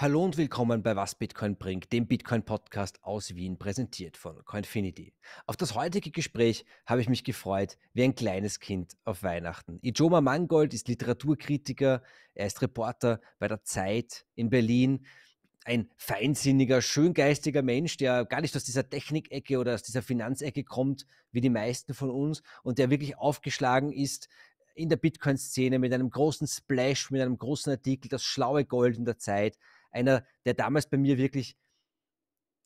Hallo und willkommen bei Was Bitcoin bringt, dem Bitcoin-Podcast aus Wien, präsentiert von Coinfinity. Auf das heutige Gespräch habe ich mich gefreut wie ein kleines Kind auf Weihnachten. Ijoma Mangold ist Literaturkritiker, er ist Reporter bei der Zeit in Berlin. Ein feinsinniger, schöngeistiger Mensch, der gar nicht aus dieser Technikecke oder aus dieser Finanzecke kommt, wie die meisten von uns, und der wirklich aufgeschlagen ist in der Bitcoin-Szene mit einem großen Splash, mit einem großen Artikel, das schlaue Gold in der Zeit einer, der damals bei mir wirklich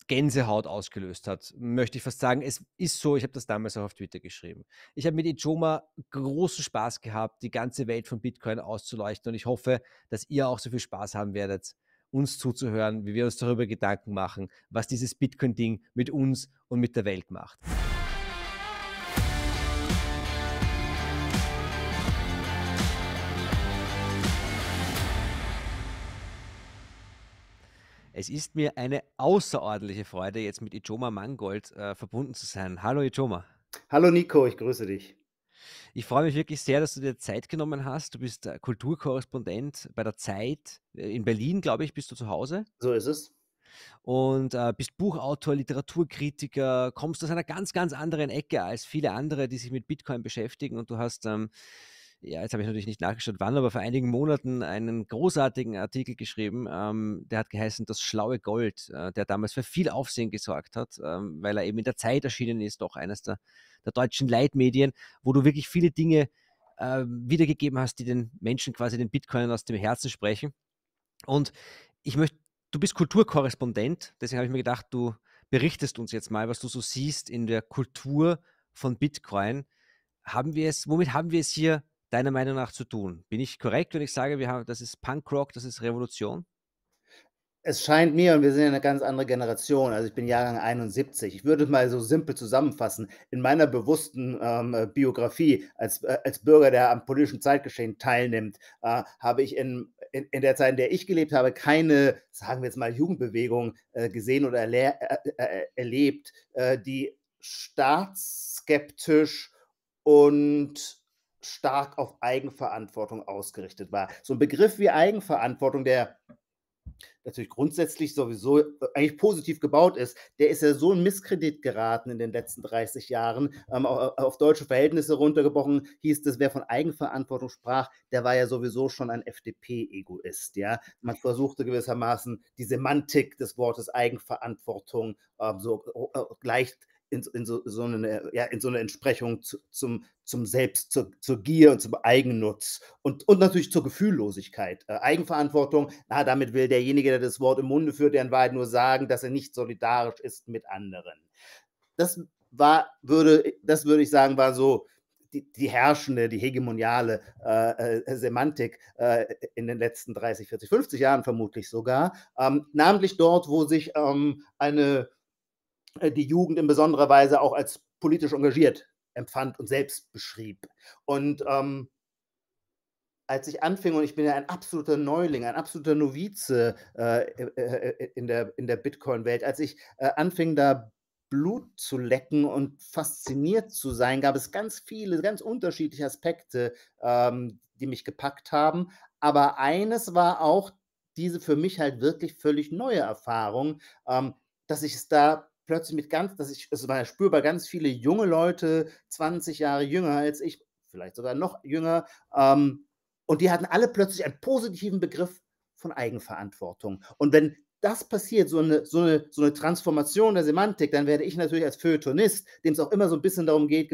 Gänsehaut ausgelöst hat, möchte ich fast sagen. Es ist so, ich habe das damals auch auf Twitter geschrieben. Ich habe mit Ijoma großen Spaß gehabt, die ganze Welt von Bitcoin auszuleuchten und ich hoffe, dass ihr auch so viel Spaß haben werdet, uns zuzuhören, wie wir uns darüber Gedanken machen, was dieses Bitcoin-Ding mit uns und mit der Welt macht. Es ist mir eine außerordentliche Freude, jetzt mit Ijoma Mangold äh, verbunden zu sein. Hallo Ijoma. Hallo Nico, ich grüße dich. Ich freue mich wirklich sehr, dass du dir Zeit genommen hast. Du bist äh, Kulturkorrespondent bei der Zeit. Äh, in Berlin, glaube ich, bist du zu Hause. So ist es. Und äh, bist Buchautor, Literaturkritiker, kommst aus einer ganz, ganz anderen Ecke als viele andere, die sich mit Bitcoin beschäftigen. Und du hast ähm, ja, jetzt habe ich natürlich nicht nachgeschaut, wann, aber vor einigen Monaten einen großartigen Artikel geschrieben, ähm, der hat geheißen Das schlaue Gold, äh, der damals für viel Aufsehen gesorgt hat, ähm, weil er eben in der Zeit erschienen ist, doch eines der, der deutschen Leitmedien, wo du wirklich viele Dinge äh, wiedergegeben hast, die den Menschen quasi den Bitcoin aus dem Herzen sprechen. Und ich möchte, du bist Kulturkorrespondent, deswegen habe ich mir gedacht, du berichtest uns jetzt mal, was du so siehst in der Kultur von Bitcoin. Haben wir es, womit haben wir es hier deiner Meinung nach zu tun? Bin ich korrekt, wenn ich sage, wir haben, das ist Punkrock, das ist Revolution? Es scheint mir, und wir sind ja eine ganz andere Generation, also ich bin Jahrgang 71. Ich würde mal so simpel zusammenfassen. In meiner bewussten ähm, äh, Biografie als, äh, als Bürger, der am politischen Zeitgeschehen teilnimmt, äh, habe ich in, in, in, der Zeit, in der ich gelebt habe, keine, sagen wir jetzt mal, Jugendbewegung äh, gesehen oder erle äh, äh, erlebt, die staatsskeptisch und stark auf Eigenverantwortung ausgerichtet war. So ein Begriff wie Eigenverantwortung, der natürlich grundsätzlich sowieso äh, eigentlich positiv gebaut ist, der ist ja so in Misskredit geraten in den letzten 30 Jahren. Ähm, auf deutsche Verhältnisse runtergebrochen hieß es, wer von Eigenverantwortung sprach, der war ja sowieso schon ein FDP-Egoist. Ja? Man versuchte gewissermaßen die Semantik des Wortes Eigenverantwortung ähm, so äh, leicht in, in, so, so, eine, ja, in so eine Entsprechung zu, zum, zum Selbst, zur, zur Gier und zum Eigennutz und, und natürlich zur Gefühllosigkeit. Äh, Eigenverantwortung, na, damit will derjenige, der das Wort im Munde führt, der in Wahrheit nur sagen, dass er nicht solidarisch ist mit anderen. Das war, würde, das würde ich sagen, war so die, die herrschende, die hegemoniale äh, äh, Semantik äh, in den letzten 30, 40, 50 Jahren vermutlich sogar. Ähm, namentlich dort, wo sich ähm, eine die Jugend in besonderer Weise auch als politisch engagiert empfand und selbst beschrieb. Und ähm, als ich anfing, und ich bin ja ein absoluter Neuling, ein absoluter Novize äh, äh, äh in der, in der Bitcoin-Welt, als ich äh, anfing, da Blut zu lecken und fasziniert zu sein, gab es ganz viele, ganz unterschiedliche Aspekte, ähm, die mich gepackt haben. Aber eines war auch diese für mich halt wirklich völlig neue Erfahrung, ähm, dass ich es da plötzlich mit ganz, dass ich, es war spürbar, ganz viele junge Leute, 20 Jahre jünger als ich, vielleicht sogar noch jünger, ähm, und die hatten alle plötzlich einen positiven Begriff von Eigenverantwortung. Und wenn das passiert, so eine, so, eine, so eine Transformation der Semantik, dann werde ich natürlich als Feuilletonist, dem es auch immer so ein bisschen darum geht,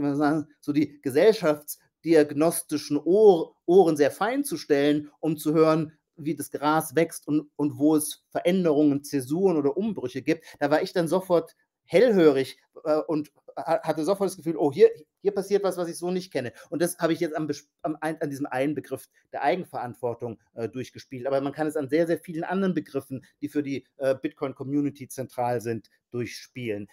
so die gesellschaftsdiagnostischen Ohr, Ohren sehr fein zu stellen, um zu hören, wie das Gras wächst und, und wo es Veränderungen, Zäsuren oder Umbrüche gibt, da war ich dann sofort hellhörig äh, und hatte sofort das Gefühl, oh, hier, hier passiert was, was ich so nicht kenne. Und das habe ich jetzt am, am, an diesem einen Begriff der Eigenverantwortung äh, durchgespielt. Aber man kann es an sehr, sehr vielen anderen Begriffen, die für die äh, Bitcoin-Community zentral sind, durchspielen.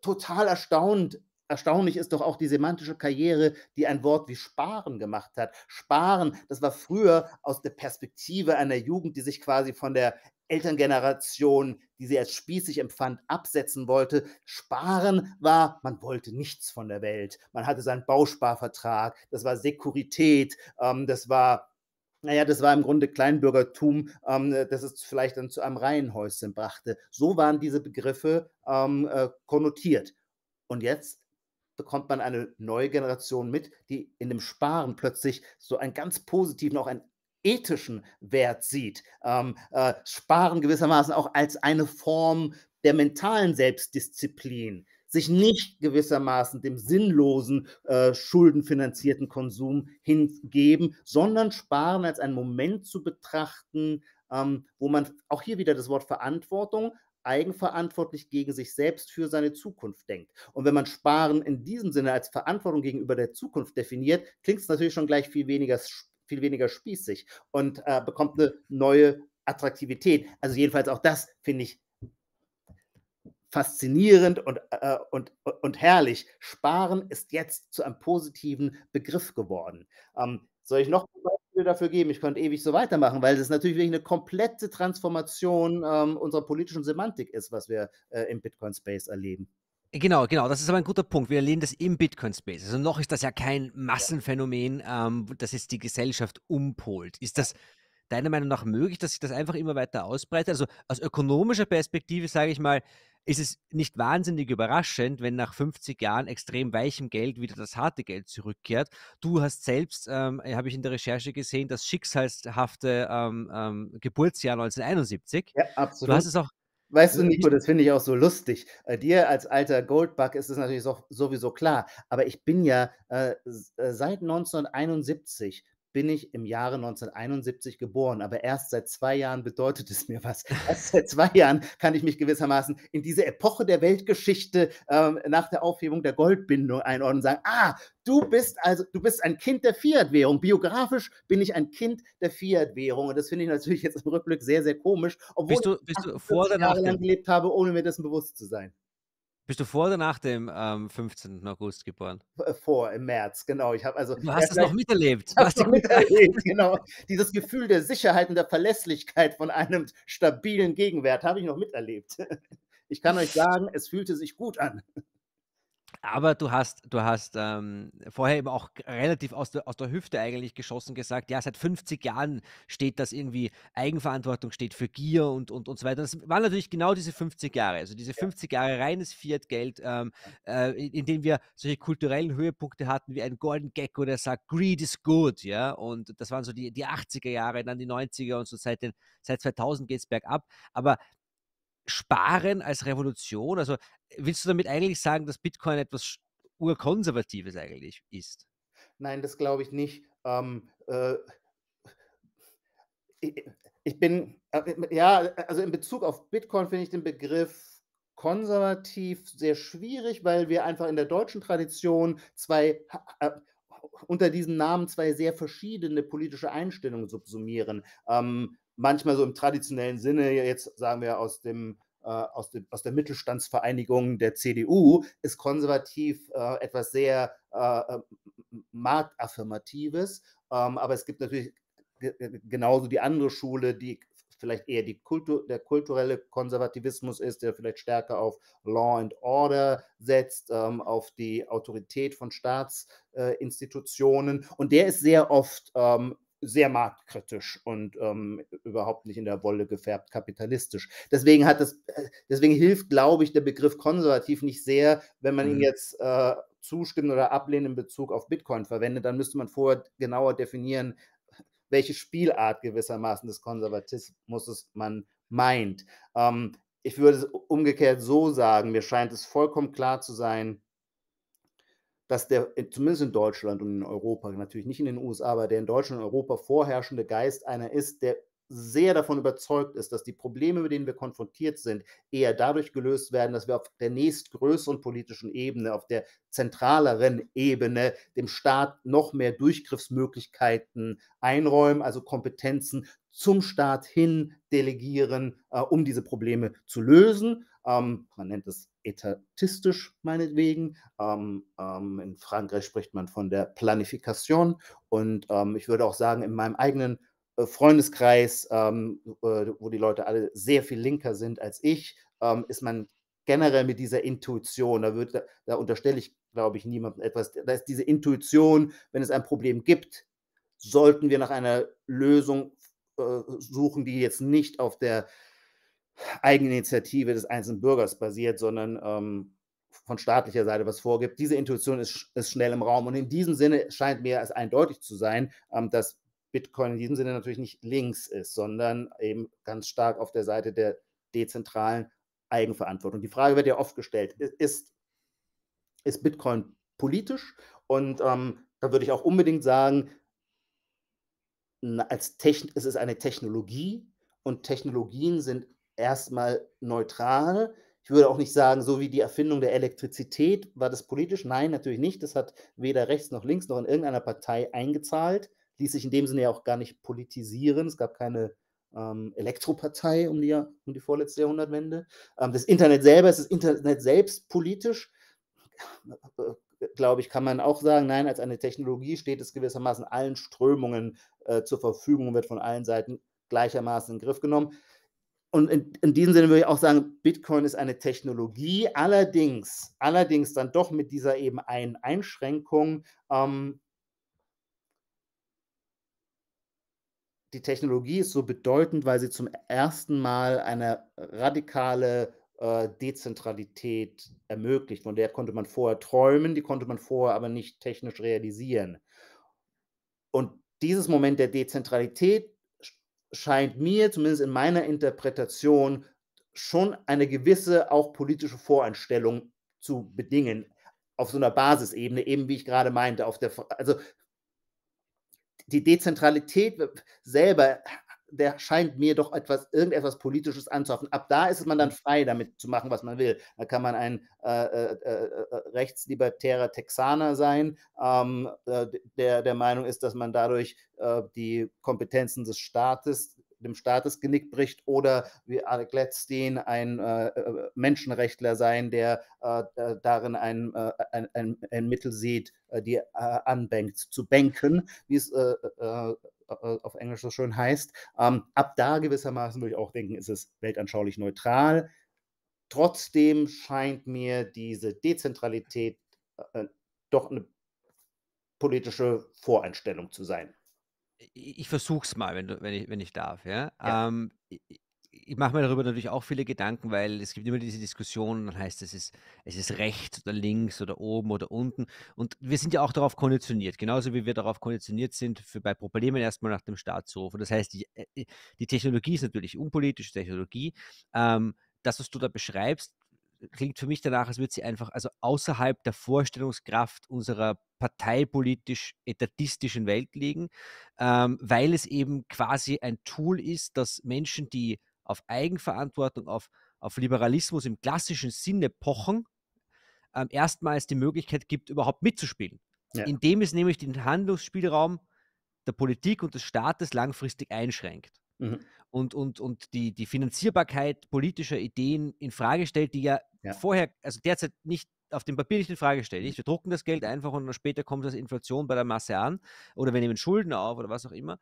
Total erstaunt Erstaunlich ist doch auch die semantische Karriere, die ein Wort wie Sparen gemacht hat. Sparen, das war früher aus der Perspektive einer Jugend, die sich quasi von der Elterngeneration, die sie als spießig empfand, absetzen wollte. Sparen war, man wollte nichts von der Welt. Man hatte seinen Bausparvertrag, das war Sekurität, ähm, das war Na ja, das war im Grunde Kleinbürgertum, ähm, das es vielleicht dann zu einem Reihenhäuschen brachte. So waren diese Begriffe, ähm, äh, konnotiert. Und jetzt bekommt man eine neue Generation mit, die in dem Sparen plötzlich so einen ganz positiven, auch einen ethischen Wert sieht. Ähm, äh, Sparen gewissermaßen auch als eine Form der mentalen Selbstdisziplin, sich nicht gewissermaßen dem sinnlosen, äh, schuldenfinanzierten Konsum hingeben, sondern Sparen als einen Moment zu betrachten, ähm, wo man auch hier wieder das Wort Verantwortung eigenverantwortlich gegen sich selbst für seine Zukunft denkt. Und wenn man Sparen in diesem Sinne als Verantwortung gegenüber der Zukunft definiert, klingt es natürlich schon gleich viel weniger, viel weniger spießig und äh, bekommt eine neue Attraktivität. Also jedenfalls auch das finde ich faszinierend und, äh, und, und herrlich. Sparen ist jetzt zu einem positiven Begriff geworden. Ähm, soll ich noch Beispiele dafür geben? Ich könnte ewig so weitermachen, weil das natürlich wirklich eine komplette Transformation ähm, unserer politischen Semantik ist, was wir äh, im Bitcoin-Space erleben. Genau, genau, das ist aber ein guter Punkt. Wir erleben das im Bitcoin-Space. Also noch ist das ja kein Massenphänomen, ähm, das jetzt die Gesellschaft umpolt. Ist das deiner Meinung nach möglich, dass sich das einfach immer weiter ausbreitet? Also aus ökonomischer Perspektive sage ich mal, ist es nicht wahnsinnig überraschend, wenn nach 50 Jahren extrem weichem Geld wieder das harte Geld zurückkehrt. Du hast selbst, ähm, habe ich in der Recherche gesehen, das schicksalshafte ähm, ähm, Geburtsjahr 1971. Ja, absolut. Du hast es auch Weißt du, Nico, das finde ich auch so lustig. Äh, dir als alter Goldbug ist es natürlich so, sowieso klar. Aber ich bin ja äh, äh seit 1971 bin ich im Jahre 1971 geboren, aber erst seit zwei Jahren bedeutet es mir was. Erst seit zwei Jahren kann ich mich gewissermaßen in diese Epoche der Weltgeschichte ähm, nach der Aufhebung der Goldbindung einordnen und sagen, ah, du bist also, du bist ein Kind der Fiat-Währung. Biografisch bin ich ein Kind der Fiat-Währung und das finde ich natürlich jetzt im Rückblick sehr, sehr komisch, obwohl bist du, bist du vor ich Jahre lang gelebt habe, ohne mir dessen bewusst zu sein. Bist du vor oder nach dem ähm, 15. August geboren? Äh, vor, im März, genau. Ich also, du hast es noch miterlebt. Du hast noch miterlebt, genau. Dieses Gefühl der Sicherheit und der Verlässlichkeit von einem stabilen Gegenwert habe ich noch miterlebt. Ich kann euch sagen, es fühlte sich gut an. Aber du hast, du hast ähm, vorher eben auch relativ aus der, aus der Hüfte eigentlich geschossen gesagt, ja, seit 50 Jahren steht das irgendwie, Eigenverantwortung steht für Gier und, und, und so weiter. Das waren natürlich genau diese 50 Jahre, also diese 50 Jahre reines Fiat-Geld, ähm, äh, in, in denen wir solche kulturellen Höhepunkte hatten, wie ein Golden Gecko, der sagt, Greed is good, ja, und das waren so die, die 80er Jahre, dann die 90er und so seit, den, seit 2000 geht es bergab. Aber Sparen als Revolution? Also willst du damit eigentlich sagen, dass Bitcoin etwas urkonservatives eigentlich ist? Nein, das glaube ich nicht. Ähm, äh, ich, bin, äh, ja, also in Bezug auf Bitcoin finde ich den Begriff konservativ sehr schwierig, weil wir einfach in der deutschen Tradition zwei äh, unter diesem Namen zwei sehr verschiedene politische Einstellungen subsumieren. Ähm, manchmal so im traditionellen Sinne, jetzt sagen wir aus dem äh, aus, dem, aus der Mittelstandsvereinigung der CDU, ist konservativ äh, etwas sehr äh, Marktaffirmatives. Ähm, aber es gibt natürlich genauso die andere Schule, die vielleicht eher die Kultur, der kulturelle Konservativismus ist, der vielleicht stärker auf Law and Order setzt, ähm, auf die Autorität von Staatsinstitutionen. Äh, und der ist sehr oft ähm, sehr marktkritisch und ähm, überhaupt nicht in der Wolle gefärbt kapitalistisch. Deswegen hat das, äh, deswegen hilft, glaube ich, der Begriff konservativ nicht sehr, wenn man mhm. ihn jetzt äh, zustimmen oder ablehnen in Bezug auf Bitcoin verwendet, dann müsste man vorher genauer definieren, welche Spielart gewissermaßen des Konservatismus man meint. Ähm, ich würde es umgekehrt so sagen, mir scheint es vollkommen klar zu sein, dass der, zumindest in Deutschland und in Europa, natürlich nicht in den USA, aber der in Deutschland und Europa vorherrschende Geist einer ist, der sehr davon überzeugt ist, dass die Probleme, mit denen wir konfrontiert sind, eher dadurch gelöst werden, dass wir auf der nächstgrößeren politischen Ebene, auf der zentraleren Ebene dem Staat noch mehr Durchgriffsmöglichkeiten einräumen, also Kompetenzen zum Staat hin delegieren, äh, um diese Probleme zu lösen. Ähm, man nennt es etatistisch meinetwegen. Ähm, ähm, in Frankreich spricht man von der Planifikation. Und ähm, ich würde auch sagen, in meinem eigenen äh, Freundeskreis, ähm, äh, wo die Leute alle sehr viel linker sind als ich, ähm, ist man generell mit dieser Intuition, da, wird, da unterstelle ich, glaube ich, niemandem etwas, da ist diese Intuition, wenn es ein Problem gibt, sollten wir nach einer Lösung äh, suchen, die jetzt nicht auf der Eigeninitiative des einzelnen Bürgers basiert, sondern ähm, von staatlicher Seite was vorgibt. Diese Intuition ist, ist, schnell im Raum. Und in diesem Sinne scheint mir es eindeutig zu sein, ähm, dass Bitcoin in diesem Sinne natürlich nicht links ist, sondern eben ganz stark auf der Seite der dezentralen Eigenverantwortung. Die Frage wird ja oft gestellt, ist, ist Bitcoin politisch? Und ähm, da würde ich auch unbedingt sagen, als es ist eine Technologie und Technologien sind erstmal neutral. Ich würde auch nicht sagen, so wie die Erfindung der Elektrizität war das politisch. Nein, natürlich nicht. Das hat weder rechts noch links noch in irgendeiner Partei eingezahlt. Ließ sich in dem Sinne ja auch gar nicht politisieren. Es gab keine ähm, Elektropartei um die, um die vorletzte Jahrhundertwende. Ähm, das Internet selber ist das Internet selbst politisch glaube ich, kann man auch sagen, nein, als eine Technologie steht es gewissermaßen allen Strömungen äh, zur Verfügung und wird von allen Seiten gleichermaßen in den Griff genommen. Und in, in, diesem Sinne würde ich auch sagen, Bitcoin ist eine Technologie, allerdings, allerdings dann doch mit dieser eben einen Einschränkung. Ähm, die Technologie ist so bedeutend, weil sie zum ersten Mal eine radikale äh, Dezentralität ermöglicht. Von der konnte man vorher träumen, die konnte man vorher aber nicht technisch realisieren. Und dieses Moment der Dezentralität scheint mir, zumindest in meiner Interpretation, schon eine gewisse auch politische Voreinstellung zu bedingen, auf so einer Basisebene, eben wie ich gerade meinte, auf der, also die Dezentralität selber der scheint mir doch etwas, irgendetwas Politisches anzuhaften. Ab da ist man dann frei, damit zu machen, was man will. Da kann man ein äh, äh, äh, äh rechtslibertärer Texaner sein, ähm, äh, der der Meinung ist, dass man dadurch äh, die Kompetenzen des Staates dem Staatesgenick bricht oder wie Alec Gladstein ein äh, Menschenrechtler sein, der äh, darin ein, äh, ein, ein, ein, Mittel sieht, die anbankt, zu banken, wie es auf Englisch so schön heißt. Ähm, ab da gewissermaßen würde ich auch denken, ist es weltanschaulich neutral. Trotzdem scheint mir diese Dezentralität äh, doch eine politische Voreinstellung zu sein. Ich, ich versuche es mal, wenn, du, wenn, ich, wenn ich darf. Ja? ja. Ähm, ich mache mir darüber natürlich auch viele Gedanken, weil es gibt immer diese Diskussion, dann heißt es, ist, es ist rechts oder links oder oben oder unten. Und wir sind ja auch darauf konditioniert, genauso wie wir darauf konditioniert sind, für bei Problemen erstmal nach dem Staat zu rufen. Das heißt, die, äh, die Technologie ist natürlich unpolitische Technologie. Ähm, das, was du da beschreibst, klingt für mich danach, als würde sie einfach also außerhalb der Vorstellungskraft unserer parteipolitisch etatistischen Welt liegen, ähm, weil es eben quasi ein Tool ist, das Menschen, die auf Eigenverantwortung, auf, auf Liberalismus im klassischen Sinne pochen, ähm, erstmals die Möglichkeit gibt, überhaupt mitzuspielen. Ja. Indem es nämlich den Handlungsspielraum der Politik und des Staates langfristig einschränkt. Mhm. Und, und, und die, die Finanzierbarkeit politischer Ideen in Frage stellt, die ja, ja, vorher, also derzeit nicht auf dem Papier nicht in Frage stellt. Nicht? Wir drucken das Geld einfach und später kommt das Inflation bei der Masse an oder wir nehmen Schulden auf oder was auch immer.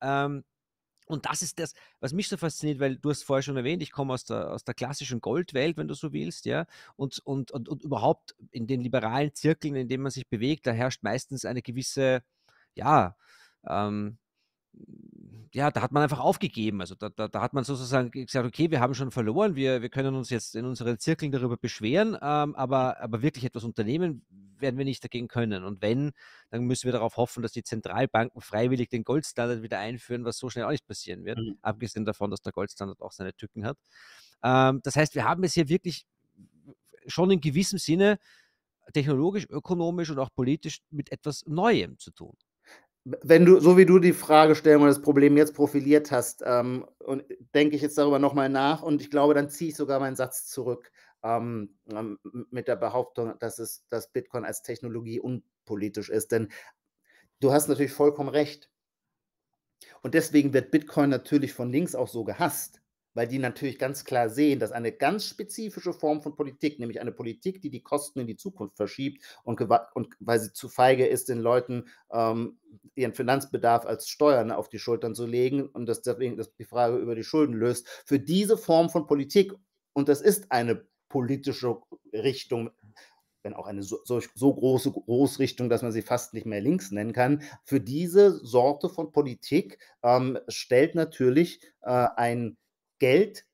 Ähm, und das ist das, was mich so fasziniert, weil du hast vorher schon erwähnt, ich komme aus der, aus der klassischen Goldwelt, wenn du so willst, ja. Und, und, und, und überhaupt in den liberalen Zirkeln, in denen man sich bewegt, da herrscht meistens eine gewisse, ja, ähm, ja, da hat man einfach aufgegeben. Also da, da, da, hat man sozusagen gesagt, okay, wir haben schon verloren, wir, wir können uns jetzt in unseren Zirkeln darüber beschweren, ähm, aber, aber wirklich etwas unternehmen werden wir nicht dagegen können. Und wenn, dann müssen wir darauf hoffen, dass die Zentralbanken freiwillig den Goldstandard wieder einführen, was so schnell auch nicht passieren wird, mhm. abgesehen davon, dass der Goldstandard auch seine Tücken hat. Ähm, das heißt, wir haben es hier wirklich schon in gewissem Sinne technologisch, ökonomisch und auch politisch mit etwas Neuem zu tun wenn du, so wie du die Fragestellung oder das Problem jetzt profiliert hast, ähm, und denke ich jetzt darüber nochmal nach und ich glaube, dann ziehe ich sogar meinen Satz zurück ähm, ähm, mit der Behauptung, dass, es, dass Bitcoin als Technologie unpolitisch ist. Denn du hast natürlich vollkommen recht. Und deswegen wird Bitcoin natürlich von links auch so gehasst weil die natürlich ganz klar sehen, dass eine ganz spezifische Form von Politik, nämlich eine Politik, die die Kosten in die Zukunft verschiebt und, und weil sie zu feige ist, den Leuten ähm, ihren Finanzbedarf als Steuern auf die Schultern zu legen und das deswegen das die Frage über die Schulden löst. Für diese Form von Politik, und das ist eine politische Richtung, wenn auch eine so, so, so große Großrichtung, dass man sie fast nicht mehr links nennen kann. Für diese Sorte von Politik ähm, stellt natürlich äh, ein Geld,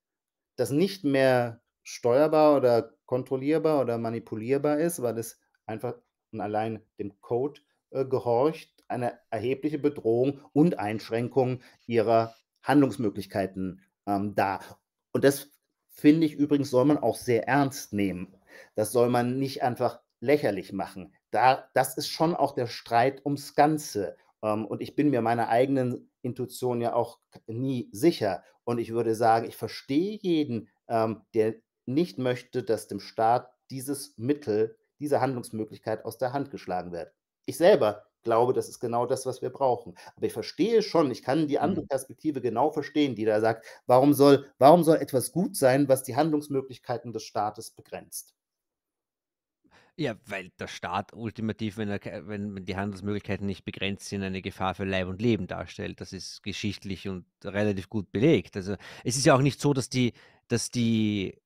das nicht mehr steuerbar oder kontrollierbar oder manipulierbar ist, weil es einfach und allein dem Code äh, gehorcht, eine erhebliche Bedrohung und Einschränkung ihrer Handlungsmöglichkeiten ähm, dar. Und das finde ich übrigens, soll man auch sehr ernst nehmen. Das soll man nicht einfach lächerlich machen. Da, das ist schon auch der Streit ums Ganze. Ähm, und ich bin mir meiner eigenen Intuition ja auch nie sicher. Und ich würde sagen, ich verstehe jeden, ähm, der nicht möchte, dass dem Staat dieses Mittel, diese Handlungsmöglichkeit aus der Hand geschlagen wird. Ich selber glaube, das ist genau das, was wir brauchen. Aber ich verstehe schon, ich kann die andere Mhm. Perspektive genau verstehen, die da sagt, warum soll, warum soll etwas gut sein, was die Handlungsmöglichkeiten des Staates begrenzt? Ja, weil der Staat ultimativ, wenn er wenn die Handelsmöglichkeiten nicht begrenzt sind, eine Gefahr für Leib und Leben darstellt. Das ist geschichtlich und relativ gut belegt. Also, es ist ja auch nicht so, dass die dass die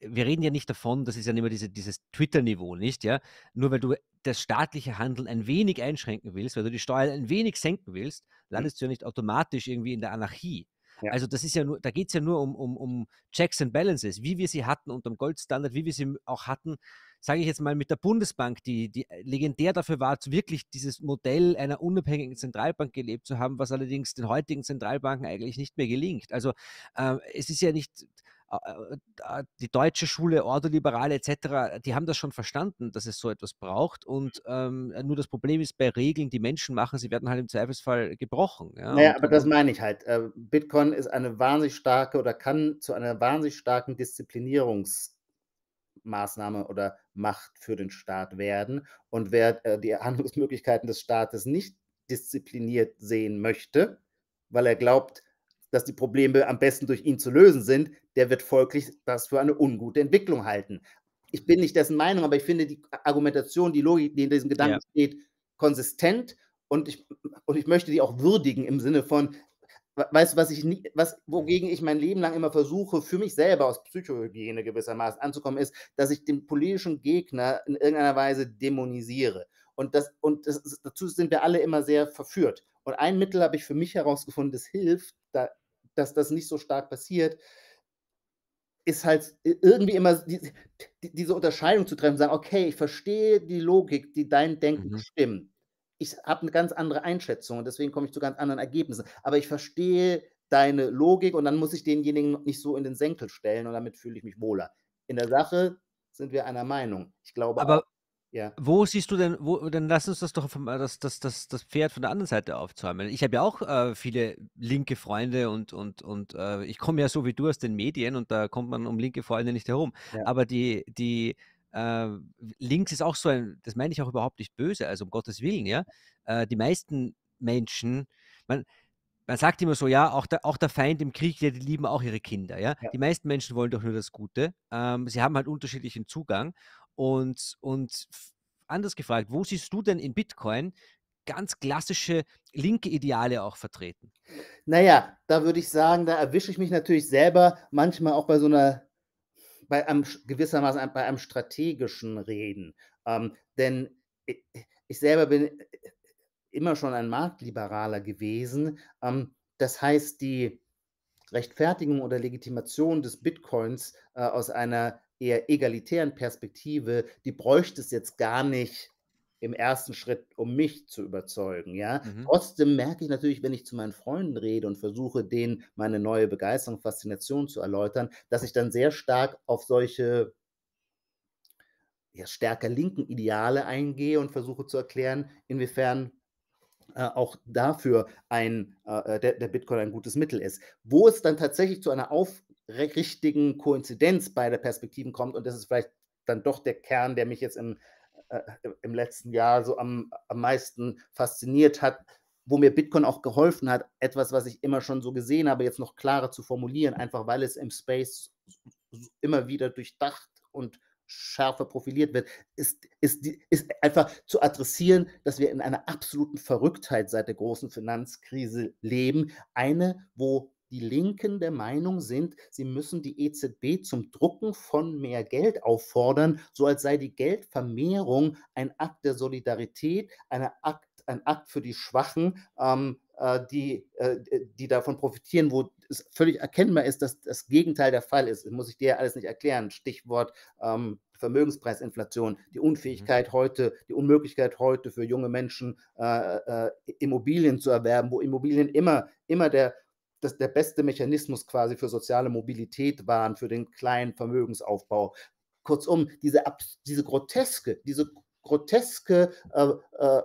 wir reden ja nicht davon, das ist ja immer diese dieses Twitter-Niveau, nicht, ja? Nur weil du das staatliche Handeln ein wenig einschränken willst, weil du die Steuern ein wenig senken willst, Hm, landest du ja nicht automatisch irgendwie in der Anarchie. Also, das ist ja nur da geht's ja nur um um um Checks and Balances, wie wir sie hatten unterm Goldstandard, wie wir sie auch hatten, sage ich jetzt mal, mit der Bundesbank, die die legendär dafür war, wirklich dieses Modell einer unabhängigen Zentralbank gelebt zu haben, was allerdings den heutigen Zentralbanken eigentlich nicht mehr gelingt. Also, äh, es ist ja nicht die deutsche Schule, Ordoliberale et cetera, die haben das schon verstanden, dass es so etwas braucht und, ähm, nur das Problem ist bei Regeln, die Menschen machen, sie werden halt im Zweifelsfall gebrochen, ja, Naja, aber das meine ich halt. Äh, Bitcoin ist eine wahnsinnig starke oder kann zu einer wahnsinnig starken Disziplinierungs Maßnahme oder Macht für den Staat werden. Und wer äh, die Handlungsmöglichkeiten des Staates nicht diszipliniert sehen möchte, weil er glaubt, dass die Probleme am besten durch ihn zu lösen sind, der wird folglich das für eine ungute Entwicklung halten. Ich bin nicht dessen Meinung, aber ich finde die Argumentation, die Logik, die in diesem Gedanken ja. steht, konsistent und ich, und ich möchte die auch würdigen im Sinne von, weißt du, was ich nie, was, wogegen ich mein Leben lang immer versuche, für mich selber aus Psychohygiene gewissermaßen anzukommen, ist, dass ich den politischen Gegner in irgendeiner Weise dämonisiere. Und, das, und das, dazu sind wir alle immer sehr verführt. Und ein Mittel habe ich für mich herausgefunden, das hilft, da, dass das nicht so stark passiert, ist halt irgendwie immer die, die, diese Unterscheidung zu treffen, sagen, okay, ich verstehe die Logik, die dein Denken Mhm. bestimmt. Ich habe eine ganz andere Einschätzung und deswegen komme ich zu ganz anderen Ergebnissen. Aber ich verstehe deine Logik und dann muss ich denjenigen nicht so in den Senkel stellen und damit fühle ich mich wohler. In der Sache sind wir einer Meinung. Ich glaube auch, Aber ja. Wo siehst du denn wo dann lass uns das doch vom äh, das das das das Pferd von der anderen Seite aufzäumen. Ich habe ja auch, äh, viele linke Freunde und und und, äh, ich komme ja so wie du aus den Medien und da kommt man um linke Freunde nicht herum. Ja. Aber die die, äh, links ist auch so ein das meine ich auch überhaupt nicht böse, also um Gottes Willen, ja. Äh, die meisten Menschen man man sagt immer so, ja, auch der auch der Feind im Krieg, ja, die lieben auch ihre Kinder, ja. Ja. Die meisten Menschen wollen doch nur das Gute. Ähm, sie haben halt unterschiedlichen Zugang und und anders gefragt, wo siehst du denn in Bitcoin ganz klassische linke Ideale auch vertreten? Naja, da würde ich sagen, da erwische ich mich natürlich selber manchmal auch bei so einer bei einem gewissermaßen bei einem strategischen Reden. Ähm, denn i ich selber bin immer schon ein Marktliberaler gewesen. Ähm, das heißt, die Rechtfertigung oder Legitimation des Bitcoins, äh, aus einer eher egalitären Perspektive, die bräuchte es jetzt gar nicht im ersten Schritt, um mich zu überzeugen, ja? Mhm. Trotzdem merke ich natürlich, wenn ich zu meinen Freunden rede und versuche, denen meine neue Begeisterung, Faszination zu erläutern, dass ich dann sehr stark auf solche ja, stärker linken Ideale eingehe und versuche zu erklären, inwiefern äh, auch dafür ein, äh, der, der Bitcoin ein gutes Mittel ist. Wo es dann tatsächlich zu einer aufrichtigen Koinzidenz beider Perspektiven kommt, und das ist vielleicht dann doch der Kern, der mich jetzt im, äh, im letzten Jahr so am, am meisten fasziniert hat, wo mir Bitcoin auch geholfen hat, etwas, was ich immer schon so gesehen habe, jetzt noch klarer zu formulieren, einfach weil es im Space immer wieder durchdacht und schärfer profiliert wird, ist, ist, ist einfach zu adressieren, dass wir in einer absoluten Verrücktheit seit der großen Finanzkrise leben. Eine, wo die Linken der Meinung sind, sie müssen die EZB zum Drucken von mehr Geld auffordern, so als sei die Geldvermehrung ein Akt der Solidarität, eine Akt, ein Akt für die Schwachen, ähm, äh, die, äh, die davon profitieren, wo es völlig erkennbar ist, dass das Gegenteil der Fall ist. Das muss ich dir alles nicht erklären. Stichwort ähm, Vermögenspreisinflation, die mhm. Unfähigkeit mhm. heute, die Unmöglichkeit heute für junge Menschen äh, äh, Immobilien zu erwerben, wo Immobilien immer, immer der, das, der beste Mechanismus quasi für soziale Mobilität waren, für den kleinen Vermögensaufbau. Kurzum, diese, diese groteske, diese groteske äh, äh,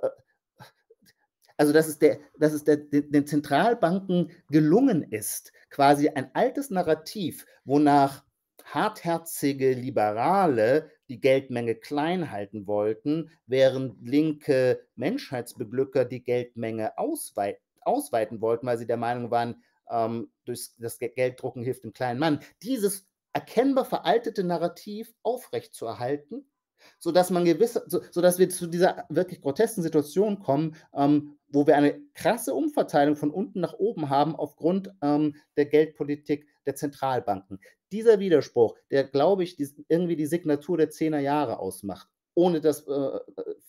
also dass es, der, dass es der, den Zentralbanken gelungen ist, quasi ein altes Narrativ, wonach hartherzige Liberale die Geldmenge klein halten wollten, während linke Menschheitsbeglücker die Geldmenge ausweit ausweiten wollten, weil sie der Meinung waren, ähm, durch das Gelddrucken hilft dem kleinen Mann. Dieses erkennbar veraltete Narrativ aufrechtzuerhalten, sodass man gewisse, so, sodass wir zu dieser wirklich grotesken Situation kommen, ähm, wo wir eine krasse Umverteilung von unten nach oben haben aufgrund ähm, der Geldpolitik der Zentralbanken. Dieser Widerspruch, der, glaube ich, die, irgendwie die Signatur der Zehner Jahre ausmacht, ohne dass äh,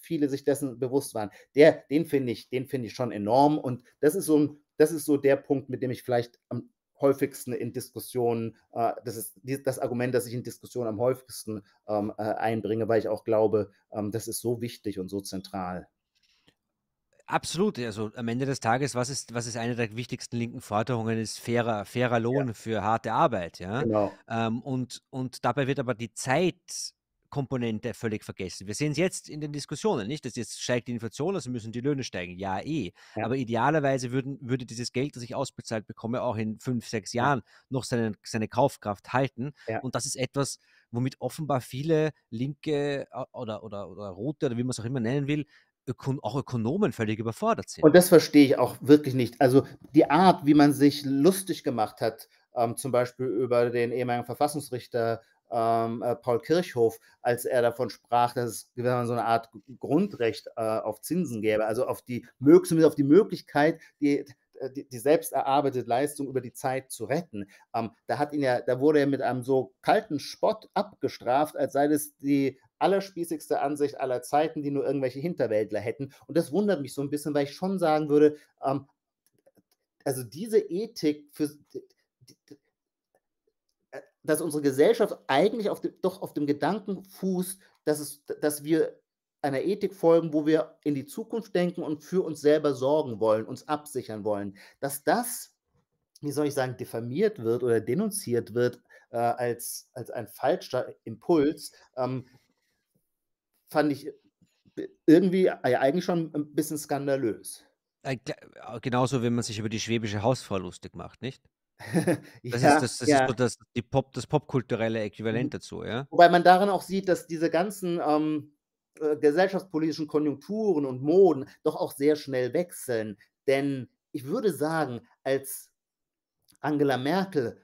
viele sich dessen bewusst waren, der, den finde ich, den ich schon enorm. Und das ist so ein, das ist so der Punkt, mit dem ich vielleicht am häufigsten in Diskussionen, äh, das ist das Argument, das ich in Diskussionen am häufigsten ähm, äh, einbringe, weil ich auch glaube, ähm, das ist so wichtig und so zentral. Absolut, also am Ende des Tages, was ist, was ist eine der wichtigsten linken Forderungen, ist fairer, fairer Lohn ja. für harte Arbeit, ja. Genau. Ähm, und, und dabei wird aber die Zeitkomponente völlig vergessen. Wir sehen es jetzt in den Diskussionen, nicht? Dass jetzt steigt die Inflation, also müssen die Löhne steigen. Ja, eh. Ja. Aber idealerweise würden, würde dieses Geld, das ich ausbezahlt bekomme, auch in fünf, sechs Jahren ja. noch seine, seine Kaufkraft halten. Und das ist etwas, womit offenbar viele Linke äh, oder, oder, oder Rote oder wie man es auch immer nennen will, Ökon auch Ökonomen völlig überfordert sind. Und das verstehe ich auch wirklich nicht. Also die Art, wie man sich lustig gemacht hat, ähm, zum Beispiel über den ehemaligen Verfassungsrichter ähm, äh, Paul Kirchhoff, als er davon sprach, dass es so eine Art Grundrecht äh, auf Zinsen gäbe, also auf die, auf die Möglichkeit, die, die, die, selbst erarbeitete Leistung über die Zeit zu retten. Ähm, da hat ihn ja, da wurde er mit einem so kalten Spott abgestraft, als sei das die allerspießigste Ansicht aller Zeiten, die nur irgendwelche Hinterwäldler hätten. Und das wundert mich so ein bisschen, weil ich schon sagen würde, ähm, also diese Ethik für äh, dass unsere Gesellschaft eigentlich auf dem, doch auf dem Gedanken fußt, dass, es, dass wir einer Ethik folgen, wo wir in die Zukunft denken und für uns selber sorgen wollen, uns absichern wollen, dass das, wie soll ich sagen, diffamiert wird oder denunziert wird äh, als, als ein falscher Impuls, ähm, fand ich äh, irgendwie äh, eigentlich schon ein bisschen skandalös. Äh, genauso, wenn man sich über die schwäbische Hausfrau lustig macht, nicht? Das ja, ist das das ist ja. so das die Pop das popkulturelle Mhm. Äquivalent dazu, ja? Wobei man daran auch sieht, dass diese ganzen, ähm, äh, gesellschaftspolitischen Konjunkturen und Moden doch auch sehr schnell wechseln. Denn ich würde sagen, als Angela Merkel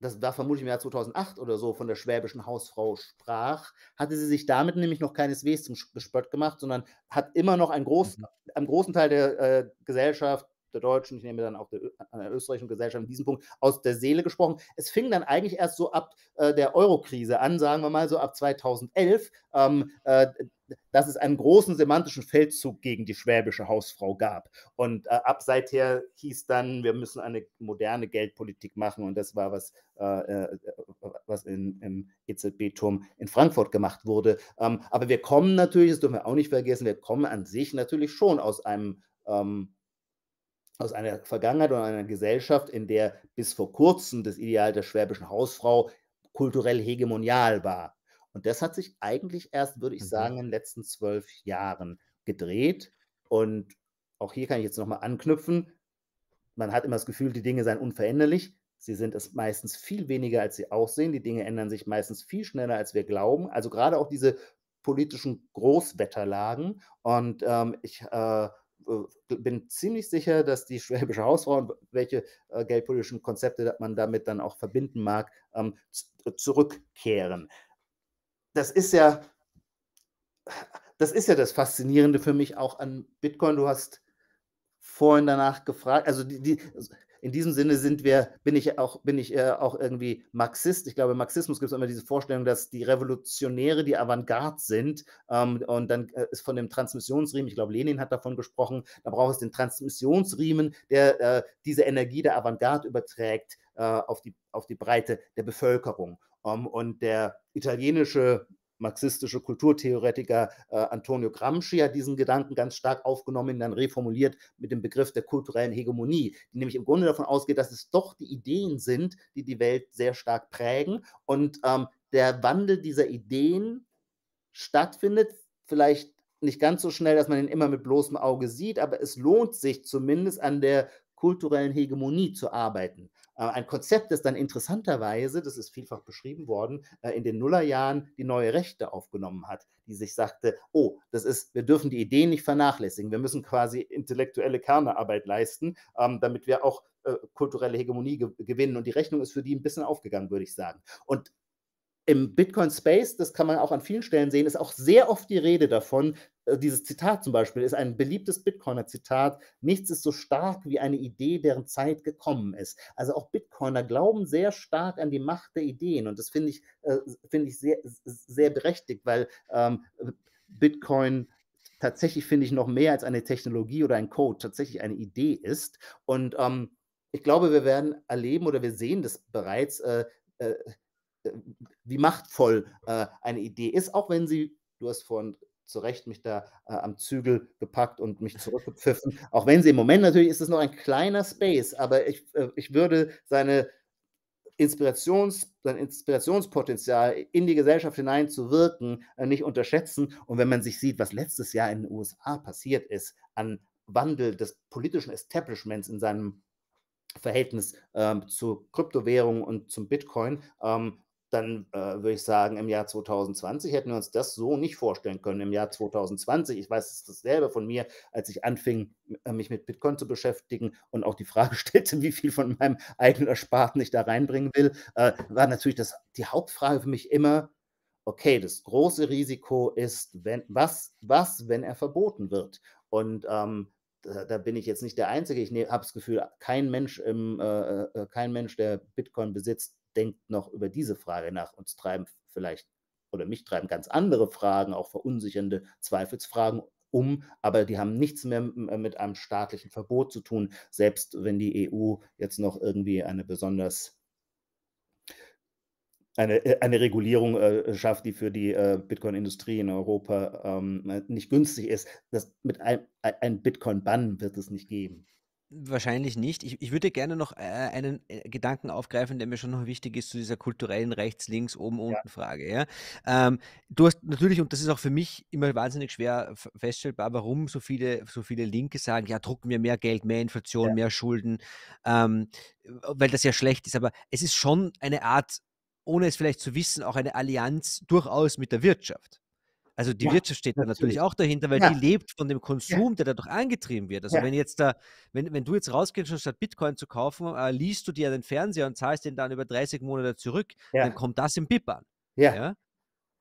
das war vermutlich im Jahr 2008 oder so, von der schwäbischen Hausfrau sprach, hatte sie sich damit nämlich noch keineswegs zum Gespött gemacht, sondern hat immer noch einen, groß, mhm. einen großen Teil der äh, Gesellschaft, der deutschen, ich nehme dann auch der, der österreichischen Gesellschaft in diesem Punkt, aus der Seele gesprochen. Es fing dann eigentlich erst so ab äh, der Eurokrise an, sagen wir mal so ab 2011, ähm, äh, dass es einen großen semantischen Feldzug gegen die schwäbische Hausfrau gab. Und äh, ab seither hieß dann, wir müssen eine moderne Geldpolitik machen. Und das war was, äh, äh was in, im EZB-Turm in Frankfurt gemacht wurde. Ähm, aber wir kommen natürlich, das dürfen wir auch nicht vergessen, wir kommen an sich natürlich schon aus einem ähm, aus einer Vergangenheit und einer Gesellschaft, in der bis vor kurzem das Ideal der schwäbischen Hausfrau kulturell hegemonial war. Und das hat sich eigentlich erst, würde ich mhm. sagen, in den letzten zwölf Jahren gedreht. Und auch hier kann ich jetzt nochmal anknüpfen. Man hat immer das Gefühl, die Dinge seien unveränderlich. Sie sind es meistens viel weniger, als sie aussehen. Die Dinge ändern sich meistens viel schneller, als wir glauben. Also gerade auch diese politischen Großwetterlagen. Und ähm, ich äh, bin ziemlich sicher, dass die schwäbische Hausfrau und welche äh, geldpolitischen Konzepte man damit dann auch verbinden mag, ähm, zurückkehren. Das ist ja, das ist ja das Faszinierende für mich auch an Bitcoin. Du hast vorhin danach gefragt, also die, die in diesem Sinne sind wir, bin ich auch, bin ich äh, auch irgendwie Marxist. Ich glaube, im Marxismus gibt es immer diese Vorstellung, dass die Revolutionäre die Avantgarde sind. Ähm, und dann äh, ist von dem Transmissionsriemen, ich glaube, Lenin hat davon gesprochen, da braucht es den Transmissionsriemen, der äh, diese Energie der Avantgarde überträgt äh, auf, die, auf die Breite der Bevölkerung. Um, ähm, und der italienische marxistische Kulturtheoretiker äh, Antonio Gramsci hat diesen Gedanken ganz stark aufgenommen und dann reformuliert mit dem Begriff der kulturellen Hegemonie, die nämlich im Grunde davon ausgeht, dass es doch die Ideen sind, die die Welt sehr stark prägen und ähm, der Wandel dieser Ideen stattfindet, vielleicht nicht ganz so schnell, dass man ihn immer mit bloßem Auge sieht, aber es lohnt sich zumindest an der kulturellen Hegemonie zu arbeiten. Äh, ein Konzept, das dann interessanterweise, das ist vielfach beschrieben worden, äh, in den Nullerjahren die neue Rechte aufgenommen hat, die sich sagte, oh, das ist, wir dürfen die Ideen nicht vernachlässigen, wir müssen quasi intellektuelle Kernearbeit leisten, ähm, damit wir auch äh, kulturelle Hegemonie gewinnen. Und die Rechnung ist für die ein bisschen aufgegangen, würde ich sagen. Und im Bitcoin Space, das kann man auch an vielen Stellen sehen, ist auch sehr oft die Rede davon. Äh, dieses Zitat zum Beispiel ist ein beliebtes Bitcoiner Zitat. Nichts ist so stark wie eine Idee, deren Zeit gekommen ist. Also auch Bitcoiner glauben sehr stark an die Macht der Ideen und das finde ich, äh, finde ich sehr, sehr berechtigt, weil ähm, Bitcoin tatsächlich finde ich noch mehr als eine Technologie oder ein Code tatsächlich eine Idee ist. Und ähm, ich glaube, wir werden erleben oder wir sehen das bereits. Äh, äh, wie machtvoll äh, eine Idee ist, auch wenn sie, du hast vorhin zu Recht mich da äh, am Zügel gepackt und mich zurückgepfiffen, auch wenn sie im Moment natürlich ist es noch ein kleiner Space, aber ich, äh, ich würde seine Inspirations, sein Inspirationspotenzial in die Gesellschaft hineinzuwirken, äh, nicht unterschätzen. Und wenn man sich sieht, was letztes Jahr in den USA passiert ist, an Wandel des politischen Establishments in seinem Verhältnis ähm, zu Kryptowährungen und zum Bitcoin, ähm, dann äh, würde ich sagen, im Jahr 2020 hätten wir uns das so nicht vorstellen können. Im Jahr 2020, ich weiß es dasselbe von mir, als ich anfing, äh, mich mit Bitcoin zu beschäftigen und auch die Frage stellte, wie viel von meinem eigenen Ersparten ich da reinbringen will, äh, war natürlich das, die Hauptfrage für mich immer, okay, das große Risiko ist, wenn, was, was, wenn er verboten wird? Und ähm, da, bin ich jetzt nicht der Einzige. Ich ne, habe das Gefühl, kein Mensch, im, äh, äh, kein Mensch, der Bitcoin besitzt, denkt noch über diese Frage nach. Uns treiben vielleicht oder mich treiben ganz andere Fragen, auch verunsichernde Zweifelsfragen um, aber die haben nichts mehr mit einem staatlichen Verbot zu tun, selbst wenn die EU jetzt noch irgendwie eine besonders eine, äh, eine Regulierung äh, schafft, die für die äh, Bitcoin-Industrie in Europa ähm, nicht günstig ist. Das mit ein, ein Bitcoin-Bann wird es nicht geben. Wahrscheinlich nicht. Ich, ich würde gerne noch äh, einen äh, Gedanken aufgreifen, der mir schon noch wichtig ist zu dieser kulturellen rechts, links, oben, unten Frage. Ja? Ähm, du hast natürlich, und das ist auch für mich immer wahnsinnig schwer feststellbar, warum so viele, so viele Linke sagen, ja, drucken wir mehr Geld, mehr Inflation, Ja. mehr Schulden, ähm, weil das ja schlecht ist. Aber es ist schon eine Art, ohne es vielleicht zu wissen, auch eine Allianz durchaus mit der Wirtschaft. Also die Ja, Wirtschaft steht da natürlich natürlich. auch dahinter, weil Ja. die lebt von dem Ja. Konsum, der dadurch angetrieben wird. Also Ja. wenn jetzt da, wenn, wenn du jetzt rausgehst und statt Bitcoin zu kaufen, äh, liest du dir den Fernseher und zahlst den dann über 30 Monate zurück, dann Ja. kommt das im BIP an. Ja. Ja?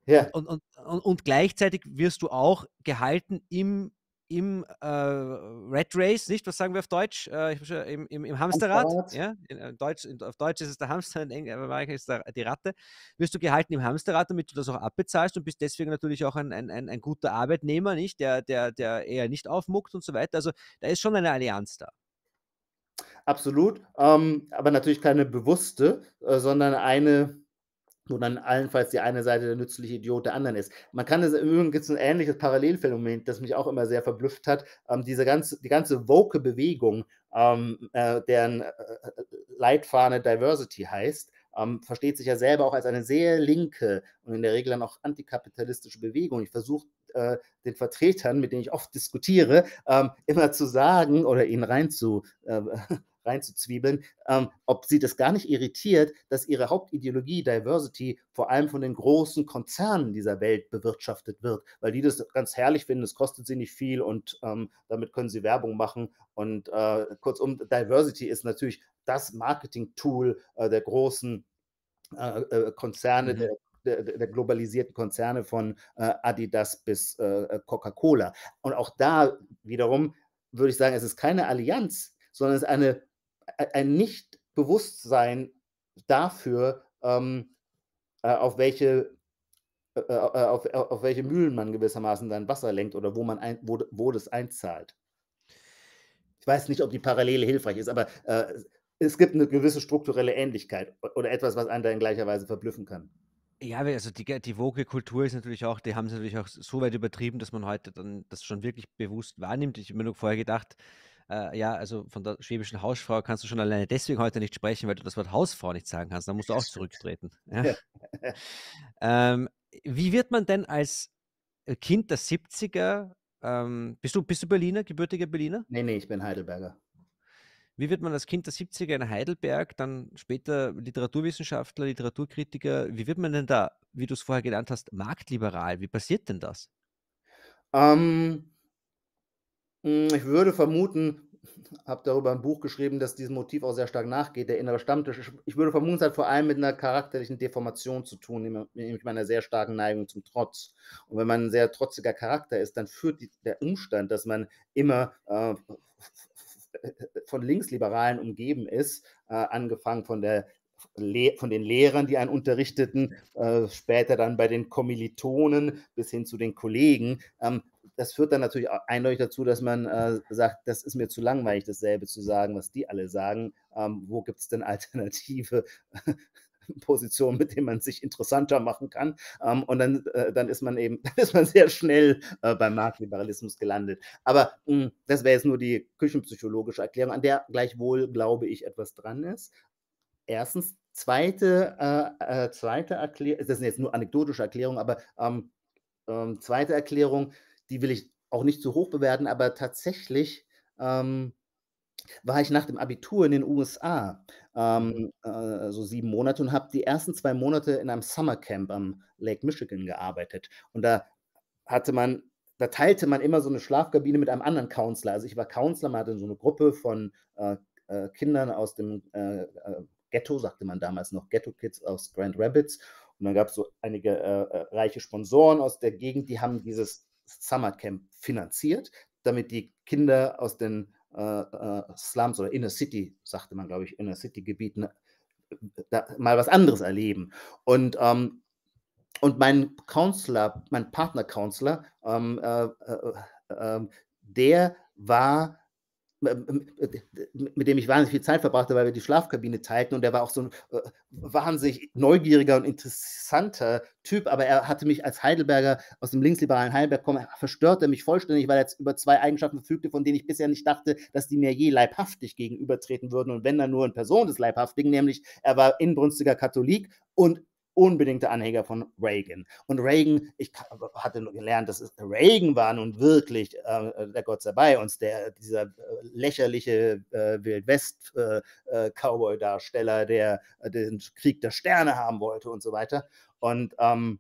Ja. Und, und, und, und gleichzeitig wirst du auch gehalten im, im äh, Red Race, nicht? Was sagen wir auf Deutsch? Äh, im, im, Im Hamsterrad. Hamsterrad. Ja? In, äh, Deutsch, in, auf Deutsch ist es der Hamster, in Eng- Amerika ist es die Ratte. Wirst du gehalten im Hamsterrad, damit du das auch abbezahlst und bist deswegen natürlich auch ein, ein, ein, ein guter Arbeitnehmer, nicht? Der, der, der eher nicht aufmuckt und so weiter. Also da ist schon eine Allianz da. Absolut, ähm, aber natürlich keine bewusste, äh, sondern eine, wo dann allenfalls die eine Seite der nützliche Idiot der anderen ist. Man kann es im Übrigen gibt es ein ähnliches Parallelphänomen, das mich auch immer sehr verblüfft hat. Ähm, diese ganze, die ganze woke Bewegung, ähm, äh, deren äh, äh, Leitfahne Diversity heißt, ähm, versteht sich ja selber auch als eine sehr linke und in der Regel dann auch antikapitalistische Bewegung. Ich versuche äh, den Vertretern, mit denen ich oft diskutiere, ähm, immer zu sagen oder ihnen rein zu, äh, reinzuzwiebeln, ähm, ob sie das gar nicht irritiert, dass ihre Hauptideologie Diversity vor allem von den großen Konzernen dieser Welt bewirtschaftet wird, weil die das ganz herrlich finden, es kostet sie nicht viel und ähm, damit können sie Werbung machen. Und äh, kurzum, Diversity ist natürlich das Marketing-Tool äh, der großen äh, äh, Konzerne, Mhm. der, der, der globalisierten Konzerne von äh, Adidas bis äh, Coca-Cola. Und auch da wiederum würde ich sagen, es ist keine Allianz, sondern es ist eine ein Nichtbewusstsein dafür, ähm, äh, auf welche äh, äh, auf auf welche Mühlen man gewissermaßen sein Wasser lenkt oder wo man ein wo wo das einzahlt. Ich weiß nicht, ob die Parallele hilfreich ist, aber, äh, es gibt 'ne gewisse strukturelle Ähnlichkeit oder etwas, was einen da in gleicher Weise verblüffen kann. Ja, also die die Woke-Kultur ist natürlich auch die haben sie natürlich auch so weit übertrieben, dass man heute dann das schon wirklich bewusst wahrnimmt. Ich habe mir nur vorher gedacht, äh, ja, also von der schwäbischen Hausfrau kannst du schon alleine deswegen heute nicht sprechen, weil du das Wort Hausfrau nicht sagen kannst. Da musst du auch zurücktreten. Ja. Ähm, wie wird man denn als, äh, Kind der 70er ähm, bist du bist du Berliner, gebürtiger Berliner? Ne, ne, ich bin Heidelberger. Wie wird man als Kind der 70er in Heidelberg, dann später Literaturwissenschaftler, Literaturkritiker wie wird man denn da, wie du's vorher genannt hast, marktliberal? Wie passiert denn das? Ähm hm, ich würde vermuten habe darüber 'n Buch geschrieben, das diesem Motiv auch sehr stark nachgeht, der innere Stammtisch. Ich würde vermuten, es hat vor allem mit 'ner charakterlichen Deformation zu tun, nämlich meiner sehr starken Neigung zum Trotz. Und wenn man 'n sehr trotziger Charakter ist, dann führt die der Umstand, dass man immer, äh, von Linksliberalen umgeben ist, äh, angefangen von der von den Lehrern, die einen unterrichteten, äh, später dann bei den Kommilitonen bis hin zu den Kollegen. Ähm, das führt dann natürlich a eindeutig dazu, dass man, äh, sagt: „Das ist mir zu langweilig, dasselbe zu sagen, was die alle sagen. Ähm, wo gibt's denn alternative Positionen, mit denen man sich interessanter machen kann?“ Ähm, und dann äh, dann ist man eben dann ist man sehr schnell, äh, beim Marktliberalismus gelandet. Aber, hm, das wäre jetzt nur die küchenpsychologische Erklärung, an der gleichwohl, glaube ich, etwas dran ist. Erstens. Zweite äh, äh, zweite Erklä das sind jetzt nur anekdotische Erklärungen, aber, ähm, ähm, zweite Erklärung, die will ich auch nicht zu hoch bewerten, aber tatsächlich, ähm, war ich nach dem Abitur in den USA, Mhm. ähm, äh, so 7 Monate und habe die ersten 2 Monate in einem Summercamp am Lake Michigan gearbeitet. Und da hatte man da teilte man immer so 'ne Schlafkabine mit einem anderen Counselor. Also, ich war Counselor, man hatte so 'ne Gruppe von, äh, äh, Kindern aus dem, äh, äh, Ghetto, sagte man damals noch, Ghetto Kids aus Grand Rapids. Und dann gab's so einige, äh, reiche Sponsoren aus der Gegend, die haben dieses Summercamp finanziert, damit die Kinder aus den, äh, äh, Slums oder Inner City, sagte man, glaube ich, Inner City Gebieten, äh, mal was anderes erleben. Und, ähm und mein Counselor, mein Partner-Counselor, ähm, äh, äh, ähm, der war äh, mit dem ich wahnsinnig viel Zeit verbrachte, weil wir die Schlafkabine teilten und der war auch so 'n, äh, wahnsinnig neugieriger und interessanter Typ, aber er hatte mich als Heidelberger aus dem linksliberalen Heidelberg komme verstörte mich vollständig, weil er jetzt über 2 Eigenschaften verfügte, von denen ich bisher nicht dachte, dass die mir je leibhaftig gegenübertreten würden und wenn dann nur in Person des Leibhaftigen, nämlich er war inbrünstiger Katholik und unbedingter Anhänger von Reagan. Und Reagan ich hatte gelernt, dass es Reagan war nun wirklich, äh, äh, der Gott sei bei uns, der dieser, äh, lächerliche, äh, Wild-West, äh, äh, der, den Krieg der Sterne haben wollte und so weiter. Und, ähm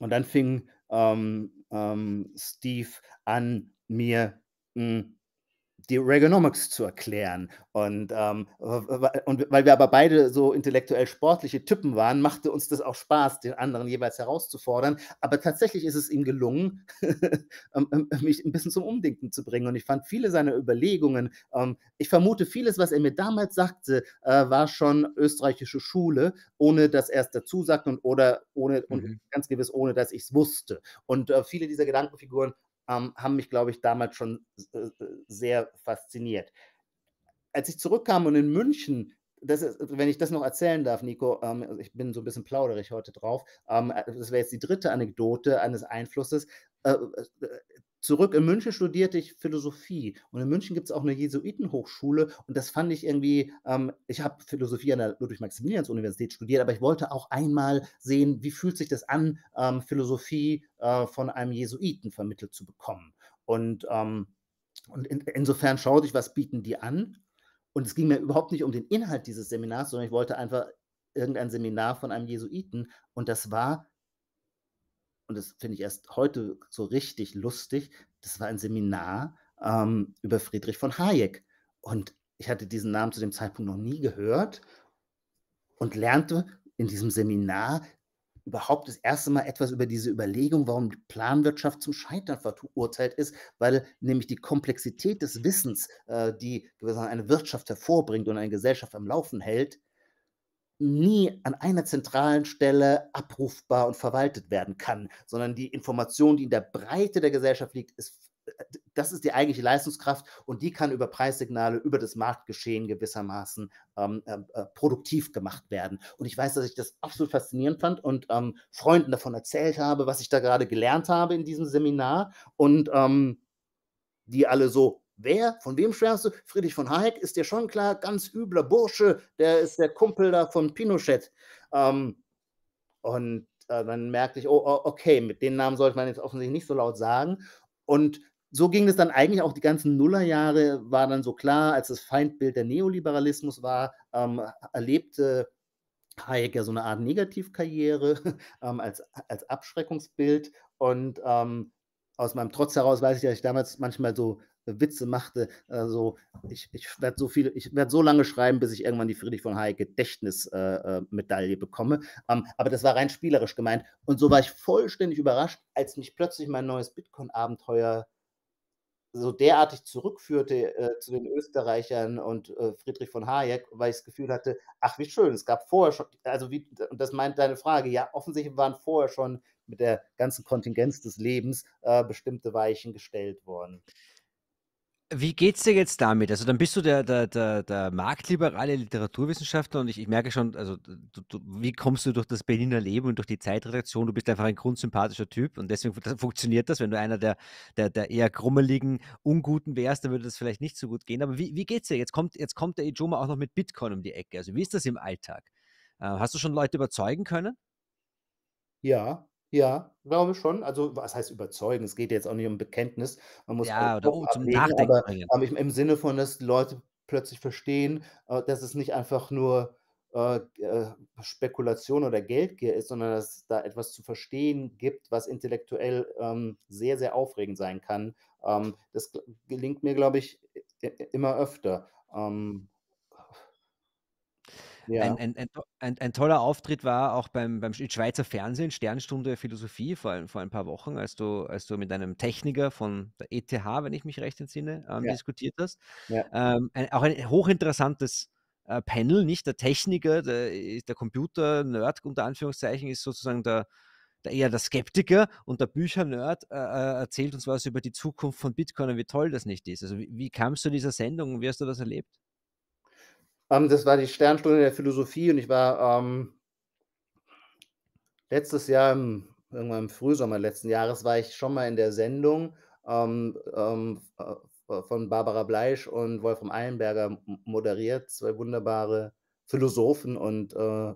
und dann fing, ähm, ähm, Steve an, mir, hm, die Reaganomics zu erklären. Und, ähm, und weil wir aber beide so intellektuell sportliche Typen waren, machte uns das auch Spaß, den anderen jeweils herauszufordern. Aber tatsächlich ist es ihm gelungen, ähm, ähm, mich 'n bisschen zum Umdenken zu bringen. Und ich fand viele seiner Überlegungen ähm, ich vermute, vieles, was er mir damals sagte, äh, war schon österreichische Schule, ohne dass er's dazu sagte und oder ohne und Mhm. ganz gewiss, ohne dass ich's wusste. Und, äh, viele dieser Gedankenfiguren, ähm, haben mich, glaube ich, damals schon äh, äh, sehr fasziniert. Als ich zurückkam und in München ist wenn ich das noch erzählen darf, Nico, ähm, also, ich bin so 'n bisschen plauderig heute drauf. Ähm, äh, das wäre jetzt die 3. Anekdote eines Einflusses. Äh, äh, zurück in München studierte ich Philosophie und in München gibt's auch 'ne Jesuitenhochschule und das fand ich irgendwie ähm, ich habe Philosophie an der Ludwig-Maximilians-Universität studiert, aber ich wollte auch einmal sehen, wie fühlt sich das an, ähm, Philosophie, äh, von einem Jesuiten vermittelt zu bekommen. Und, ähm und in insofern schaute ich, was bieten die an? Und es ging mir überhaupt nicht um den Inhalt dieses Seminars, sondern ich wollte einfach irgendein Seminar von einem Jesuiten und das war und das finde ich erst heute so richtig lustig, das war ein Seminar, ähm, über Friedrich von Hayek. Und ich hatte diesen Namen zu dem Zeitpunkt noch nie gehört und lernte in diesem Seminar überhaupt das erste Mal etwas über diese Überlegung, warum die Planwirtschaft zum Scheitern verurteilt ist, weil nämlich die Komplexität des Wissens, äh, die eine Wirtschaft hervorbringt und eine Gesellschaft am Laufen hält, nie an einer zentralen Stelle abrufbar und verwaltet werden kann, sondern die Information, die in der Breite der Gesellschaft liegt, ist das ist die eigentliche Leistungskraft und die kann über Preissignale, über das Marktgeschehen gewissermaßen ähm, äh, äh, produktiv gemacht werden. Und ich weiß, dass ich das absolut faszinierend fand und ähm, Freunden davon erzählt habe, was ich da gerade gelernt habe in diesem Seminar und ähm, die alle so, wer, von wem schwärmst du? Friedrich von Hayek ist dir schon klar, ganz übler Bursche, der ist der Kumpel da von Pinochet. Ähm, und äh, dann merkte ich, oh, oh, okay, mit den Namen sollte man jetzt offensichtlich nicht so laut sagen. Und so ging es dann eigentlich auch die ganzen Nullerjahre, war dann so klar, als das Feindbild der Neoliberalismus war, ähm, erlebte Hayek ja so eine Art Negativkarriere ähm, als, als Abschreckungsbild. Und ähm, aus meinem Trotz heraus weiß ich, dass ich damals manchmal so Witze machte. Also ich, ich werde so viel, ich werde so lange schreiben, bis ich irgendwann die Friedrich von Hayek Gedächtnismedaille äh, äh bekomme. Ähm, aber das war rein spielerisch gemeint. Und so war ich vollständig überrascht, als mich plötzlich mein neues Bitcoin-Abenteuer so derartig zurückführte äh, zu den Österreichern und äh, Friedrich von Hayek, weil ich das Gefühl hatte, ach wie schön, es gab vorher schon, also wie, und das meint deine Frage, ja, offensichtlich waren vorher schon mit der ganzen Kontingenz des Lebens äh, bestimmte Weichen gestellt worden. Wie geht's dir jetzt damit? Also dann bist du der, der, der, der marktliberale Literaturwissenschaftler und ich, ich merke schon, also du, du, wie kommst du durch das Berliner Leben und durch die Zeitredaktion? Du bist einfach ein grundsympathischer Typ und deswegen funktioniert das. Wenn du einer der, der, der eher grummeligen, unguten wärst, dann würde das vielleicht nicht so gut gehen. Aber wie, wie geht's dir? Jetzt kommt, jetzt kommt der Ijoma auch noch mit Bitcoin um die Ecke. Also wie ist das im Alltag? Äh, hast du schon Leute überzeugen können? Ja, ja, glaube schon. Also, was heißt überzeugen? Es geht jetzt auch nicht um Bekenntnis. Man muss Ja, oder um zum abwägen, Nachdenken aber bringen. aber im im Sinne von, dass Leute plötzlich verstehen, äh, dass es nicht einfach nur, äh, äh, Spekulation oder Geldgier ist, sondern dass es da etwas zu verstehen gibt, was intellektuell, ähm, sehr, sehr aufregend sein kann. Ähm, das gelingt mir, glaube ich, immer öfter. Ähm ja. ein, ein, ein, ein toller Auftritt war auch beim, beim Schweizer Fernsehen, Sternstunde Philosophie, vor, ein- vor ein paar Wochen, als du, als du mit einem Techniker von der ETH, wenn ich mich recht entsinne, ähm, Ja, diskutiert hast. ja. Ähm, auch ein hochinteressantes äh, Panel, nicht der Techniker, der, der Computer-Nerd unter Anführungszeichen, ist sozusagen der, der eher der Skeptiker und der Bücher-Nerd äh, äh, erzählt uns was über die Zukunft von Bitcoin und wie toll das nicht ist. Also wie, wie kamst du zu dieser Sendung und wie hast du das erlebt? Ähm, das war die Sternstunde der Philosophie und ich war, ähm letztes Jahr im irgendwann im Frühsommer letzten Jahres war ich schon mal in der Sendung, ähm, ähm, äh, von Barbara Bleisch und Wolfram Eilenberger moderiert, zwei wunderbare Philosophen und, äh, äh,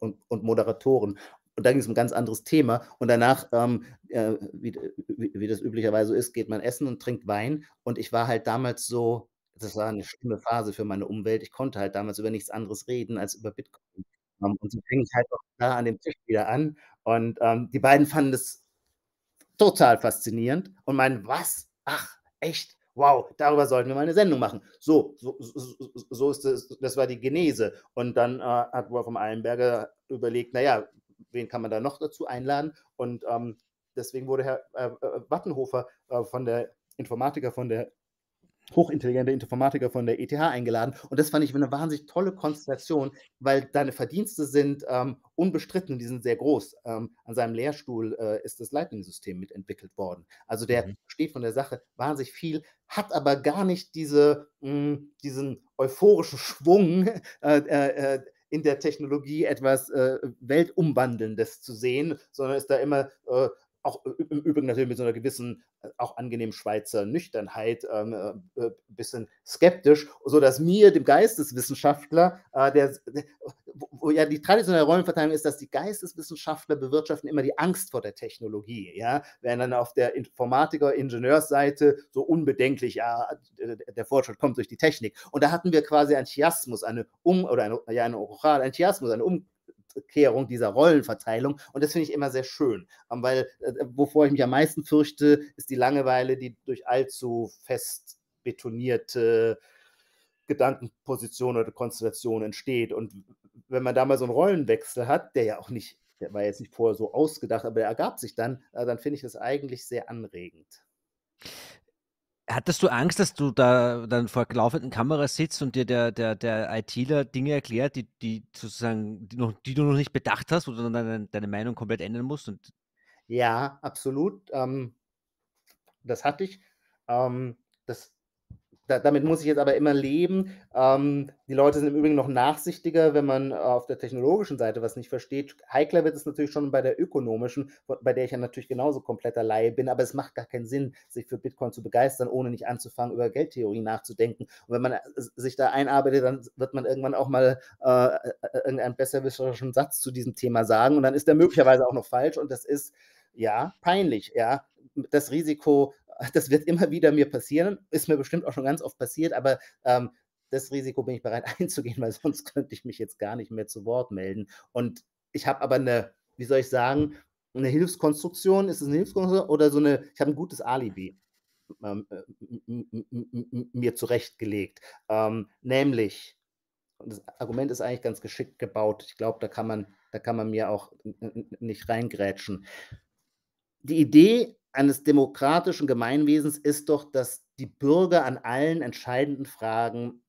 und und Moderatoren. Und da ging es um 'n ganz anderes Thema und danach, ähm, äh, wie wie wie das üblicherweise ist, geht man essen und trinkt Wein und ich war halt damals so das war 'ne schlimme Phase für meine Umwelt. Ich konnte halt damals über nichts anderes reden als über Bitcoin. Ähm, und so fing ich halt auch da an dem Tisch wieder an und, ähm, die beiden fanden das total faszinierend und meinen: „Was? Ach, echt? Wow, darüber sollten wir mal 'ne Sendung machen.“ So so so so ist das das war die Genese. Und dann, äh, hat Wolfram Eilenberger überlegt: „Na ja, wen kann man da noch dazu einladen?“ Und, ähm, deswegen wurde Herr, äh, äh, Wattenhofer, äh, von der Informatiker von der hochintelligente Informatiker von der ETH eingeladen. Und das fand ich 'ne wahnsinnig tolle Konstellation, weil deine Verdienste sind, ähm, unbestritten die sind sehr groß. Ähm, an seinem Lehrstuhl, äh, ist das Lightning-System mitentwickelt worden. Also, der Mhm. versteht von der Sache wahnsinnig viel, hat aber gar nicht diese hm, diesen euphorischen Schwung, äh, äh, äh, in der Technologie etwas, äh, Weltumwandelndes zu sehen, sondern ist da immer, äh, auch im Übrigen natürlich mit so 'ner gewissen, äh, auch angenehmen Schweizer Nüchternheit, ähm, äh, äh, bisschen skeptisch, sodass mir, dem Geisteswissenschaftler, äh, der s de wo ja die traditionelle Rollenverteilung ist, dass die Geisteswissenschaftler bewirtschaften immer die Angst vor der Technologie, ja? Während dann auf der Informatiker Ingenieursseite so unbedenklich, ja, der Fortschritt kommt durch die Technik. Und da hatten wir quasi einen Chiasmus, eine Um oder eine ja, eine Orochal, ein Chiasmus, eine Umkehrung dieser Rollenverteilung. Und das finde ich immer sehr schön, ähm, weil, äh, wovor ich mich am meisten fürchte, ist die Langeweile, die durch allzu fest betonierte Gedankenpositionen oder Konstellationen entsteht. Und wenn man da mal so 'n Rollenwechsel hat, der ja auch nicht der war jetzt nicht vorher so ausgedacht, aber der ergab sich dann, äh, dann finde ich das eigentlich sehr anregend. Hattest du Angst, dass du da dann vor laufenden Kameras sitzt und dir der, der, der ITler Dinge erklärt, die, die sozusagen, die, noch, die du noch nicht bedacht hast, wo du dann deine, deine Meinung komplett ändern musst? Ja, absolut. Ähm, das hatte ich. Ähm, das da, damit muss ich jetzt aber immer leben. Ähm, die Leute sind im Übrigen noch nachsichtiger, wenn man auf der technologischen Seite was nicht versteht. Heikler wird es natürlich schon bei der ökonomischen, bei der ich ja natürlich genauso kompletter Laie bin, aber es macht gar keinen Sinn, sich für Bitcoin zu begeistern, ohne nicht anzufangen, über Geldtheorie nachzudenken. Und wenn man äh, sich da einarbeitet, dann wird man irgendwann auch mal äh, äh, irgendeinen besserwisserischen Satz zu diesem Thema sagen und dann ist der möglicherweise auch noch falsch und das ist ja peinlich, ja. Das Risiko das wird immer wieder mir passieren, ist mir bestimmt auch schon ganz oft passiert, aber ähm, das Risiko bin ich bereit einzugehen, weil sonst könnte ich mich jetzt gar nicht mehr zu Wort melden. Und ich habe aber eine, wie soll ich sagen, eine Hilfskonstruktion, ist es eine Hilfskonstruktion oder so eine, ich habe ein gutes Alibi ähm, mir zurechtgelegt. Ähm, nämlich, das Argument ist eigentlich ganz geschickt gebaut. Ich glaube, da kann man, da kann man mir auch nicht reingrätschen. Die Idee eines demokratischen Gemeinwesens ist doch, dass die Bürger an allen entscheidenden Fragen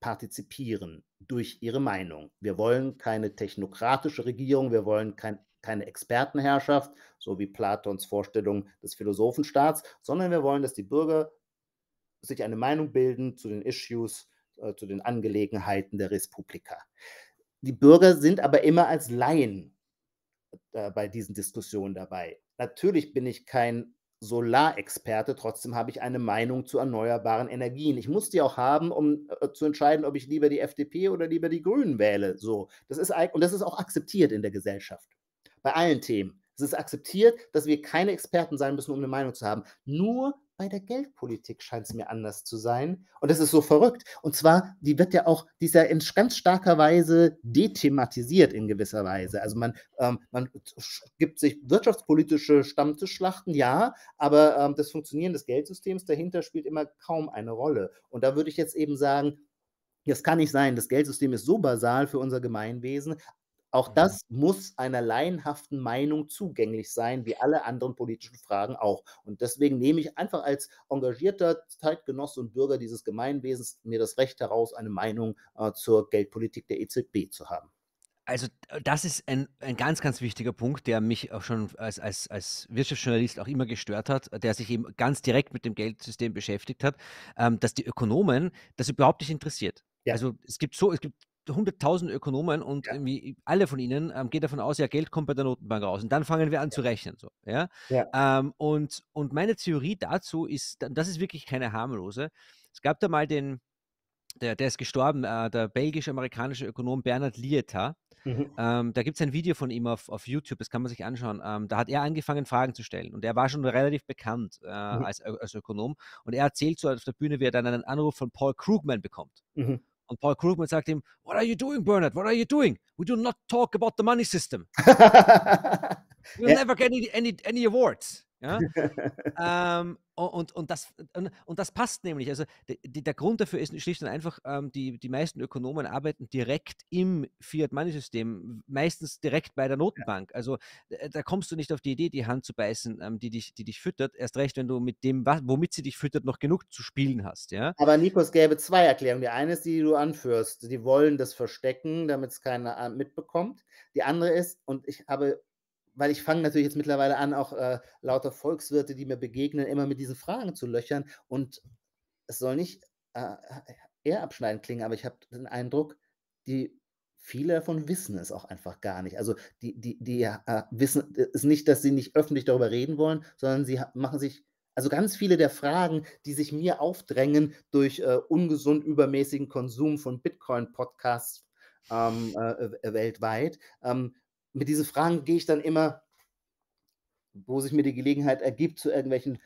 partizipieren durch ihre Meinung. Wir wollen keine technokratische Regierung, wir wollen kein, keine Expertenherrschaft, so wie Platons Vorstellung des Philosophenstaats, sondern wir wollen, dass die Bürger sich eine Meinung bilden zu den Issues, äh, zu den Angelegenheiten der Respublika. Die Bürger sind aber immer als Laien äh, bei diesen Diskussionen dabei. Natürlich bin ich kein Solarexperte, trotzdem habe ich eine Meinung zu erneuerbaren Energien. Ich muss die auch haben, um äh, zu entscheiden, ob ich lieber die FDP oder lieber die Grünen wähle. So, das ist und das ist auch akzeptiert in der Gesellschaft. Bei allen Themen. Es ist akzeptiert, dass wir keine Experten sein müssen, um eine Meinung zu haben. Nur bei der Geldpolitik scheint es mir anders zu sein. Und das ist so verrückt. Und zwar, die wird ja auch, die in ganz starker Weise dethematisiert in gewisser Weise. Also man, ähm, man gibt sich wirtschaftspolitische Stammtischschlachten, ja, aber ähm, das Funktionieren des Geldsystems dahinter spielt immer kaum eine Rolle. Und da würde ich jetzt eben sagen, das kann nicht sein. Das Geldsystem ist so basal für unser Gemeinwesen, auch mhm. das muss einer laienhaften Meinung zugänglich sein, wie alle anderen politischen Fragen auch. Und deswegen nehme ich einfach als engagierter Zeitgenosse und Bürger dieses Gemeinwesens mir das Recht heraus, eine Meinung äh, zur Geldpolitik der EZB zu haben. Also das ist ein, ein ganz, ganz wichtiger Punkt, der mich auch schon als, als, als Wirtschaftsjournalist auch immer gestört hat, der sich eben ganz direkt mit dem Geldsystem beschäftigt hat, ähm, dass die Ökonomen das überhaupt nicht interessiert. Ja. Also es gibt so, es gibt 100.000 Ökonomen und ja. irgendwie alle von ihnen ähm, gehen davon aus, ja, Geld kommt bei der Notenbank raus. Und dann fangen wir an ja. zu rechnen. So, ja? ja. Ähm, und, und meine Theorie dazu ist, das ist wirklich keine harmlose. Es gab da mal den, der, der ist gestorben, äh, der belgisch-amerikanische Ökonom Bernhard Lieta. Mhm. Ähm, da gibt es ein Video von ihm auf, auf YouTube, das kann man sich anschauen. Ähm, da hat er angefangen, Fragen zu stellen. Und er war schon relativ bekannt äh, mhm. als, als Ökonom. Und er erzählt so auf der Bühne, wie er dann einen Anruf von Paul Krugman bekommt. Mhm. Und Paul Krugman sagt ihm, What are you doing, Bernard? What are you doing? We do not talk about the money system. You'll yeah. never get any, any, any awards. Ja? ähm, und, und, das, und das passt nämlich. Also die, der Grund dafür ist schlicht und einfach, ähm, die, die meisten Ökonomen arbeiten direkt im Fiat-Money-System, meistens direkt bei der Notenbank. Also da kommst du nicht auf die Idee, die Hand zu beißen, ähm, die, dich, die dich füttert. Erst recht, wenn du mit dem, womit sie dich füttert, noch genug zu spielen hast. Ja? Aber Nikos gäbe zwei Erklärungen. Die eine ist die, die du anführst. Die wollen das verstecken, damit es keiner äh, mitbekommt. Die andere ist, und ich habe weil ich fange natürlich jetzt mittlerweile an, auch äh, lauter Volkswirte, die mir begegnen, immer mit diesen Fragen zu löchern. Und es soll nicht äh, eher abschneidend klingen, aber ich habe den Eindruck, die viele davon wissen es auch einfach gar nicht. Also die, die, die äh, wissen es nicht, dass sie nicht öffentlich darüber reden wollen, sondern sie machen sich, also ganz viele der Fragen, die sich mir aufdrängen durch äh, ungesund übermäßigen Konsum von Bitcoin-Podcasts ähm, äh, weltweit, ähm, mit diesen Fragen gehe ich dann immer, wo sich mir die Gelegenheit ergibt, zu irgendwelchen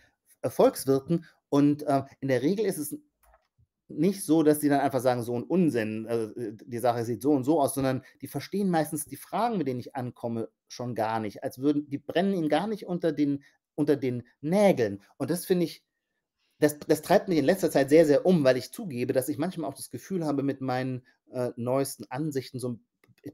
Erfolgswirten. Und äh, in der Regel ist es nicht so, dass die dann einfach sagen, so ein Unsinn, also die Sache sieht so und so aus, sondern die verstehen meistens die Fragen, mit denen ich ankomme, schon gar nicht. Als würden, die brennen ihnen gar nicht unter den, unter den Nägeln. Und das finde ich, das, das treibt mich in letzter Zeit sehr, sehr um, weil ich zugebe, dass ich manchmal auch das Gefühl habe, mit meinen äh, neuesten Ansichten so ein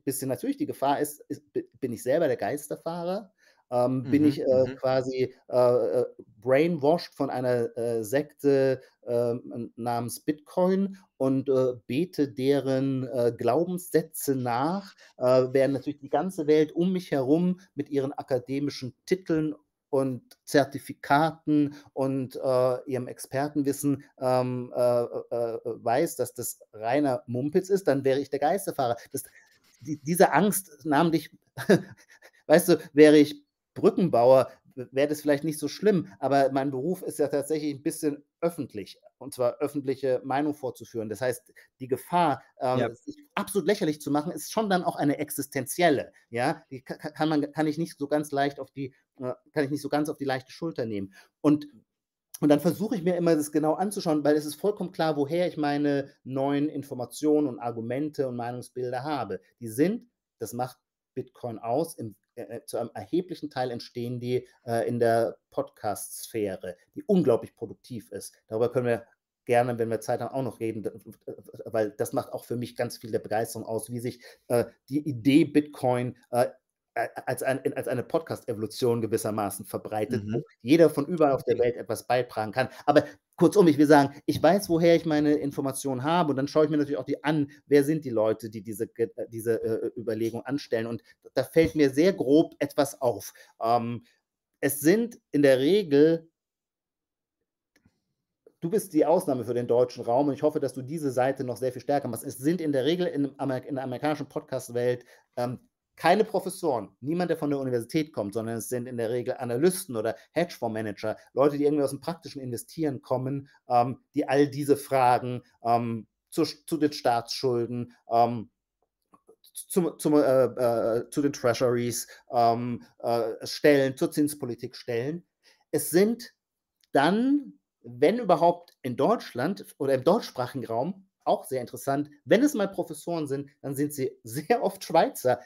bisschen natürlich die Gefahr ist, ist bin ich selber der Geisterfahrer? Ähm, bin ich Mhm, äh, mhm. quasi äh, äh, brainwashed von einer äh, Sekte ähm, namens Bitcoin und äh, bete deren äh, Glaubenssätze nach, äh, während natürlich die ganze Welt um mich herum mit ihren akademischen Titeln und Zertifikaten und äh, ihrem Expertenwissen ähm, äh, äh, äh, weiß, dass das reiner Mumpitz ist, dann wäre ich der Geisterfahrer. Das, die, diese Angst, namentlich, weißt du, wäre ich Brückenbauer, wäre das vielleicht nicht so schlimm, aber mein Beruf ist ja tatsächlich ein bisschen öffentlich, und zwar öffentliche Meinung vorzuführen. Das heißt, die Gefahr, Ja. äh, sich absolut lächerlich zu machen, ist schon dann auch eine existenzielle. Ja, die ka- kann man kann ich nicht so ganz leicht auf die äh, kann ich nicht so ganz auf die leichte Schulter nehmen. Und und dann versuche ich mir immer das genau anzuschauen, weil es ist vollkommen klar, woher ich meine neuen Informationen und Argumente und Meinungsbilder habe. Die sind, das macht Bitcoin aus, im, äh, äh, zu einem erheblichen Teil entstehen die äh, in der Podcast-Sphäre, die unglaublich produktiv ist. Darüber können wir gerne, wenn wir Zeit haben, auch noch reden, weil das macht auch für mich ganz viel der Begeisterung aus, wie sich äh, die Idee Bitcoin äh, als, ein, als eine Podcast-Evolution gewissermaßen verbreitet, Mhm. wo jeder von überall auf der. Welt etwas beitragen kann. Aber kurzum, ich will sagen, ich weiß, woher ich meine Informationen habe und dann schaue ich mir natürlich auch die an, wer sind die Leute, die diese, diese äh, Überlegung anstellen. Und da fällt mir sehr grob etwas auf. Ähm, es sind in der Regel du bist die Ausnahme für den deutschen Raum und ich hoffe, dass du diese Seite noch sehr viel stärker machst. Es sind in der Regel in, Amer in der amerikanischen Podcast-Welt ähm, keine Professoren, niemand, der von der Universität kommt, sondern es sind in der Regel Analysten oder Hedgefondsmanager, Leute, die irgendwie aus dem praktischen Investieren kommen, ähm, die all diese Fragen ähm, zu, zu, den Staatsschulden, ähm, zum, zum, äh, äh, zu den Treasuries ähm, äh, stellen, zur Zinspolitik stellen. Es sind dann, wenn überhaupt in Deutschland oder im deutschsprachigen Raum, auch sehr interessant, wenn es mal Professoren sind, dann sind sie sehr oft Schweizer.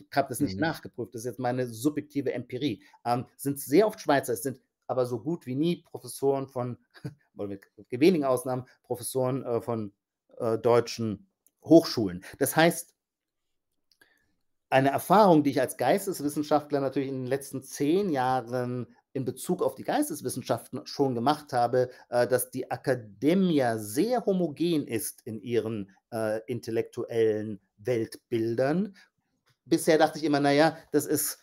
Ich habe das nicht Mhm. nachgeprüft, das ist jetzt meine subjektive Empirie. Ähm, sind sehr oft Schweizer, es sind aber so gut wie nie Professoren von, mit wenigen Ausnahmen, Professoren äh, von äh, deutschen Hochschulen. Das heißt, eine Erfahrung, die ich als Geisteswissenschaftler natürlich in den letzten zehn Jahren in Bezug auf die Geisteswissenschaften schon gemacht habe, äh, dass die Akademie sehr homogen ist in ihren äh, intellektuellen Weltbildern. Bisher dachte ich immer, naja, das ist,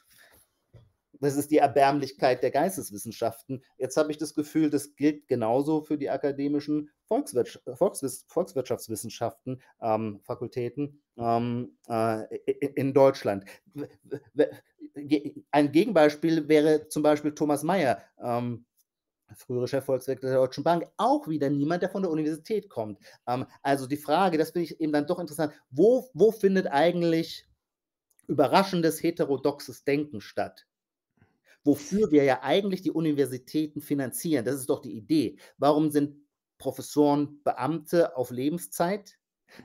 das ist die Erbärmlichkeit der Geisteswissenschaften. Jetzt habe ich das Gefühl, das gilt genauso für die akademischen Volkswirtschaft, Volkswiss, Volkswirtschaftswissenschaften, ähm, Fakultäten ähm, äh, in Deutschland. Ein Gegenbeispiel wäre zum Beispiel Thomas Mayer, ähm, frühere Chefvolkswirt der Deutschen Bank, auch wieder niemand, der von der Universität kommt. Ähm, also die Frage, das finde ich eben dann doch interessant, wo, wo findet eigentlich überraschendes heterodoxes Denken statt? Wofür wir ja eigentlich die Universitäten finanzieren, das ist doch die Idee. Warum sind Professoren Beamte auf Lebenszeit?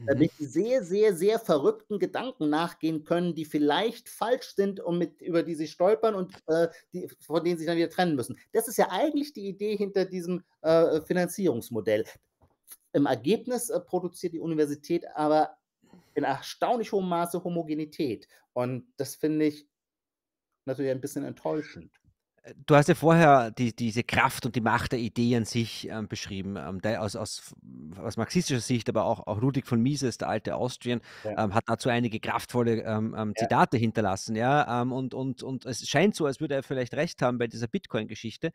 damit sie sehr, sehr, sehr verrückten Gedanken nachgehen können, die vielleicht falsch sind und mit, über die sie stolpern und äh, die, von denen sie sich dann wieder trennen müssen. Das ist ja eigentlich die Idee hinter diesem äh, Finanzierungsmodell. Im Ergebnis äh, produziert die Universität aber in erstaunlich hohem Maße Homogenität. Und das finde ich natürlich ein bisschen enttäuschend. Du hast ja vorher die, diese Kraft und die Macht der Idee an sich ähm, beschrieben, ähm, aus, aus, aus marxistischer Sicht, aber auch, auch Ludwig von Mises, der alte Austrian, Ja. ähm, hat dazu einige kraftvolle ähm, ähm, Ja. Zitate hinterlassen. Ja? Ähm, und, und, und es scheint so, als würde er vielleicht recht haben bei dieser Bitcoin-Geschichte.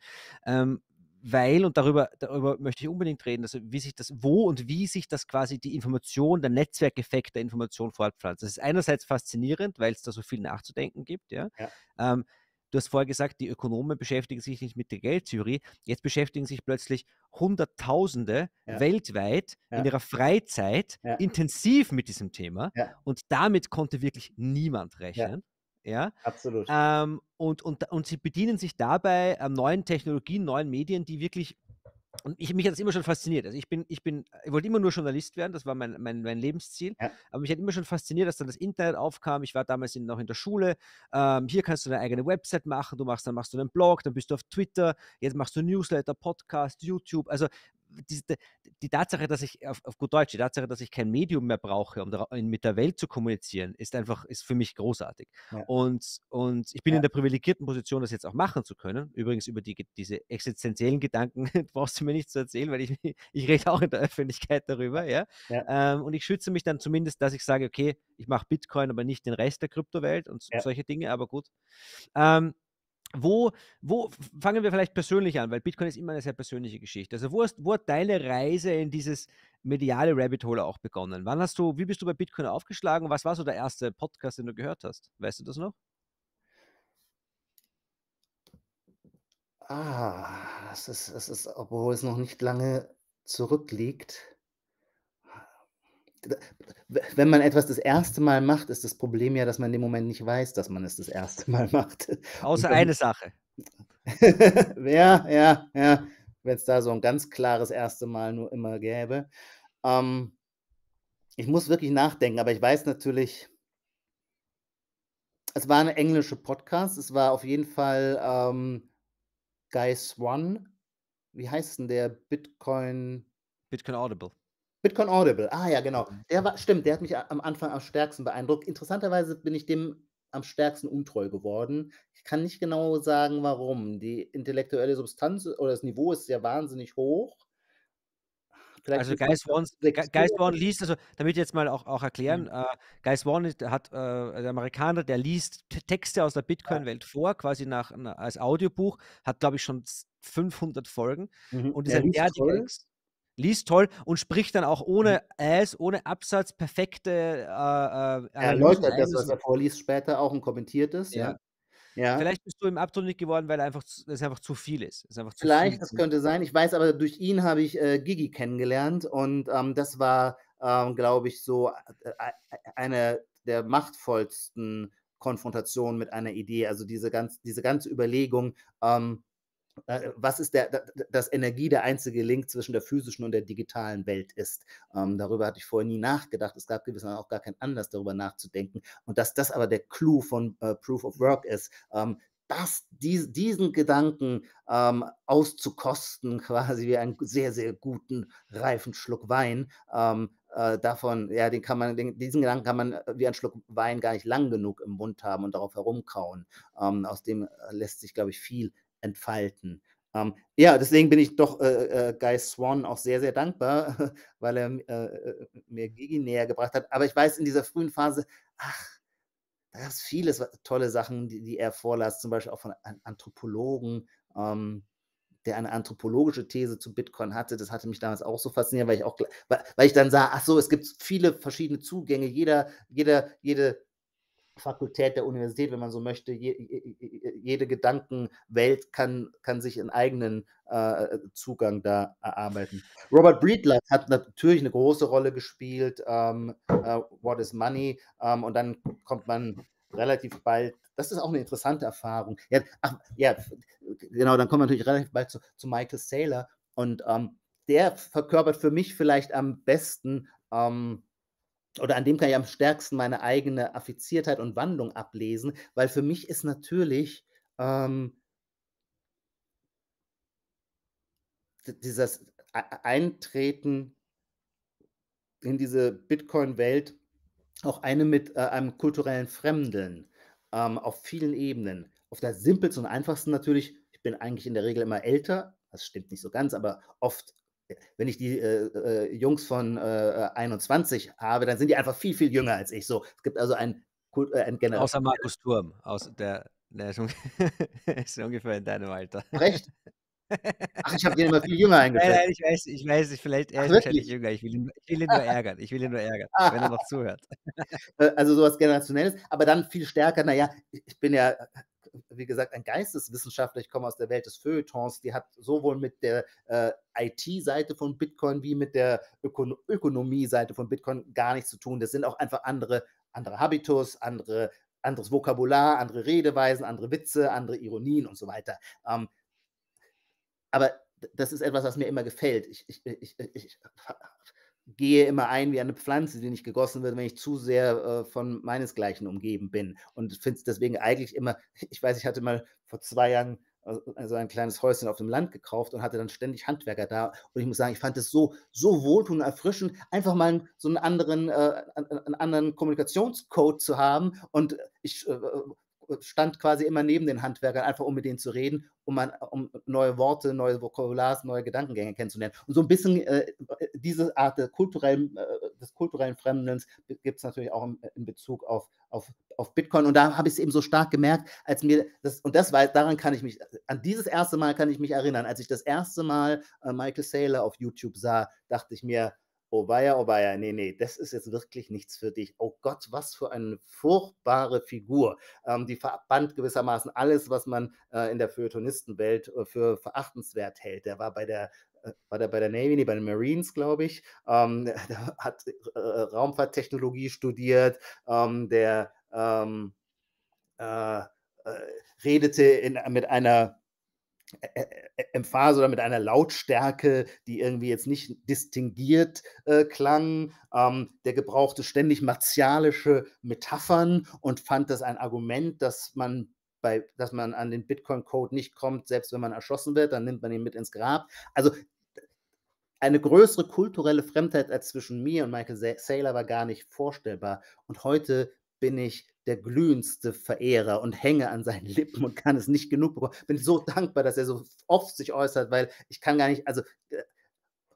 Weil, und darüber, darüber möchte ich unbedingt reden, also wie sich das, wo und wie sich das quasi die Information, der Netzwerkeffekt der Information fortpflanzt. Das ist einerseits faszinierend, weil es da so viel nachzudenken gibt, ja. Ja. Ähm, Du hast vorher gesagt, die Ökonomen beschäftigen sich nicht mit der Geldtheorie. Jetzt beschäftigen sich plötzlich Hunderttausende Ja. weltweit Ja. in ihrer Freizeit intensiv mit diesem Thema. Und damit konnte wirklich niemand rechnen. Ja. Absolut. Ähm, und, und, und sie bedienen sich dabei ähm, neuen Technologien, neuen Medien, die wirklich und ich, mich hat das immer schon fasziniert. Also ich bin, ich bin, ich wollte immer nur Journalist werden, das war mein, mein, mein Lebensziel. Ja. Aber mich hat immer schon fasziniert, dass dann das Internet aufkam. Ich war damals in, noch in der Schule. Ähm, hier kannst du eine eigene Website machen, du machst, dann machst du einen Blog, dann bist du auf Twitter, jetzt machst du Newsletter, Podcast, YouTube. Also die, die Tatsache, dass ich auf, auf, gut Deutsch, die Tatsache, dass ich kein Medium mehr brauche, um da, mit der Welt zu kommunizieren, ist einfach, ist für mich großartig. Ja. Und, und ich bin ja. in der privilegierten Position, das jetzt auch machen zu können. Übrigens über die, diese existenziellen Gedanken brauchst du mir nicht zu erzählen, weil ich, ich rede auch in der Öffentlichkeit darüber, ja. ja. Ähm, und ich schütze mich dann zumindest, dass ich sage, okay, ich mache Bitcoin, aber nicht den Rest der Kryptowelt und solche Dinge, aber gut. Ähm, wo, wo fangen wir vielleicht persönlich an, weil Bitcoin ist immer eine sehr persönliche Geschichte. Also, wo, hast, wo hat deine Reise in dieses mediale Rabbit Hole auch begonnen? Wann hast du, wie bist du bei Bitcoin aufgeschlagen? Was war so der erste Podcast, den du gehört hast? Weißt du das noch? Ah, das ist, das ist, obwohl es noch nicht lange zurückliegt. Wenn man etwas das erste Mal macht, ist das Problem ja, dass man in dem Moment nicht weiß, dass man es das erste Mal macht. Außer dann, eine Sache. ja, ja, ja. Wenn es da so ein ganz klares erste Mal nur immer gäbe. Ähm, ich muss wirklich nachdenken, aber ich weiß natürlich, es war ein englischer Podcast. Es war auf jeden Fall ähm, Guy Swan. Wie heißt denn der Bitcoin? Bitcoin Audible. Bitcoin Audible, ah ja, genau. Mhm. Der war, stimmt, der hat mich am Anfang am stärksten beeindruckt. Interessanterweise bin ich dem am stärksten untreu geworden. Ich kann nicht genau sagen, warum. Die intellektuelle Substanz oder das Niveau ist ja wahnsinnig hoch. Vielleicht also Guy Swan, Guy Swan liest, also damit jetzt mal auch, auch erklären, mhm. äh, Guy Swan hat, äh, der Amerikaner, der liest Texte aus der Bitcoin-Welt vor, quasi nach, na, als Audiobuch, hat glaube ich schon 500 Folgen mhm. und ist ein derartiger liest toll und spricht dann auch ohne mhm. Äs, ohne Absatz perfekte äh, äh, Er erläutert das, was er vorliest, später auch und kommentiert es. Ja. ja. Vielleicht bist du ihm abtrünnig geworden, weil einfach, es einfach zu viel ist. ist einfach Vielleicht, viel. das könnte sein. Ich weiß aber, durch ihn habe ich äh, Gigi kennengelernt und ähm, das war, ähm, glaube ich, so äh, äh, eine der machtvollsten Konfrontationen mit einer Idee. Also diese, ganz, diese ganze Überlegung, ähm, äh, was ist der, das Energie der einzige Link zwischen der physischen und der digitalen Welt ist. Ähm, darüber hatte ich vorher nie nachgedacht. Es gab gewissermaßen auch gar keinen Anlass, darüber nachzudenken. Und dass das aber der Clou von äh, Proof of Work ist, ähm, das, die, diesen Gedanken ähm, auszukosten, quasi wie einen sehr, sehr guten, reifen Schluck Wein, ähm, äh, davon, ja, den kann man, den, diesen Gedanken kann man äh, wie ein Schluck Wein gar nicht lang genug im Mund haben und darauf herumkauen. Ähm, aus dem äh, lässt sich, glaube ich, viel entfalten. Ähm, ja, deswegen bin ich doch äh, äh, Guy Swan auch sehr, sehr dankbar, weil er äh, äh, mir Gigi näher gebracht hat. Aber ich weiß in dieser frühen Phase, ach, da gab es viele tolle Sachen, die, die, er vorlas, zum Beispiel auch von einem Anthropologen, ähm, der eine anthropologische These zu Bitcoin hatte. Das hatte mich damals auch so fasziniert, weil ich auch, weil, weil ich dann sah, ach so, es gibt viele verschiedene Zugänge. Jeder, jeder, jede Fakultät der Universität, wenn man so möchte. Je, jede Gedankenwelt kann, kann sich einen eigenen äh, Zugang da erarbeiten. Robert Breedlove hat natürlich eine große Rolle gespielt. Ähm, uh, What is Money? Ähm, und dann kommt man relativ bald. Das ist auch eine interessante Erfahrung. Ja, ach, ja genau, dann kommt man natürlich relativ bald zu, zu Michael Saylor und ähm, der verkörpert für mich vielleicht am besten ähm, oder an dem kann ich am stärksten meine eigene Affiziertheit und Wandlung ablesen, weil für mich ist natürlich ähm, dieses Eintreten in diese Bitcoin-Welt auch eine mit äh, einem kulturellen Fremden ähm, auf vielen Ebenen. Auf der simpelsten und einfachsten natürlich, ich bin eigentlich in der Regel immer älter, das stimmt nicht so ganz, aber oft wenn ich die äh, äh, Jungs von äh, 21 habe, dann sind die einfach viel, viel jünger als ich. So, es gibt also ein, äh, ein Generation. Außer Markus Turm, aus der, der ist, ist, ungefähr in deinem Alter. Recht? Ach, ich habe den immer viel jünger eingeschätzt. Nein, nein, ich weiß, ich weiß, vielleicht, er ist wahrscheinlich jünger. Ich will, ihn, ich will ihn nur ärgern. Ich will ihn nur ärgern, wenn er noch zuhört. Äh, also sowas Generationelles, aber dann viel stärker, naja, ich bin ja wie gesagt, ein Geisteswissenschaftler. Ich komme aus der Welt des Feuilletons. Die hat sowohl mit der äh, IT-Seite von Bitcoin wie mit der Ökon Ökonomie-Seite von Bitcoin gar nichts zu tun. Das sind auch einfach andere, andere Habitus, andere, anderes Vokabular, andere Redeweisen, andere Witze, andere Ironien und so weiter. Ähm, aber das ist etwas, was mir immer gefällt. Ich, ich, ich, ich gehe immer ein wie eine Pflanze, die nicht gegossen wird, wenn ich zu sehr äh, von meinesgleichen umgeben bin. Und finde es deswegen eigentlich immer, ich weiß, ich hatte mal vor zwei Jahren also ein kleines Häuschen auf dem Land gekauft und hatte dann ständig Handwerker da. Und ich muss sagen, ich fand es so, so wohltuend, erfrischend, einfach mal so einen anderen, äh, einen anderen Kommunikationscode zu haben. Und ich äh, stand quasi immer neben den Handwerkern, einfach um mit denen zu reden, um, man, um neue Worte, neue Vokabulars, neue Gedankengänge kennenzulernen. Und so ein bisschen äh, diese Art der kulturellen, äh, des kulturellen Fremdens gibt es natürlich auch in, in Bezug auf, auf, auf Bitcoin. Und da habe ich es eben so stark gemerkt, als mir das, und das war, daran kann ich mich, an dieses erste Mal kann ich mich erinnern, als ich das erste Mal äh, Michael Saylor auf YouTube sah, dachte ich mir, oh weia, oh weia, nee, nee, das ist jetzt wirklich nichts für dich. Oh Gott, was für eine furchtbare Figur. Ähm, die verbannt gewissermaßen alles, was man äh, in der Feuilletonistenwelt äh, für verachtenswert hält. Der war bei der äh, war der bei der Navy, nee, bei den Marines, glaube ich. Ähm, der hat äh, Raumfahrttechnologie studiert. Ähm, der ähm, äh, äh, redete in, mit einer Emphase oder mit einer Lautstärke, die irgendwie jetzt nicht distinguiert äh, klang. Ähm, der gebrauchte ständig martialische Metaphern und fand das ein Argument, dass man bei, dass man an den Bitcoin-Code nicht kommt, selbst wenn man erschossen wird, dann nimmt man ihn mit ins Grab. Also eine größere kulturelle Fremdheit als zwischen mir und Michael Saylor war gar nicht vorstellbar. Und heute bin ich der glühendste Verehrer und hänge an seinen Lippen und kann es nicht genug bekommen. Bin so dankbar, dass er so oft sich äußert, weil ich kann gar nicht, also äh,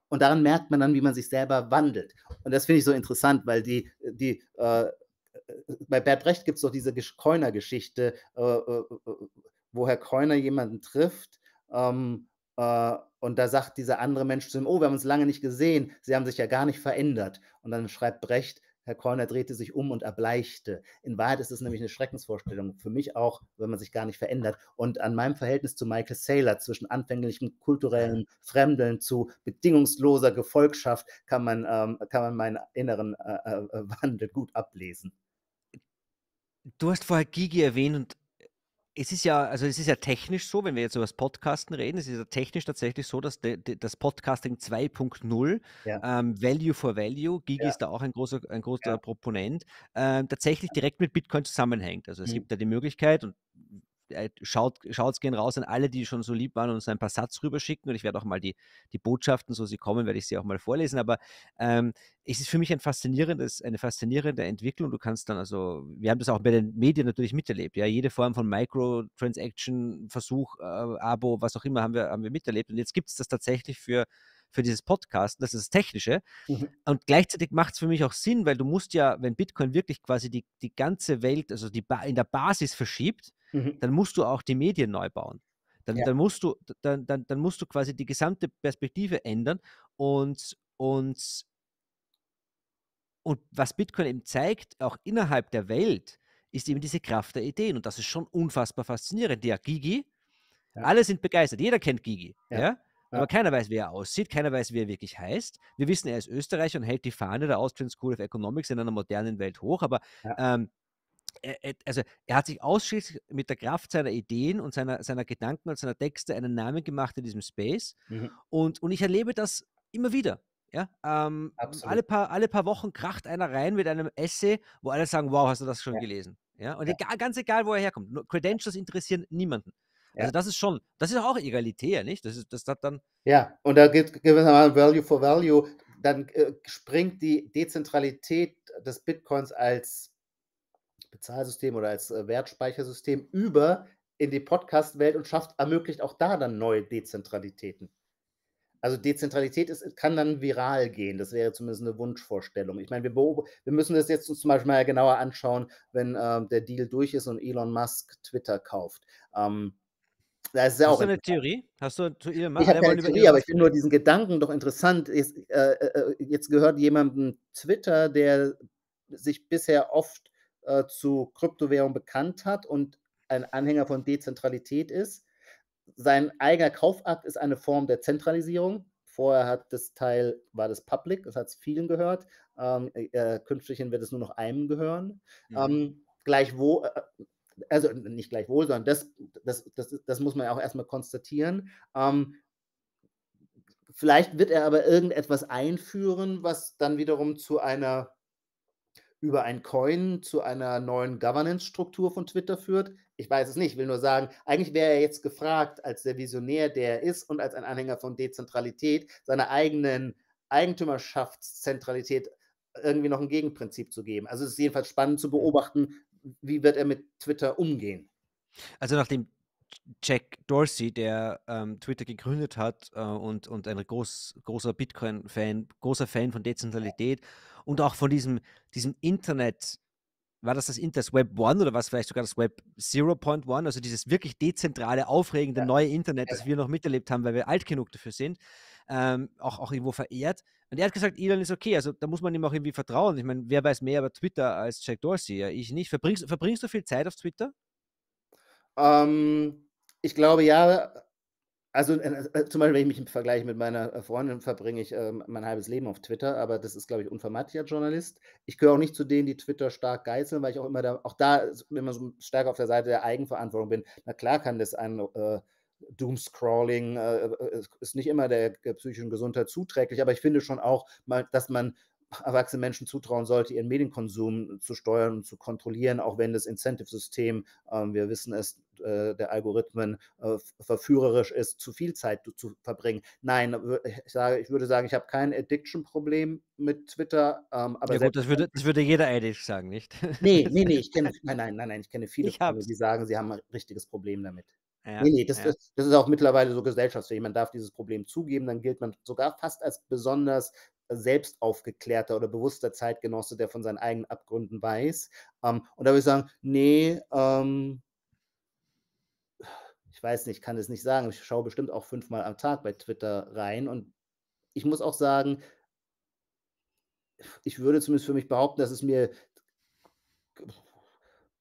und daran merkt man dann, wie man sich selber wandelt. Und das finde ich so interessant, weil die, die äh, bei Bert Brecht gibt es doch diese Coiner-Geschichte, äh, äh, wo Herr Coiner jemanden trifft ähm, äh, und da sagt dieser andere Mensch zu ihm, oh, wir haben uns lange nicht gesehen, Sie haben sich ja gar nicht verändert. Und dann schreibt Brecht, Herr Korner drehte sich um und erbleichte. In Wahrheit ist es nämlich eine Schreckensvorstellung. Für mich auch, wenn man sich gar nicht verändert. Und an meinem Verhältnis zu Michael Saylor, zwischen anfänglichem kulturellen Fremdeln zu bedingungsloser Gefolgschaft, kann man, ähm, kann man meinen inneren äh, äh, Wandel gut ablesen. Du hast vorher Gigi erwähnt und es ist ja, also es ist ja technisch so, wenn wir jetzt über das Podcasten reden, es ist ja technisch tatsächlich so, dass de, de, das Podcasting 2.0, ja. ähm, Value for Value, Gigi ja. ist da auch ein großer, ein großer ja. Proponent, ähm, tatsächlich direkt mit Bitcoin zusammenhängt. Also es mhm. gibt da die Möglichkeit, und äh, schaut, schaut's gehen raus an alle, die schon so lieb waren und uns ein paar Satz rüberschicken. Und ich werde auch mal die, die Botschaften, so sie kommen, werde ich sie auch mal vorlesen. Aber ähm, es ist für mich ein faszinierendes, eine faszinierende Entwicklung. Du kannst dann also, wir haben das auch bei den Medien natürlich miterlebt. Ja, jede Form von Microtransaction, Versuch, äh, Abo, was auch immer, haben wir, haben wir miterlebt. Und jetzt gibt es das tatsächlich für für dieses Podcast, das ist das Technische. Mhm. Und gleichzeitig macht es für mich auch Sinn, weil du musst ja, wenn Bitcoin wirklich quasi die, die ganze Welt, also die ba in der Basis verschiebt, mhm. dann musst du auch die Medien neu bauen. Dann, ja. dann, musst du, dann, dann, dann musst du quasi die gesamte Perspektive ändern und, und, und was Bitcoin eben zeigt, auch innerhalb der Welt, ist eben diese Kraft der Ideen. Und das ist schon unfassbar faszinierend. Der Gigi, ja. alle sind begeistert. Jeder kennt Gigi. Ja. ja? Aber keiner weiß, wie er aussieht, keiner weiß, wie er wirklich heißt. Wir wissen, er ist Österreicher und hält die Fahne der Austrian School of Economics in einer modernen Welt hoch, aber ja. ähm, er, also er hat sich ausschließlich mit der Kraft seiner Ideen und seiner, seiner Gedanken und seiner Texte einen Namen gemacht in diesem Space. Mhm. Und, und ich erlebe das immer wieder. Ja, ähm, alle, paar, alle paar Wochen kracht einer rein mit einem Essay, wo alle sagen, wow, hast du das schon ja. gelesen? Ja, und ja. Egal, ganz egal, wo er herkommt. Credentials interessieren niemanden. Also das ist schon, das ist auch egalitär, nicht? Das, ist, das hat dann. Ja, und da gibt gewissermaßen Value for Value. Dann äh, springt die Dezentralität des Bitcoins als Bezahlsystem oder als äh, Wertspeichersystem über in die Podcast-Welt und schafft, ermöglicht auch da dann neue Dezentralitäten. Also Dezentralität ist, kann dann viral gehen. Das wäre zumindest eine Wunschvorstellung. Ich meine, wir, wir müssen das jetzt uns zum Beispiel mal genauer anschauen, wenn ähm, der Deal durch ist und Elon Musk Twitter kauft. Ähm, Hast auch du eine Theorie? Hast du zu Elon Musk? Ich habe keine Theorie, aber ich finde nur diesen Gedanken doch interessant. Jetzt, äh, äh, jetzt gehört jemandem Twitter, der sich bisher oft äh, zu Kryptowährung bekannt hat und ein Anhänger von Dezentralität ist. Sein eigener Kaufakt ist eine Form der Zentralisierung. Vorher hat das Teil, war das Public, das hat es vielen gehört. Ähm, äh, künftig wird es nur noch einem gehören. Mhm. Ähm, gleichwohl, äh, also nicht gleichwohl, sondern das, das, das, das muss man ja auch erstmal konstatieren. Ähm, vielleicht wird er aber irgendetwas einführen, was dann wiederum zu einer über ein Coin zu einer neuen Governance-Struktur von Twitter führt? Ich weiß es nicht. Ich will nur sagen, eigentlich wäre er jetzt gefragt, als der Visionär, der er ist und als ein Anhänger von Dezentralität, seiner eigenen Eigentümerschaftszentralität irgendwie noch ein Gegenprinzip zu geben. Also es ist jedenfalls spannend zu beobachten, wie wird er mit Twitter umgehen. Also nachdem Jack Dorsey, der ähm, Twitter gegründet hat äh, und, und ein groß, großer Bitcoin-Fan, großer Fan von Dezentralität und auch von diesem, diesem Internet, war das das, das Web 1 oder was vielleicht sogar das Web 0.1, also dieses wirklich dezentrale, aufregende ja. neue Internet, das wir noch miterlebt haben, weil wir alt genug dafür sind, ähm, auch, auch irgendwo verehrt. Und er hat gesagt, Elon ist okay, also da muss man ihm auch irgendwie vertrauen. Ich meine, wer weiß mehr über Twitter als Jack Dorsey? Ja, ich nicht. Verbringst, verbringst du viel Zeit auf Twitter? Ähm, ich glaube ja. Also äh, äh, zum Beispiel, wenn ich mich vergleiche mit meiner äh, Freundin, verbringe ich äh, mein halbes Leben auf Twitter, aber das ist, glaube ich, unvermeidlich als Journalist. Ich gehöre auch nicht zu denen, die Twitter stark geißeln, weil ich auch immer da, auch da immer so stärker auf der Seite der Eigenverantwortung bin. Na klar kann das ein äh, Doomscrawling äh, ist nicht immer der, psychischen Gesundheit zuträglich, aber ich finde schon auch, mal, dass man erwachsene Menschen zutrauen sollte, ihren Medienkonsum zu steuern und zu kontrollieren, auch wenn das Incentive-System, ähm, wir wissen es, äh, der Algorithmen äh, verführerisch ist, zu viel Zeit zu verbringen. Nein, ich, sage, ich würde sagen, ich habe kein Addiction-Problem mit Twitter. Ähm, aber ja gut, das würde, das würde jeder Addict sagen, nicht? Nee, nee, nee, ich kenne, nein, nein, nein, nein, ich kenne viele, ich Freunde, die sagen, sie haben ein richtiges Problem damit. Ja, nee, nee, das, ja. das, das, ist auch mittlerweile so gesellschaftsfähig. Man darf dieses Problem zugeben, dann gilt man sogar fast als besonders selbst aufgeklärter oder bewusster Zeitgenosse, der von seinen eigenen Abgründen weiß. Ähm, und da würde ich sagen, nee, ähm, ich weiß nicht, kann es nicht sagen. Ich schaue bestimmt auch fünfmal am Tag bei Twitter rein und ich muss auch sagen, ich würde zumindest für mich behaupten, dass es mir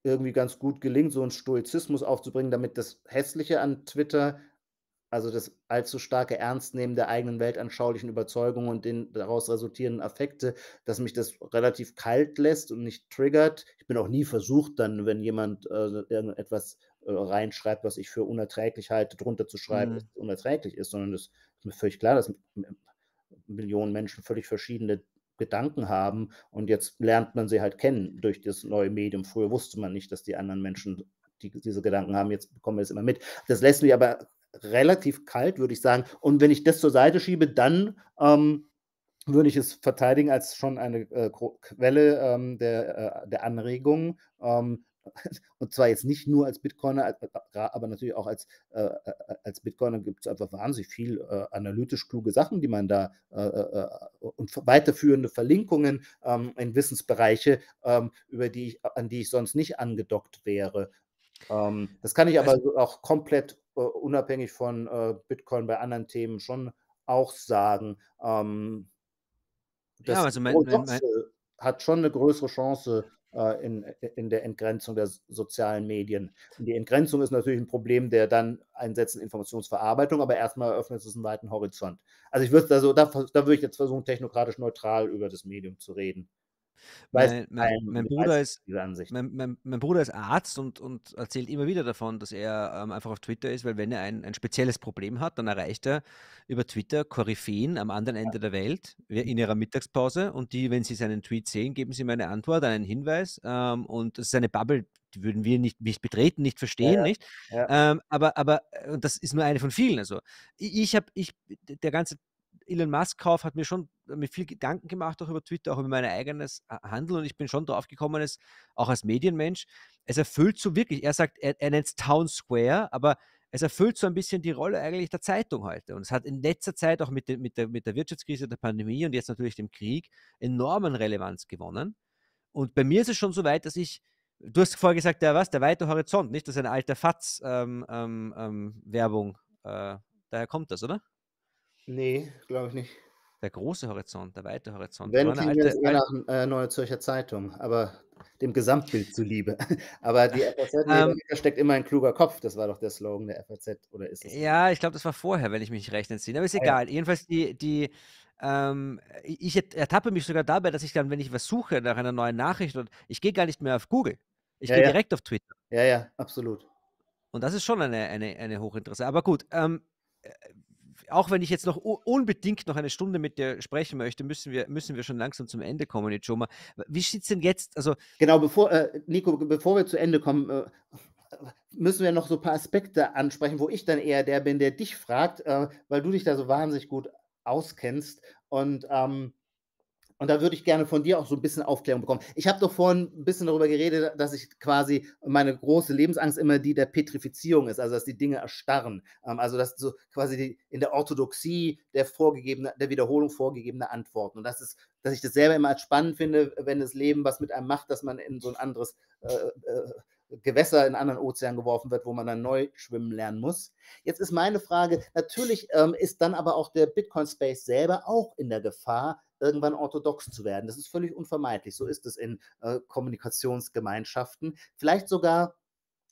irgendwie ganz gut gelingt, so einen Stoizismus aufzubringen, damit das Hässliche an Twitter also das allzu starke Ernstnehmen der eigenen weltanschaulichen Überzeugungen und den daraus resultierenden Affekte, dass mich das relativ kalt lässt und nicht triggert. Ich bin auch nie versucht, dann, wenn jemand äh, irgendetwas äh, reinschreibt, was ich für unerträglich halte, drunter zu schreiben, mhm. dass es unerträglich ist, sondern das ist mir völlig klar, dass Millionen Menschen völlig verschiedene Gedanken haben und jetzt lernt man sie halt kennen durch das neue Medium. Früher wusste man nicht, dass die anderen Menschen die, diese Gedanken haben, jetzt bekommen wir es immer mit. Das lässt mich aber relativ kalt, würde ich sagen. Und wenn ich das zur Seite schiebe, dann ähm, würde ich es verteidigen als schon eine äh, Quelle ähm, der, äh, der Anregungen. Ähm, und zwar jetzt nicht nur als Bitcoiner, äh, aber natürlich auch als, äh, äh, als Bitcoiner gibt es einfach wahnsinnig viel äh, analytisch kluge Sachen, die man da und weiterführende Verlinkungen ähm, in Wissensbereiche, ähm, über die ich, an die ich sonst nicht angedockt wäre. Ähm, das kann ich aber also, auch komplett äh, unabhängig von äh, Bitcoin bei anderen Themen schon auch sagen. Ähm, das ja, also mein, mein, mein hat schon eine größere Chance äh, in, in der Entgrenzung der sozialen Medien. Und die Entgrenzung ist natürlich ein Problem der dann einsetzenden Informationsverarbeitung, aber erstmal eröffnet es einen weiten Horizont. Also ich würde also da, da würde ich jetzt versuchen, technokratisch neutral über das Medium zu reden. Mein, mein, mein, Bruder ist, mein, Bruder ist Arzt und, und erzählt immer wieder davon, dass er ähm, einfach auf Twitter ist, weil wenn er ein, ein spezielles Problem hat, dann erreicht er über Twitter Koryphäen am anderen Ende der Welt in ihrer Mittagspause und die, wenn sie seinen Tweet sehen, geben sie ihm eine Antwort, einen Hinweis ähm, und das ist eine Bubble, die würden wir nicht, nicht betreten, nicht verstehen, ja, nicht? Ja. Ähm, aber, aber, und das ist nur eine von vielen. Also ich, ich habe, ich, der ganze Elon Musk-Kauf hat mir schon mir viel Gedanken gemacht, auch über Twitter, auch über mein eigenes äh, Handeln. Und ich bin schon drauf gekommen, es, auch als Medienmensch, es erfüllt so wirklich, er sagt, er, er nennt es Town Square, aber es erfüllt so ein bisschen die Rolle eigentlich der Zeitung heute. Und es hat in letzter Zeit auch mit, de, mit, der, mit der Wirtschaftskrise, der Pandemie und jetzt natürlich dem Krieg enormen Relevanz gewonnen. Und bei mir ist es schon so weit, dass ich, du hast vorher gesagt, der was, der weite Horizont, nicht? Das ist eine alte Fatz-Werbung. Ähm, ähm, äh, daher kommt das, oder? Nee, glaube ich nicht. Der große Horizont, der weite Horizont. Wenn, mir das eher nach äh, Neue Zürcher Zeitung, aber dem Gesamtbild zuliebe. aber die FAZ, ähm, steckt immer ein kluger Kopf, das war doch der Slogan der FAZ, oder ist es? Ja, ich glaube, das war vorher, wenn ich mich recht entsinne, aber ist ah, egal. Ja. Jedenfalls die, die ähm, ich ertappe mich sogar dabei, dass ich dann, wenn ich was suche nach einer neuen Nachricht, und ich gehe gar nicht mehr auf Google, ich ja, gehe ja. direkt auf Twitter. Ja, ja, absolut. Und das ist schon eine, eine, eine hochinteressante. Aber gut, ähm, auch wenn ich jetzt noch unbedingt noch eine Stunde mit dir sprechen möchte, müssen wir, müssen wir schon langsam zum Ende kommen, Ijoma. Wie sieht es denn jetzt? Also genau, bevor, äh, Nico, bevor wir zu Ende kommen, äh, müssen wir noch so ein paar Aspekte ansprechen, wo ich dann eher der bin, der dich fragt, äh, weil du dich da so wahnsinnig gut auskennst. Und ähm, und da würde ich gerne von dir auch so ein bisschen Aufklärung bekommen. Ich habe doch vorhin ein bisschen darüber geredet, dass ich quasi meine große Lebensangst immer die der Petrifizierung ist, also dass die Dinge erstarren. Ähm, also dass so quasi die, in der Orthodoxie der vorgegebene, der Wiederholung vorgegebene Antworten. Und das ist, dass ich das selber immer als spannend finde, wenn das Leben was mit einem macht, dass man in so ein anderes äh, äh, Gewässer in anderen Ozean geworfen wird, wo man dann neu schwimmen lernen muss. Jetzt ist meine Frage, natürlich ähm, ist dann aber auch der Bitcoin-Space selber auch in der Gefahr, irgendwann orthodox zu werden. Das ist völlig unvermeidlich. So ist es in äh, Kommunikationsgemeinschaften. Vielleicht sogar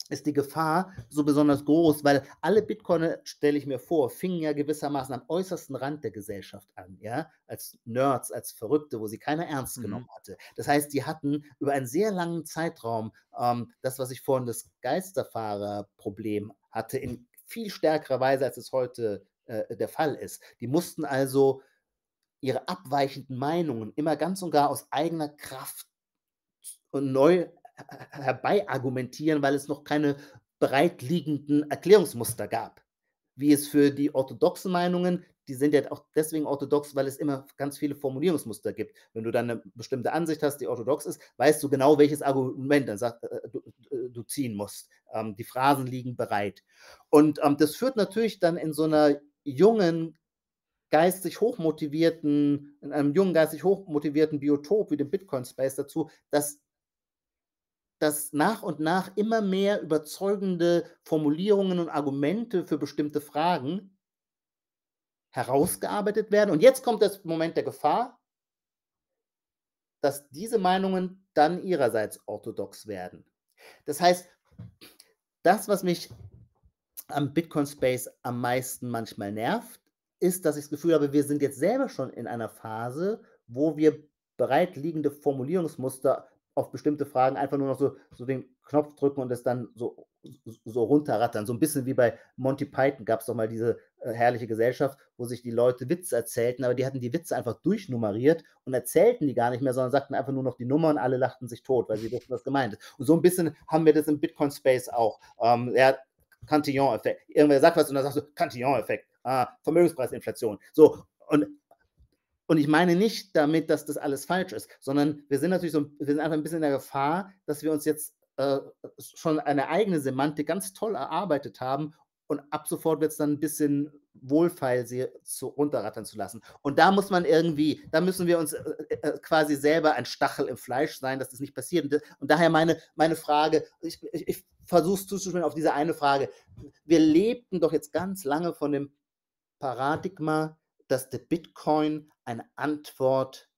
ist die Gefahr so besonders groß, weil alle Bitcoiner, stelle ich mir vor, fingen ja gewissermaßen am äußersten Rand der Gesellschaft an, ja, als Nerds, als Verrückte, wo sie keiner ernst mhm. genommen hatte. Das heißt, die hatten über einen sehr langen Zeitraum ähm, das, was ich vorhin das Geisterfahrerproblem hatte, in viel stärkerer Weise, als es heute äh, der Fall ist. Die mussten also ihre abweichenden Meinungen immer ganz und gar aus eigener Kraft und neu herbei argumentieren, weil es noch keine bereitliegenden Erklärungsmuster gab. Wie es für die orthodoxen Meinungen, die sind ja auch deswegen orthodox, weil es immer ganz viele Formulierungsmuster gibt. Wenn du dann eine bestimmte Ansicht hast, die orthodox ist, weißt du genau, welches Argument dann sagt, äh, du, äh, du, ziehen musst. Ähm, die Phrasen liegen bereit. Und ähm, das führt natürlich dann in so einer jungen, geistig hochmotivierten, in einem jungen, geistig hochmotivierten Biotop wie dem Bitcoin-Space dazu, dass dass nach und nach immer mehr überzeugende Formulierungen und Argumente für bestimmte Fragen herausgearbeitet werden. Und jetzt kommt das Moment der Gefahr, dass diese Meinungen dann ihrerseits orthodox werden. Das heißt, das, was mich am Bitcoin Space am meisten manchmal nervt, ist, dass ich das Gefühl habe, wir sind jetzt selber schon in einer Phase, wo wir bereitliegende Formulierungsmuster auf bestimmte Fragen einfach nur noch so, so den Knopf drücken und es dann so, so runterrattern. So ein bisschen wie bei Monty Python gab es doch mal diese äh, herrliche Gesellschaft, wo sich die Leute Witze erzählten, aber die hatten die Witze einfach durchnummeriert und erzählten die gar nicht mehr, sondern sagten einfach nur noch die Nummer und alle lachten sich tot, weil sie wussten, was gemeint ist. Und so ein bisschen haben wir das im Bitcoin-Space auch. Ähm, ja, Cantillon-Effekt. Irgendwer sagt was und dann sagst du Cantillon-Effekt ah, Vermögenspreisinflation. So, und, und ich meine nicht damit, dass das alles falsch ist, sondern wir sind natürlich so, wir sind einfach ein bisschen in der Gefahr, dass wir uns jetzt äh, schon eine eigene Semantik ganz toll erarbeitet haben und ab sofort wird es dann ein bisschen wohlfeil, sie zu, runterrattern zu lassen. Und da muss man irgendwie, da müssen wir uns äh, äh, quasi selber ein Stachel im Fleisch sein, dass das nicht passiert. Und, und daher meine, meine Frage, ich, ich, ich versuche es zuzuspielen auf diese eine Frage. Wir lebten doch jetzt ganz lange von dem Paradigma, dass der Bitcoin eine Antwort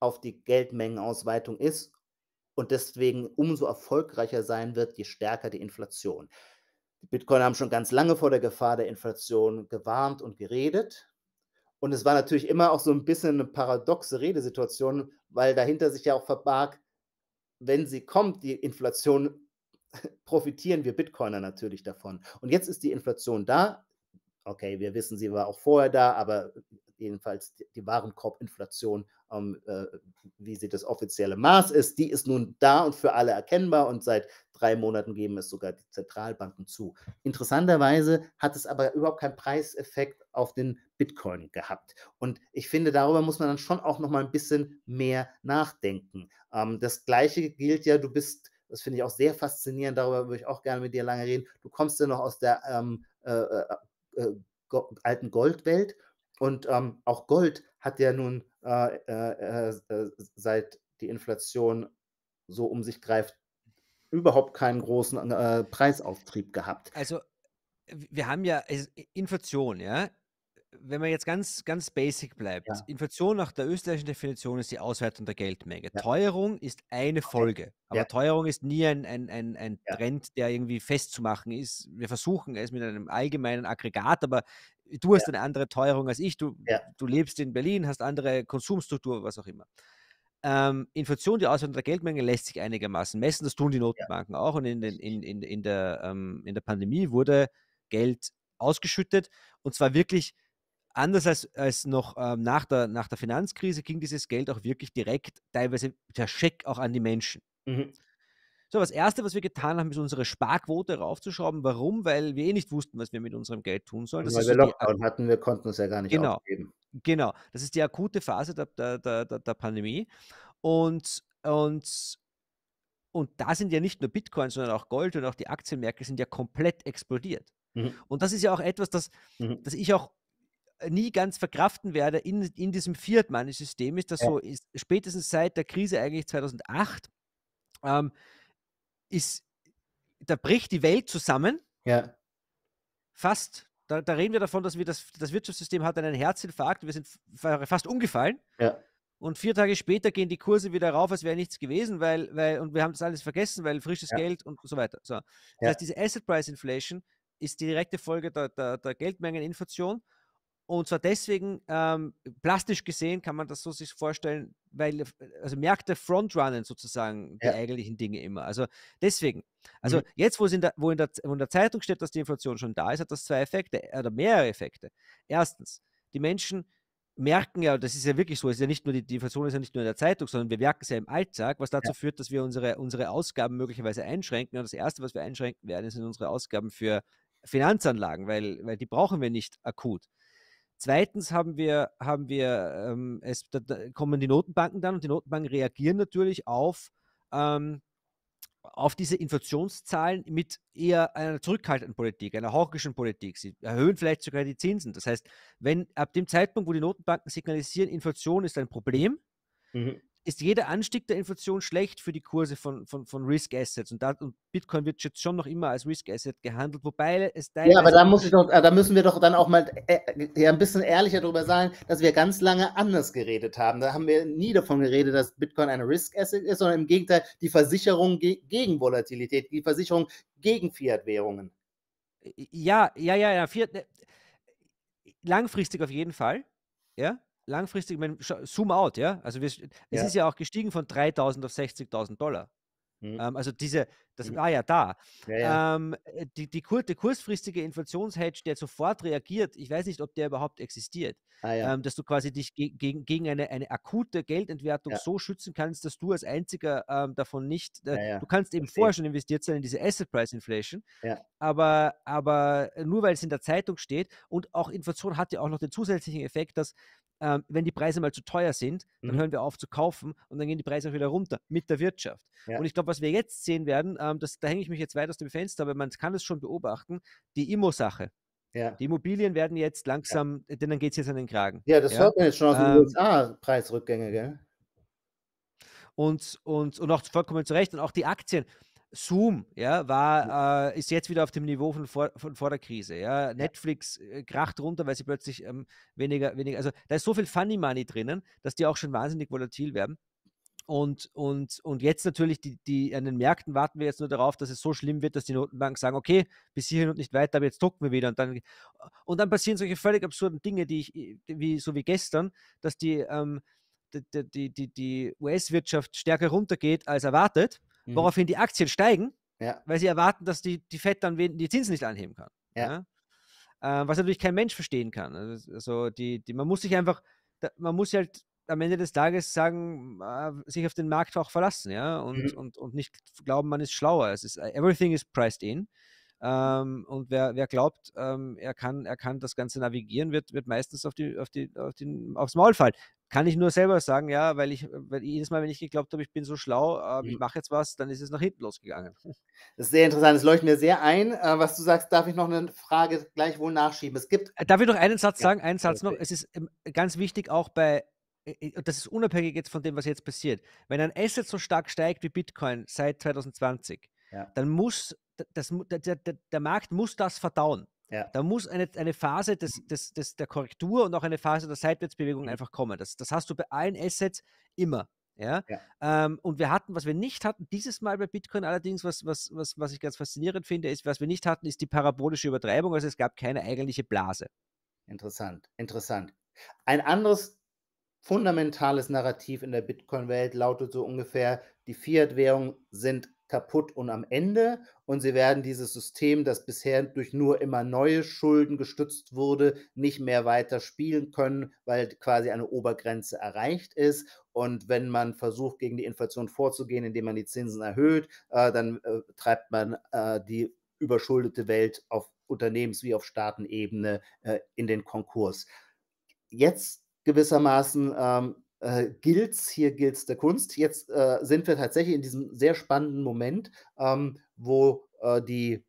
auf die Geldmengenausweitung ist und deswegen umso erfolgreicher sein wird, je stärker die Inflation. Die Bitcoin haben schon ganz lange vor der Gefahr der Inflation gewarnt und geredet. Und es war natürlich immer auch so ein bisschen eine paradoxe Redesituation, weil dahinter sich ja auch verbarg, wenn sie kommt, die Inflation, profitieren wir Bitcoiner natürlich davon. Und jetzt ist die Inflation da, okay, wir wissen, sie war auch vorher da, aber jedenfalls die Warenkorbinflation, ähm, äh, wie sie das offizielle Maß ist, die ist nun da und für alle erkennbar und seit drei Monaten geben es sogar die Zentralbanken zu. Interessanterweise hat es aber überhaupt keinen Preiseffekt auf den Bitcoin gehabt. Und ich finde, darüber muss man dann schon auch noch mal ein bisschen mehr nachdenken. Ähm, das Gleiche gilt ja, du bist das finde ich auch sehr faszinierend, darüber würde ich auch gerne mit dir lange reden. Du kommst ja noch aus der ähm, äh, äh äh, alten Goldwelt. Und ähm, auch Gold hat ja nun äh, äh, äh, seit die Inflation so um sich greift, überhaupt keinen großen Preisauftrieb gehabt. Also wir haben ja Inflation, ja, wenn man jetzt ganz, ganz basic bleibt, ja. Inflation nach der österreichischen Definition ist die Auswertung der Geldmenge. Ja. Teuerung ist eine Folge, aber ja. Teuerung ist nie ein, ein, ein, ein Trend, der irgendwie festzumachen ist. Wir versuchen es mit einem allgemeinen Aggregat, aber du hast eine andere Teuerung als ich. Du, du lebst in Berlin, hast andere Konsumstruktur, was auch immer. Ähm, Inflation, die Auswertung der Geldmenge lässt sich einigermaßen messen. Das tun die Notenbanken auch. Und in, den, in, in, in, der, ähm, in der Pandemie wurde Geld ausgeschüttet und zwar wirklich anders als, als noch ähm, nach, der, nach der Finanzkrise ging dieses Geld auch wirklich direkt, teilweise per Scheck auch an die Menschen. Mhm. So, das Erste, was wir getan haben, ist unsere Sparquote raufzuschrauben. Warum? Weil wir eh nicht wussten, was wir mit unserem Geld tun sollen. Das weil wir so die, Lockdown hatten, wir konnten es ja gar nicht Genau. aufgeben. Genau, das ist die akute Phase der, der, der, der, der Pandemie. Und, und, und da sind ja nicht nur Bitcoin, sondern auch Gold und auch die Aktienmärkte sind ja komplett explodiert. Mhm. Und das ist ja auch etwas, das, Mhm. das ich auch nie ganz verkraften werde in, in diesem Fiat-Money-System, ist das Ja. so, ist spätestens seit der Krise eigentlich 2008, ähm, ist, da bricht die Welt zusammen, Ja, fast. Da, da reden wir davon, dass wir das, das Wirtschaftssystem hat einen Herzinfarkt, wir sind fast umgefallen. ja, Und vier Tage später gehen die Kurse wieder rauf, als wäre nichts gewesen, weil, weil, und wir haben das alles vergessen, weil frisches Ja. Geld und so weiter. So. Das heißt, diese Asset Price Inflation ist die direkte Folge der, der, der Geldmengeninflation. Und zwar deswegen, ähm, plastisch gesehen kann man das so sich vorstellen, weil äh, also Märkte frontrunnen sozusagen die Ja. eigentlichen Dinge immer. Also deswegen, also Mhm. jetzt, wo es in der, wo in der, wo in der Zeitung steht, dass die Inflation schon da ist, hat das zwei Effekte oder mehrere Effekte. Erstens, die Menschen merken ja, das ist ja wirklich so, es ist ja nicht nur die, die Inflation ist ja nicht nur in der Zeitung, sondern wir merken es ja im Alltag, was dazu führt, dass wir unsere, unsere Ausgaben möglicherweise einschränken. Und das Erste, was wir einschränken werden, sind unsere Ausgaben für Finanzanlagen, weil, weil die brauchen wir nicht akut. Zweitens haben wir, haben wir ähm, es, da, da kommen die Notenbanken dann und die Notenbanken reagieren natürlich auf, ähm, auf diese Inflationszahlen mit eher einer zurückhaltenden Politik, einer hawkischen Politik. Sie erhöhen vielleicht sogar die Zinsen. Das heißt, wenn ab dem Zeitpunkt, wo die Notenbanken signalisieren, Inflation ist ein Problem, Mhm. Ist jeder Anstieg der Inflation schlecht für die Kurse von, von, von Risk Assets. Und, da, und Bitcoin wird jetzt schon noch immer als Risk Asset gehandelt, wobei es Ja, aber da muss ich doch, äh, da müssen wir doch dann auch mal äh, ja, ein bisschen ehrlicher darüber sein, dass wir ganz lange anders geredet haben. Da haben wir nie davon geredet, dass Bitcoin eine Risk Asset ist, sondern im Gegenteil die Versicherung ge gegen Volatilität, die Versicherung gegen Fiat-Währungen. Ja, ja, ja, ja. Vier, ne, langfristig auf jeden Fall. Ja, langfristig, schau- zoom out, ja. Also wir, es Ja. ist ja auch gestiegen von 3.000 auf 60.000 Dollar. Mhm. Ähm, also diese, das Mhm. war ja da. Ja, ja. Ähm, äh, die, die, kur, der kurzfristige Inflationshedge, der sofort reagiert, ich weiß nicht, ob der überhaupt existiert, Ah, ja. ähm, dass du quasi dich ge gegen, gegen eine, eine akute Geldentwertung so schützen kannst, dass du als einziger ähm, davon nicht, äh, du kannst eben vorher schon investiert sein in diese Asset Price Inflation, aber, aber nur weil es in der Zeitung steht und auch Inflation hat ja auch noch den zusätzlichen Effekt, dass ähm, wenn die Preise mal zu teuer sind, dann Mhm. hören wir auf zu kaufen und dann gehen die Preise auch wieder runter mit der Wirtschaft. Ja. Und ich glaube, was wir jetzt sehen werden, ähm, das, da hänge ich mich jetzt weit aus dem Fenster, aber man kann es schon beobachten, die Immo-Sache. Ja. Die Immobilien werden jetzt langsam, denen geht es jetzt an den Kragen. ja, das Ja, hört man jetzt schon aus den ähm, USA, Preisrückgänge, gell? Und, und, und auch vollkommen zu Recht. Und auch die Aktien. Zoom, ja, war, äh, ist jetzt wieder auf dem Niveau von vor, von vor der Krise. Ja. Netflix äh, kracht runter, weil sie plötzlich ähm, weniger, weniger, also da ist so viel Funny Money drinnen, dass die auch schon wahnsinnig volatil werden. Und, und, und jetzt natürlich, die, die, an den Märkten warten wir jetzt nur darauf, dass es so schlimm wird, dass die Notenbanken sagen, okay, bis hierhin und nicht weiter, aber jetzt drucken wir wieder. Und dann, und dann passieren solche völlig absurden Dinge, die ich, wie, so wie gestern, dass die, ähm, die, die, die, die US-Wirtschaft stärker runtergeht als erwartet, Mhm. woraufhin die Aktien steigen, Ja, weil sie erwarten, dass die, die FED dann die Zinsen nicht anheben kann. Ja. Ja? Äh, was natürlich kein Mensch verstehen kann. Also also die, die, man muss sich einfach, man muss halt am Ende des Tages sagen, äh, sich auf den Markt auch verlassen, ja, und, Mhm. und, und nicht glauben, man ist schlauer. Es ist, everything is priced in. Ähm, und wer, wer glaubt, ähm, er, kann, er kann das Ganze navigieren, wird, wird meistens auf die, auf die, auf den, aufs Maul fallen. Kann ich nur selber sagen, ja, weil ich, weil jedes Mal, wenn ich geglaubt habe, ich bin so schlau, äh, ich Mhm. mache jetzt was, dann ist es nach hinten losgegangen. das ist sehr interessant. Es leuchtet mir sehr ein. Äh, was du sagst, darf ich noch eine Frage gleichwohl nachschieben. Es gibt Äh, Darf ich noch einen Satz Ja, sagen? Einen Satz noch. okay. Es ist ähm, ganz wichtig auch bei, äh, äh, und das ist unabhängig jetzt von dem, was jetzt passiert. Wenn ein Asset so stark steigt wie Bitcoin seit 2020, Ja. dann muss das, der, der der Markt muss das verdauen. Ja. Da muss eine, eine Phase des, des, des, der Korrektur und auch eine Phase der Seitwärtsbewegung einfach kommen. Das, das hast du bei allen Assets immer. Ja? Ja. Ähm, und wir hatten, was wir nicht hatten, dieses Mal bei Bitcoin allerdings, was, was, was, was ich ganz faszinierend finde, ist, was wir nicht hatten, ist die parabolische Übertreibung. Also es gab keine eigentliche Blase. Interessant, interessant. Ein anderes fundamentales Narrativ in der Bitcoin-Welt lautet so ungefähr, die Fiat-Währungen sind kaputt und am Ende und sie werden dieses System, das bisher durch nur immer neue Schulden gestützt wurde, nicht mehr weiter spielen können, weil quasi eine Obergrenze erreicht ist. Und wenn man versucht, gegen die Inflation vorzugehen, indem man die Zinsen erhöht, äh, dann äh, treibt man äh, die überschuldete Welt auf Unternehmens- wie auf Staatenebene äh, in den Konkurs. Jetzt gewissermaßen ähm, äh, gilt's, hier gilt's der Kunst. Jetzt äh, sind wir tatsächlich in diesem sehr spannenden Moment, ähm, wo äh, die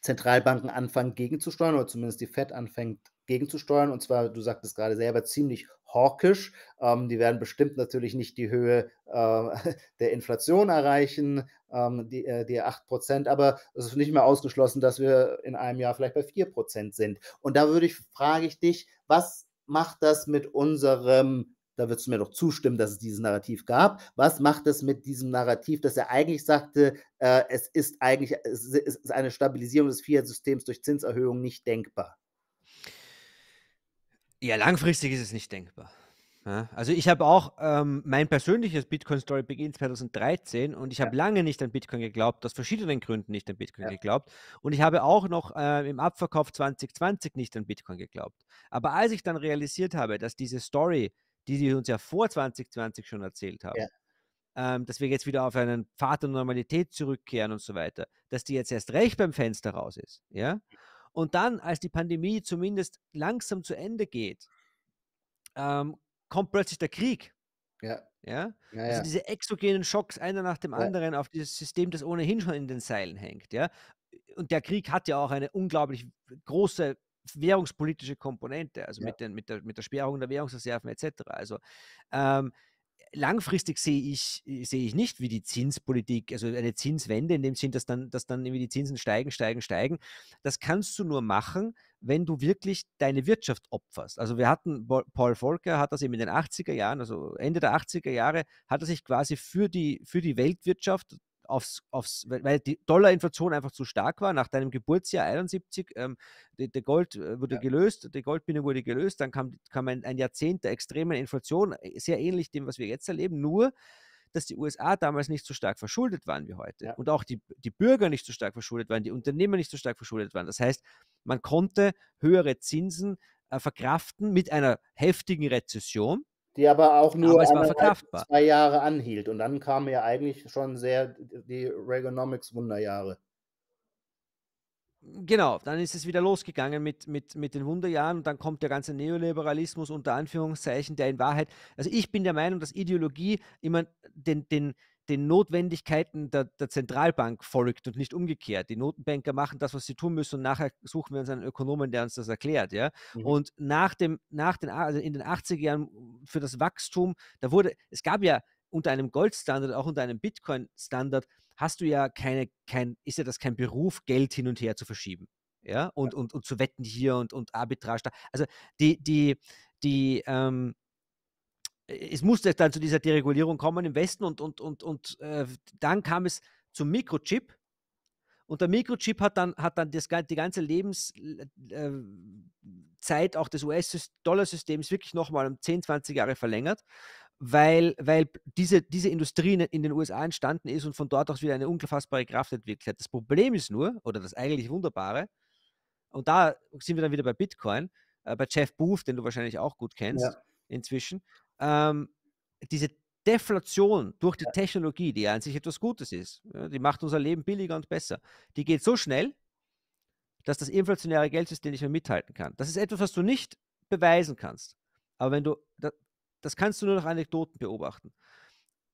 Zentralbanken anfangen gegenzusteuern oder zumindest die Fed anfängt gegenzusteuern. Und zwar, du sagtest gerade selber, ziemlich hawkisch. Ähm, die werden bestimmt natürlich nicht die Höhe äh, der Inflation erreichen, ähm, die, äh, die 8%, aber es ist nicht mehr ausgeschlossen, dass wir in einem Jahr vielleicht bei 4% sind. Und da würde ich, frage ich dich, was macht das mit unserem da würdest du mir doch zustimmen, dass es dieses Narrativ gab. Was macht es mit diesem Narrativ, dass er eigentlich sagte, äh, es ist eigentlich es ist eine Stabilisierung des Fiat-Systems durch Zinserhöhung nicht denkbar? Ja, langfristig ist es nicht denkbar. Ja, also ich habe auch ähm, mein persönliches Bitcoin-Story beginnt 2013 und ich habe ja. lange nicht an Bitcoin geglaubt, aus verschiedenen Gründen nicht an Bitcoin ja. geglaubt. Und ich habe auch noch äh, im Abverkauf 2020 nicht an Bitcoin geglaubt. Aber als ich dann realisiert habe, dass diese Story, die sie uns ja vor 2020 schon erzählt haben, ähm, dass wir jetzt wieder auf einen Pfad der Normalität zurückkehren und so weiter, dass die jetzt erst recht beim Fenster raus ist, ja. Und dann, als die Pandemie zumindest langsam zu Ende geht, ähm, kommt plötzlich der Krieg. Ja. Ja? ja also diese exogenen Schocks, einer nach dem ja. anderen, auf dieses System, das ohnehin schon in den Seilen hängt. Ja? Und der Krieg hat ja auch eine unglaublich große währungspolitische Komponente, also mit, den, mit, der, mit der Sperrung der Währungsreserven etc. Also ähm, langfristig sehe ich, sehe ich nicht, wie die Zinspolitik, also eine Zinswende in dem Sinn, dass dann, dass dann irgendwie die Zinsen steigen, steigen, steigen. Das kannst du nur machen, wenn du wirklich deine Wirtschaft opferst. Also wir hatten, Paul Volcker hat das eben in den 80er Jahren, also Ende der 80er Jahre, hat er sich quasi für die, für die Weltwirtschaft aufs, aufs, weil die Dollarinflation einfach zu stark war. Nach deinem Geburtsjahr 71, ähm, der Gold äh, wurde ja. gelöst, die Goldbiene wurde gelöst, dann kam, kam ein, ein Jahrzehnt der extremen Inflation, äh, sehr ähnlich dem, was wir jetzt erleben, nur dass die USA damals nicht so stark verschuldet waren wie heute ja. und auch die, die Bürger nicht so stark verschuldet waren, die Unternehmer nicht so stark verschuldet waren. Das heißt, man konnte höhere Zinsen äh, verkraften mit einer heftigen Rezession die aber auch nur aber zwei Jahre anhielt. Und dann kamen ja eigentlich schon sehr die Reaganomics-Wunderjahre. Genau, dann ist es wieder losgegangen mit, mit, mit den Wunderjahren und dann kommt der ganze Neoliberalismus unter Anführungszeichen, der in Wahrheit, also ich bin der Meinung, dass Ideologie immer den, den, den Notwendigkeiten der, der, Zentralbank folgt und nicht umgekehrt. Die Notenbanker machen das, was sie tun müssen und nachher suchen wir uns einen Ökonomen, der uns das erklärt. Ja? Mhm. Und nach dem, nach den, also in den 80er Jahren für das Wachstum, da wurde, es gab ja unter einem Goldstandard, auch unter einem Bitcoin-Standard, hast du ja keine, kein, ist ja das kein Beruf, Geld hin und her zu verschieben. Ja, und, und, und zu wetten hier und, und Arbitrage da. Also die, die, die, ähm, es musste dann zu dieser Deregulierung kommen im Westen und, und, und, und äh, dann kam es zum Mikrochip. Und der Mikrochip hat dann, hat dann das, die ganze Lebenszeit äh, auch des US-Dollarsystems wirklich nochmal um 10, 20 Jahre verlängert, weil, weil diese, diese Industrie in den USA entstanden ist und von dort aus wieder eine unfassbare Kraft entwickelt hat. Das Problem ist nur, oder das eigentlich Wunderbare, und da sind wir dann wieder bei Bitcoin, äh, bei Jeff Booth, den du wahrscheinlich auch gut kennst ja. inzwischen, ähm, diese Deflation durch die. Technologie, die an sich etwas Gutes ist, ja, die macht unser Leben billiger und besser, die geht so schnell, dass das inflationäre Geldsystem nicht mehr mithalten kann. Das ist etwas, was du nicht beweisen kannst. Aber wenn du, das, das kannst du nur nach Anekdoten beobachten.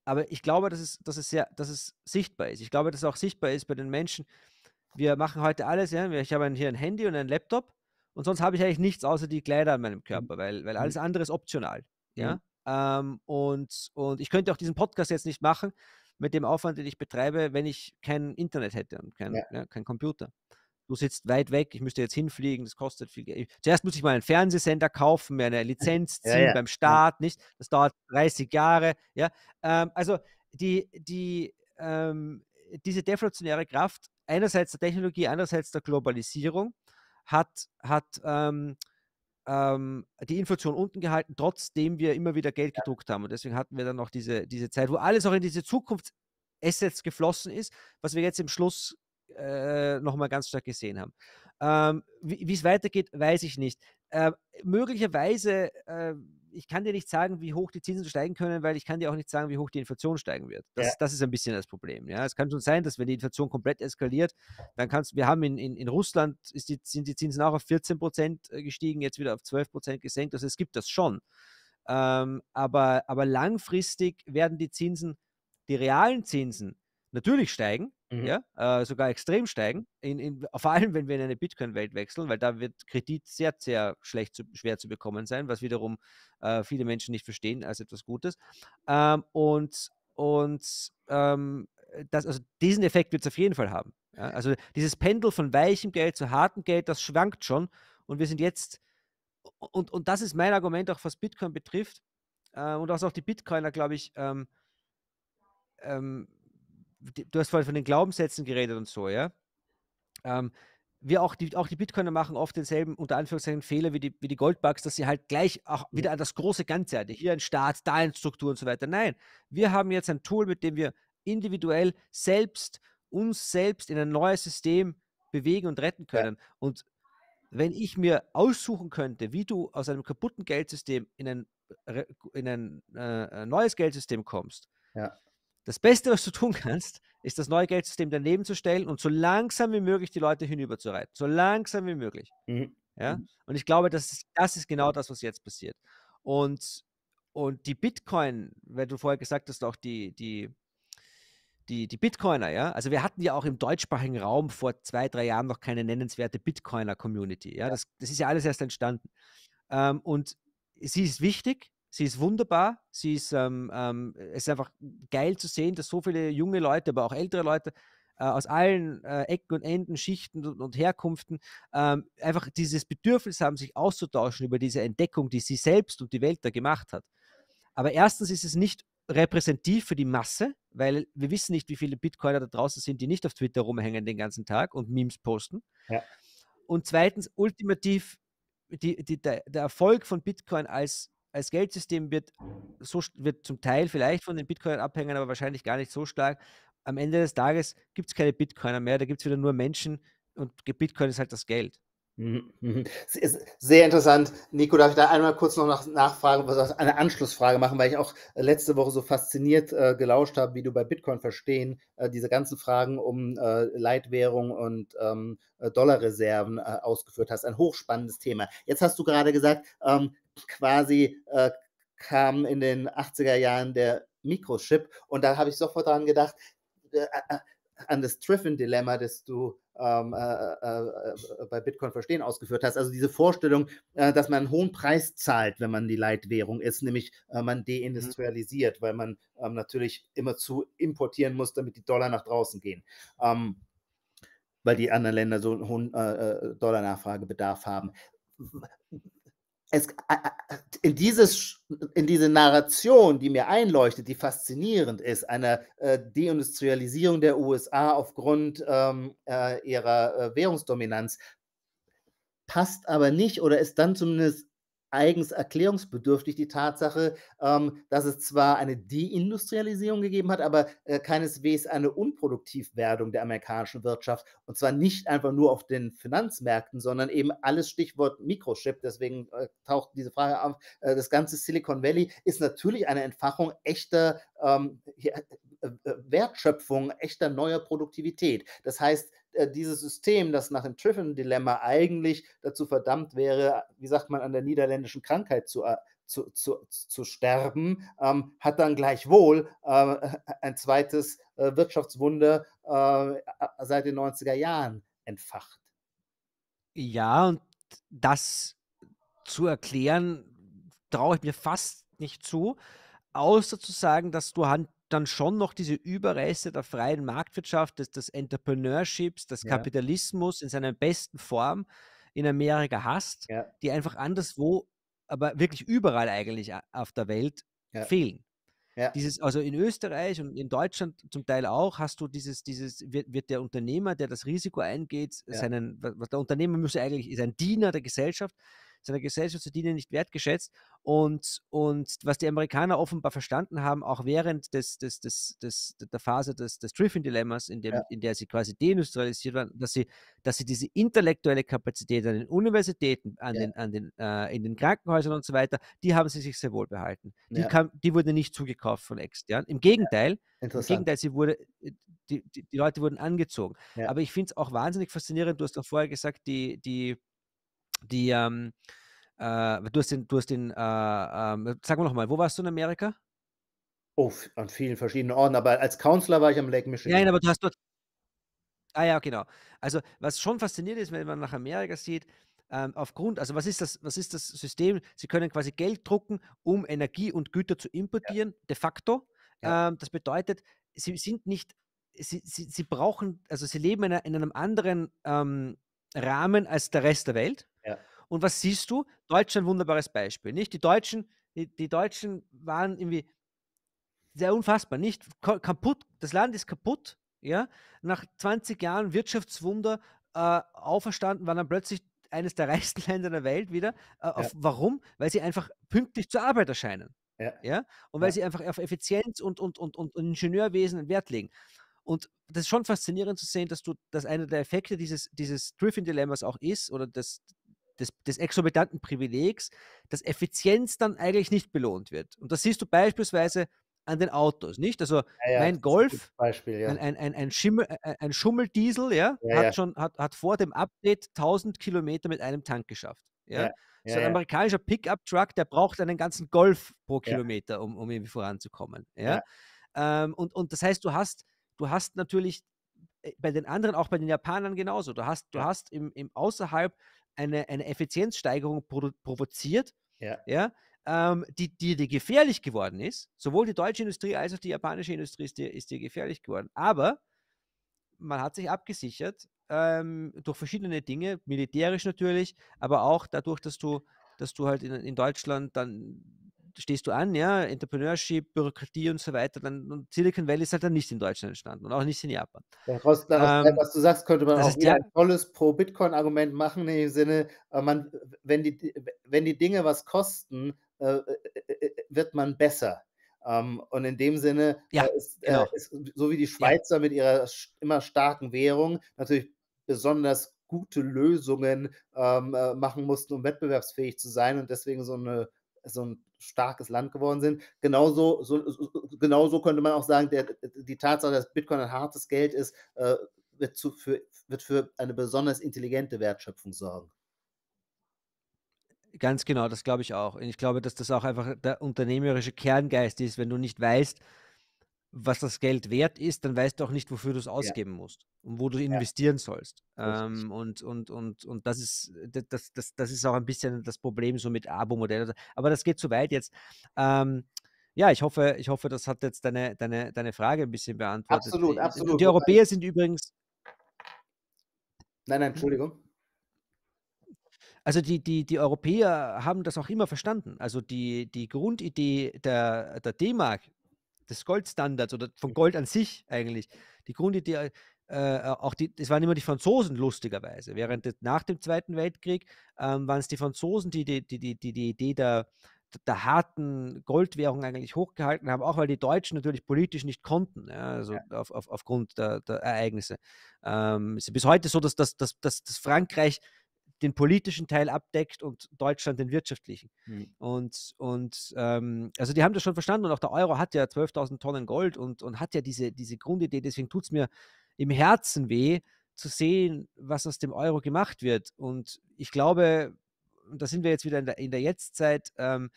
Aber ich glaube, dass es, dass, es sehr, dass es sichtbar ist. Ich glaube, dass es auch sichtbar ist bei den Menschen. Wir machen heute alles, ja. Ich habe hier ein Handy und einen Laptop und sonst habe ich eigentlich nichts außer die Kleider an meinem Körper, weil, weil mhm. alles andere ist optional. Ja. Ähm, und, und ich könnte auch diesen Podcast jetzt nicht machen mit dem Aufwand, den ich betreibe, wenn ich kein Internet hätte und kein, ja. Ja, kein Computer. Du sitzt weit weg, ich müsste jetzt hinfliegen, das kostet viel Geld. Zuerst muss ich mal einen Fernsehsender kaufen, mir eine Lizenz ziehen ja, beim Start, nicht? Das dauert 30 Jahre. Ja? Ähm, also die, die, ähm, diese deflationäre Kraft einerseits der Technologie, andererseits der Globalisierung hat, hat ähm, ähm, die Inflation unten gehalten, trotzdem wir immer wieder Geld gedruckt haben. Und deswegen hatten wir dann noch diese, diese Zeit, wo alles auch in diese Zukunft Assets geflossen ist, was wir jetzt im Schluss äh, nochmal ganz stark gesehen haben. Ähm, wie es weitergeht, weiß ich nicht. Äh, möglicherweise, äh, ich kann dir nicht sagen, wie hoch die Zinsen steigen können, weil ich kann dir auch nicht sagen, wie hoch die Inflation steigen wird. Das, ja. das ist ein bisschen das Problem. Ja? Es kann schon sein, dass wenn die Inflation komplett eskaliert, dann kannst wir haben in, in, in Russland die, sind die Zinsen auch auf 14 Prozent äh, gestiegen, jetzt wieder auf 12 Prozent gesenkt. Also es gibt das schon. Ähm, aber, aber langfristig werden die Zinsen, die realen Zinsen natürlich steigen, Mhm. Ja, äh, sogar extrem steigen, in, in, vor allem wenn wir in eine Bitcoin-Welt wechseln, weil da wird Kredit sehr, sehr schlecht zu, schwer zu bekommen sein, was wiederum äh, viele Menschen nicht verstehen als etwas Gutes. Ähm, und und ähm, das, also diesen Effekt wird es auf jeden Fall haben. Ja? Also dieses Pendel von weichem Geld zu hartem Geld, das schwankt schon und wir sind jetzt, und, und das ist mein Argument auch, was Bitcoin betrifft, äh, und was auch die Bitcoiner, glaube ich, ähm, ähm, du hast vorhin von den Glaubenssätzen geredet und so, ja. Ähm, wir auch die, auch die Bitcoiner machen oft denselben, unter Anführungszeichen, Fehler wie die, wie die Goldbugs, dass sie halt gleich auch wieder an das große Ganze hatten. Hier ein Staat, da eine Struktur und so weiter. Nein, wir haben jetzt ein Tool, mit dem wir individuell selbst uns selbst in ein neues System bewegen und retten können. Ja. Und wenn ich mir aussuchen könnte, wie du aus einem kaputten Geldsystem in ein, in ein äh, neues Geldsystem kommst, ja. Das Beste, was du tun kannst, ist das neue Geldsystem daneben zu stellen und so langsam wie möglich die Leute hinüberzureiten. So langsam wie möglich. Mhm. Ja? Mhm. Und ich glaube, das ist, das ist genau das, was jetzt passiert. Und, und die Bitcoin, weil du vorher gesagt hast, auch die, die, die, die Bitcoiner, ja, also wir hatten ja auch im deutschsprachigen Raum vor zwei, drei Jahren noch keine nennenswerte Bitcoiner-Community. Ja? Das, das ist ja alles erst entstanden. Ähm, und sie ist wichtig, Sie ist wunderbar. Sie ist, ähm, ähm, es ist einfach geil zu sehen, dass so viele junge Leute, aber auch ältere Leute äh, aus allen äh, Ecken und Enden, Schichten und, und Herkunften ähm, einfach dieses Bedürfnis haben, sich auszutauschen über diese Entdeckung, die sie selbst und die Welt da gemacht hat. Aber erstens ist es nicht repräsentativ für die Masse, weil wir wissen nicht, wie viele Bitcoiner da draußen sind, die nicht auf Twitter rumhängen den ganzen Tag und Memes posten. Ja. Und zweitens, ultimativ, die, die, der, der Erfolg von Bitcoin als als Geldsystem wird, so, wird zum Teil vielleicht von den Bitcoinern abhängen, aber wahrscheinlich gar nicht so stark. Am Ende des Tages gibt es keine Bitcoiner mehr, da gibt es wieder nur Menschen und Bitcoin ist halt das Geld. Mhm, mhm. Sehr interessant. Nico, darf ich da einmal kurz noch nach, nachfragen, eine Anschlussfrage machen, weil ich auch letzte Woche so fasziniert äh, gelauscht habe, wie du bei Bitcoin verstehen, äh, diese ganzen Fragen um äh, Leitwährung und ähm, äh, Dollarreserven äh, ausgeführt hast. Ein hochspannendes Thema. Jetzt hast du gerade gesagt, ähm, quasi äh, kam in den 80er Jahren der Mikrochip und da habe ich sofort daran gedacht, äh, äh, an das Triffin-Dilemma, das du ähm, äh, äh, äh, bei Bitcoin verstehen ausgeführt hast. Also diese Vorstellung, äh, dass man einen hohen Preis zahlt, wenn man die Leitwährung ist, nämlich äh, man mhm. deindustrialisiert, mhm. weil man ähm, natürlich immer zu importieren muss, damit die Dollar nach draußen gehen. Ähm, weil die anderen Länder so einen hohen äh, Dollar-Nachfragebedarf haben es, in, dieses, in diese Narration, die mir einleuchtet, die faszinierend ist, einer äh, Deindustrialisierung der USA aufgrund ähm, äh, ihrer äh, Währungsdominanz, passt aber nicht oder ist dann zumindest eigens erklärungsbedürftig die Tatsache, ähm, dass es zwar eine Deindustrialisierung gegeben hat, aber äh, keineswegs eine Unproduktivwerdung der amerikanischen Wirtschaft. Und zwar nicht einfach nur auf den Finanzmärkten, sondern eben alles Stichwort Mikrochip. Deswegen äh, taucht diese Frage auf. Äh, das ganze Silicon Valley ist natürlich eine Entfachung echter ähm, äh, äh, Wertschöpfung, echter neuer Produktivität. Das heißt, äh, dieses System, das nach dem Triffin-Dilemma eigentlich dazu verdammt wäre, wie sagt man, an der niederländischen Krankheit zu, äh, zu, zu, zu sterben, ähm, hat dann gleichwohl äh, ein zweites äh, Wirtschaftswunder äh, seit den 90er Jahren entfacht. Ja, und das zu erklären, traue ich mir fast nicht zu, außer zu sagen, dass du Hand dann schon noch diese Überreste der freien Marktwirtschaft, des, des Entrepreneurships, des ja. Kapitalismus in seiner besten Form in Amerika hast, ja. die einfach anderswo, aber wirklich überall eigentlich auf der Welt ja. fehlen. Dieses, also in Österreich und in Deutschland zum Teil auch, hast du dieses, dieses, wird, wird der Unternehmer, der das Risiko eingeht, seinen, was der Unternehmer muss eigentlich, ist ein Diener der Gesellschaft, seiner Gesellschaft zu dienen, nicht wertgeschätzt. Und, und was die Amerikaner offenbar verstanden haben, auch während des, des, des, des, der Phase des, des Triffin-Dilemmas, in, Ja. in der sie quasi deindustrialisiert waren, dass sie, dass sie diese intellektuelle Kapazität an den Universitäten, an Ja. den, an den, äh, in den Krankenhäusern und so weiter, die haben sie sich sehr wohl behalten. Die, Ja. kam, die wurde nicht zugekauft von extern. Im Gegenteil, im. Gegenteil, sie wurde, äh, die, die, die Leute wurden angezogen. Aber ich finde es auch wahnsinnig faszinierend. Du hast doch vorher gesagt, die, die, die, ähm, äh, du hast den, du hast den, äh, ähm, sag mal nochmal, wo warst du in Amerika? Oh, an vielen verschiedenen Orten, aber als Counselor war ich am Lake Michigan. Nein, aber du hast dort. Ah ja, genau. Also was schon faszinierend ist, wenn man nach Amerika sieht, ähm, aufgrund, also was ist das, was ist das System? Sie können quasi Geld drucken, um Energie und Güter zu importieren, de facto. Ja. Ähm, das bedeutet, sie sind nicht, sie, sie, sie brauchen, also sie leben in, einer, in einem anderen ähm, Rahmen als der Rest der Welt. Ja. Und was siehst du? Deutschland, wunderbares Beispiel, nicht? Die Deutschen, die, die Deutschen waren irgendwie sehr unfassbar, nicht? Ka- Kaputt, das Land ist kaputt, ja? Nach 20 Jahren Wirtschaftswunder äh, auferstanden, waren dann plötzlich eines der reichsten Länder der Welt wieder. Äh, auf, Warum? Weil sie einfach pünktlich zur Arbeit erscheinen. Ja. Ja? Und weil Ja. sie einfach auf Effizienz und, und, und, und Ingenieurwesen einen Wert legen. Und das ist schon faszinierend zu sehen, dass du, dass einer der Effekte dieses, dieses Griffin-Dilemmas auch ist, oder des, des, des exorbitanten Privilegs, dass Effizienz dann eigentlich nicht belohnt wird. Und das siehst du beispielsweise an den Autos, nicht? Also Ja, ja, mein Golf, Beispiel, ja. ein, ein, ein, ein, Schimmel, ein, ein Schummeldiesel, ja, hat schon hat, hat vor dem Update 1000 Kilometer mit einem Tank geschafft. Ja? So ein amerikanischer Pickup-Truck, der braucht einen ganzen Golf pro. Kilometer, um, um irgendwie voranzukommen. Ja? Ähm, und, und das heißt, du hast, du hast natürlich äh, bei den anderen, auch bei den Japanern genauso, du hast, du hast im, im außerhalb eine, eine Effizienzsteigerung produ- provoziert, Ja. ja, ähm, die, die dir gefährlich geworden ist. Sowohl die deutsche Industrie als auch die japanische Industrie ist dir, ist dir gefährlich geworden. Aber man hat sich abgesichert ähm, durch verschiedene Dinge, militärisch natürlich, aber auch dadurch, dass du, dass du halt in, in Deutschland dann stehst du an, ja, Entrepreneurship, Bürokratie und so weiter, dann und Silicon Valley ist halt dann nicht in Deutschland entstanden und auch nicht in Japan. Daraus, daraus Ähm, was du sagst, könnte man auch wieder ja- ein tolles Pro-Bitcoin-Argument machen, in dem Sinne, äh, man, wenn, die, wenn die Dinge was kosten, äh, äh, äh, wird man besser. Ähm, und in dem Sinne Ja, ist, genau. äh, ist so wie die Schweizer mit ihrer immer starken Währung natürlich besonders gute Lösungen ähm, äh, machen mussten, um wettbewerbsfähig zu sein und deswegen so, eine, so ein starkes Land geworden sind. Genauso, so, so, genauso könnte man auch sagen, der, die Tatsache, dass Bitcoin ein hartes Geld ist, äh, wird, zu, für, wird für eine besonders intelligente Wertschöpfung sorgen. Ganz genau, das glaube ich auch. Und ich glaube, dass das auch einfach der unternehmerische Kerngeist ist. Wenn du nicht weißt, was das Geld wert ist, dann weißt du auch nicht, wofür du es ausgeben musst und wo du investieren sollst. Richtig. Ähm, und, und, und, und das ist, das, das, das ist auch ein bisschen das Problem so mit Abo-Modellen. Aber das geht zu weit jetzt. Ähm, ja, ich hoffe, ich hoffe, das hat jetzt deine, deine, deine Frage ein bisschen beantwortet. Absolut, Äh, absolut. Und die Europäer sind übrigens, Nein, nein, Entschuldigung. Also die, die, die Europäer haben das auch immer verstanden. Also die, die Grundidee der, der D-Mark, des Goldstandards oder von Gold an sich eigentlich, die Grundidee, äh, auch die, das waren immer die Franzosen lustigerweise. Während des, nach dem Zweiten Weltkrieg ähm, waren es die Franzosen, die die, die, die, die, Idee der, der harten Goldwährung eigentlich hochgehalten haben, auch weil die Deutschen natürlich politisch nicht konnten, ja, also Auf, auf, aufgrund der, der Ereignisse. Ähm, es ist bis heute so, dass, dass, dass, dass, dass Frankreich den politischen Teil abdeckt und Deutschland den wirtschaftlichen. Hm. Und, und ähm, also die haben das schon verstanden und auch der Euro hat ja 12.000 Tonnen Gold und, und hat ja diese, diese Grundidee, deswegen tut es mir im Herzen weh zu sehen, was aus dem Euro gemacht wird. Und ich glaube, und da sind wir jetzt wieder in der, in der Jetztzeit, ähm,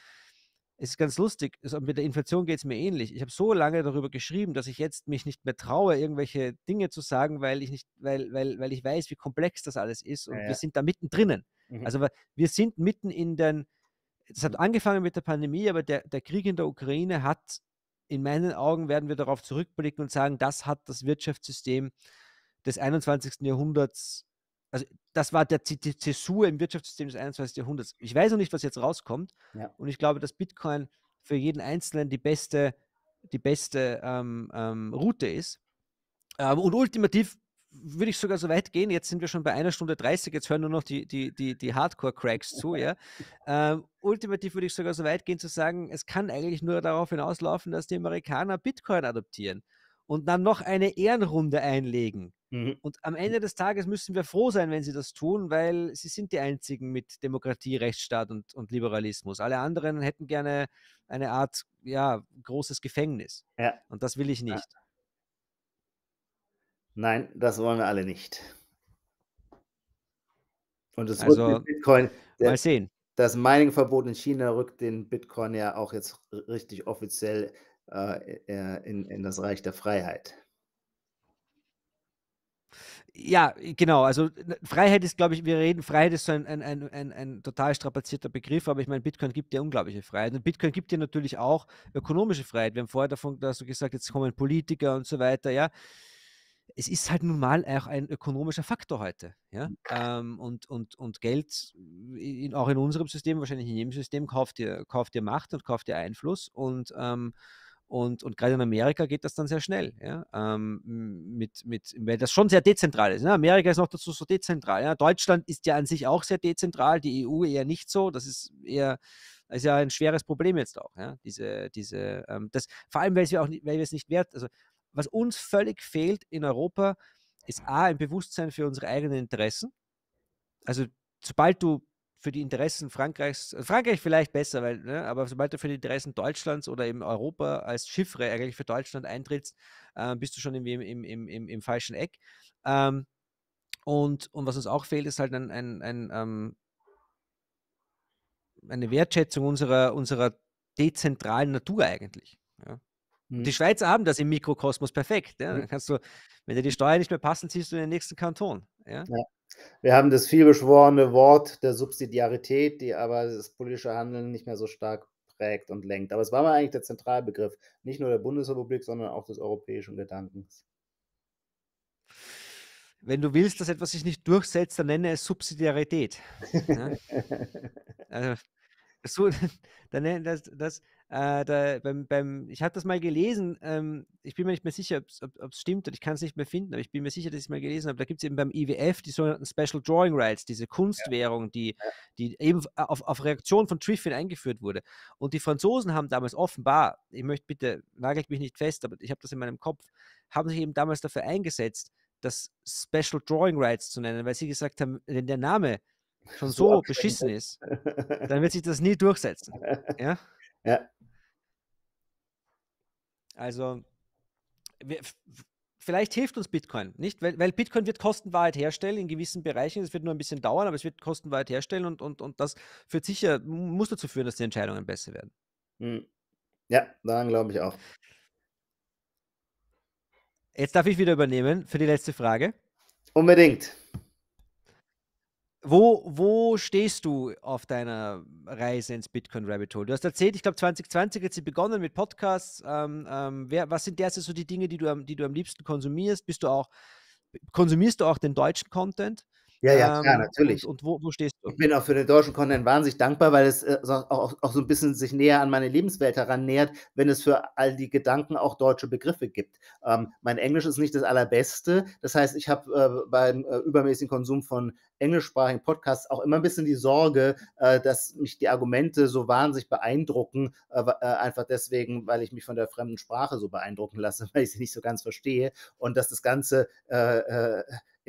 ist ganz lustig, also mit der Inflation geht es mir ähnlich. Ich habe so lange darüber geschrieben, dass ich jetzt mich nicht mehr traue, irgendwelche Dinge zu sagen, weil ich nicht, weil, weil, weil ich weiß, wie komplex das alles ist und Ja, ja. wir sind da mittendrin. Mhm. Also wir- sind mitten in den, das hat angefangen mit der Pandemie, aber der, der Krieg in der Ukraine hat, in meinen Augen werden wir darauf zurückblicken und sagen, das hat das Wirtschaftssystem des 21. Jahrhunderts, also das war der, die Zäsur im Wirtschaftssystem des 21. Jahrhunderts. Ich weiß noch nicht, was jetzt rauskommt Ja. und ich glaube, dass Bitcoin für jeden Einzelnen die beste, die beste ähm, ähm, Route ist. Ähm, und ultimativ würde ich sogar so weit gehen, jetzt sind wir schon bei einer Stunde 30, jetzt hören nur noch die, die, die, die Hardcore-Cracks zu, ja. Ähm, ultimativ würde ich sogar so weit gehen zu sagen, es kann eigentlich nur darauf hinauslaufen, dass die Amerikaner Bitcoin adoptieren und dann noch eine Ehrenrunde einlegen. Mhm. Und am Ende des Tages müssen wir froh sein, wenn sie das tun, weil sie sind die einzigen mit Demokratie, Rechtsstaat und, und Liberalismus. Alle anderen hätten gerne eine Art, ja, großes Gefängnis. Ja. Und das will ich nicht. Ja. Nein, das wollen wir alle nicht. Und es also, wird Bitcoin. Der, mal sehen. Das Mining-Verbot in China rückt den Bitcoin ja auch jetzt richtig offiziell in, in das Reich der Freiheit. Ja, genau. Also Freiheit ist, glaube ich, wir reden, Freiheit ist so ein, ein, ein, ein, total strapazierter Begriff, aber ich meine, Bitcoin gibt dir unglaubliche Freiheit. Und Bitcoin gibt dir natürlich auch ökonomische Freiheit. Wir haben vorher davon, da hast du gesagt, jetzt kommen Politiker und so weiter, ja. Es ist halt nun mal auch ein ökonomischer Faktor heute. Ja? Ähm, und, und, und Geld, in, auch in unserem System, wahrscheinlich in jedem System, kauft dir, kauft dir Macht und kauft dir Einfluss. Und ähm, und, und gerade in Amerika geht das dann sehr schnell, ja? ähm, mit, mit, weil das schon sehr dezentral ist. Ne? Amerika ist noch dazu so dezentral. Ja? Deutschland ist ja an sich auch sehr dezentral, die EU eher nicht so. Das ist eher, ist ja ein schweres Problem jetzt auch. Ja? Diese, diese, ähm, das, vor allem, weil wir, auch, weil wir es nicht wert, also was uns völlig fehlt in Europa, ist A, ein Bewusstsein für unsere eigenen Interessen. Also sobald du für die Interessen Frankreichs, äh, Frankreich vielleicht besser, weil, ne, aber sobald du für die Interessen Deutschlands oder eben Europa als Chiffre eigentlich für Deutschland eintrittst, äh, bist du schon im, im, im, im, im falschen Eck. Ähm, und, und was uns auch fehlt, ist halt ein, ein, ein, ähm, eine Wertschätzung unserer, unserer dezentralen Natur eigentlich. Ja. Mhm. Die Schweizer haben das im Mikrokosmos perfekt. Ja. Dann kannst du, wenn dir die Steuern nicht mehr passen, ziehst du in den nächsten Kanton. Ja. Wir haben das vielbeschworene Wort der Subsidiarität, die aber das politische Handeln nicht mehr so stark prägt und lenkt. Aber es war mal eigentlich der Zentralbegriff, nicht nur der Bundesrepublik, sondern auch des europäischen Gedankens. Wenn du willst, dass etwas sich nicht durchsetzt, dann nenne es Subsidiarität. Ja? also, so, dann das, das, äh, da, beim, beim, ich habe das mal gelesen, ähm, ich bin mir nicht mehr sicher, ob es stimmt und ich kann es nicht mehr finden, aber ich bin mir sicher, dass ich es mal gelesen habe. Da gibt es eben beim IWF die sogenannten Special Drawing Rights, diese Kunstwährung, die, die eben auf, auf Reaktion von Triffin eingeführt wurde. Und die Franzosen haben damals offenbar, ich möchte bitte, nagelt mich nicht fest, aber ich habe das in meinem Kopf, haben sich eben damals dafür eingesetzt, das Special Drawing Rights zu nennen, weil sie gesagt haben, wenn der Name schon so, so beschissen ist, dann wird sich das nie durchsetzen. Ja? Ja. Also, vielleicht hilft uns Bitcoin, nicht? Weil, weil, Bitcoin wird Kostenwahrheit herstellen in gewissen Bereichen. Es wird nur ein bisschen dauern, aber es wird Kostenwahrheit herstellen und, und, und das führt sicher, muss dazu führen, dass die Entscheidungen besser werden. Hm. Ja, daran glaube ich auch. Jetzt darf ich wieder übernehmen für die letzte Frage. Unbedingt. Wo, wo stehst du auf deiner Reise ins Bitcoin Rabbit Hole? Du hast erzählt, ich glaube 2020 hat sie begonnen mit Podcasts. Ähm, ähm, wer, was sind derzeit so die Dinge, die du, am, die du am liebsten konsumierst? Bist du auch, konsumierst du auch den deutschen Content? Ja, ja, klar, ähm, natürlich. Und, und wo, wo, stehst du? Ich bin auch für den deutschen Content wahnsinnig dankbar, weil es äh, auch, auch, so ein bisschen sich näher an meine Lebenswelt herannähert, wenn es für all die Gedanken auch deutsche Begriffe gibt. Ähm, mein Englisch ist nicht das allerbeste. Das heißt, ich habe äh, beim äh, übermäßigen Konsum von englischsprachigen Podcasts auch immer ein bisschen die Sorge, äh, dass mich die Argumente so wahnsinnig beeindrucken, äh, äh, einfach deswegen, weil ich mich von der fremden Sprache so beeindrucken lasse, weil ich sie nicht so ganz verstehe und dass das Ganze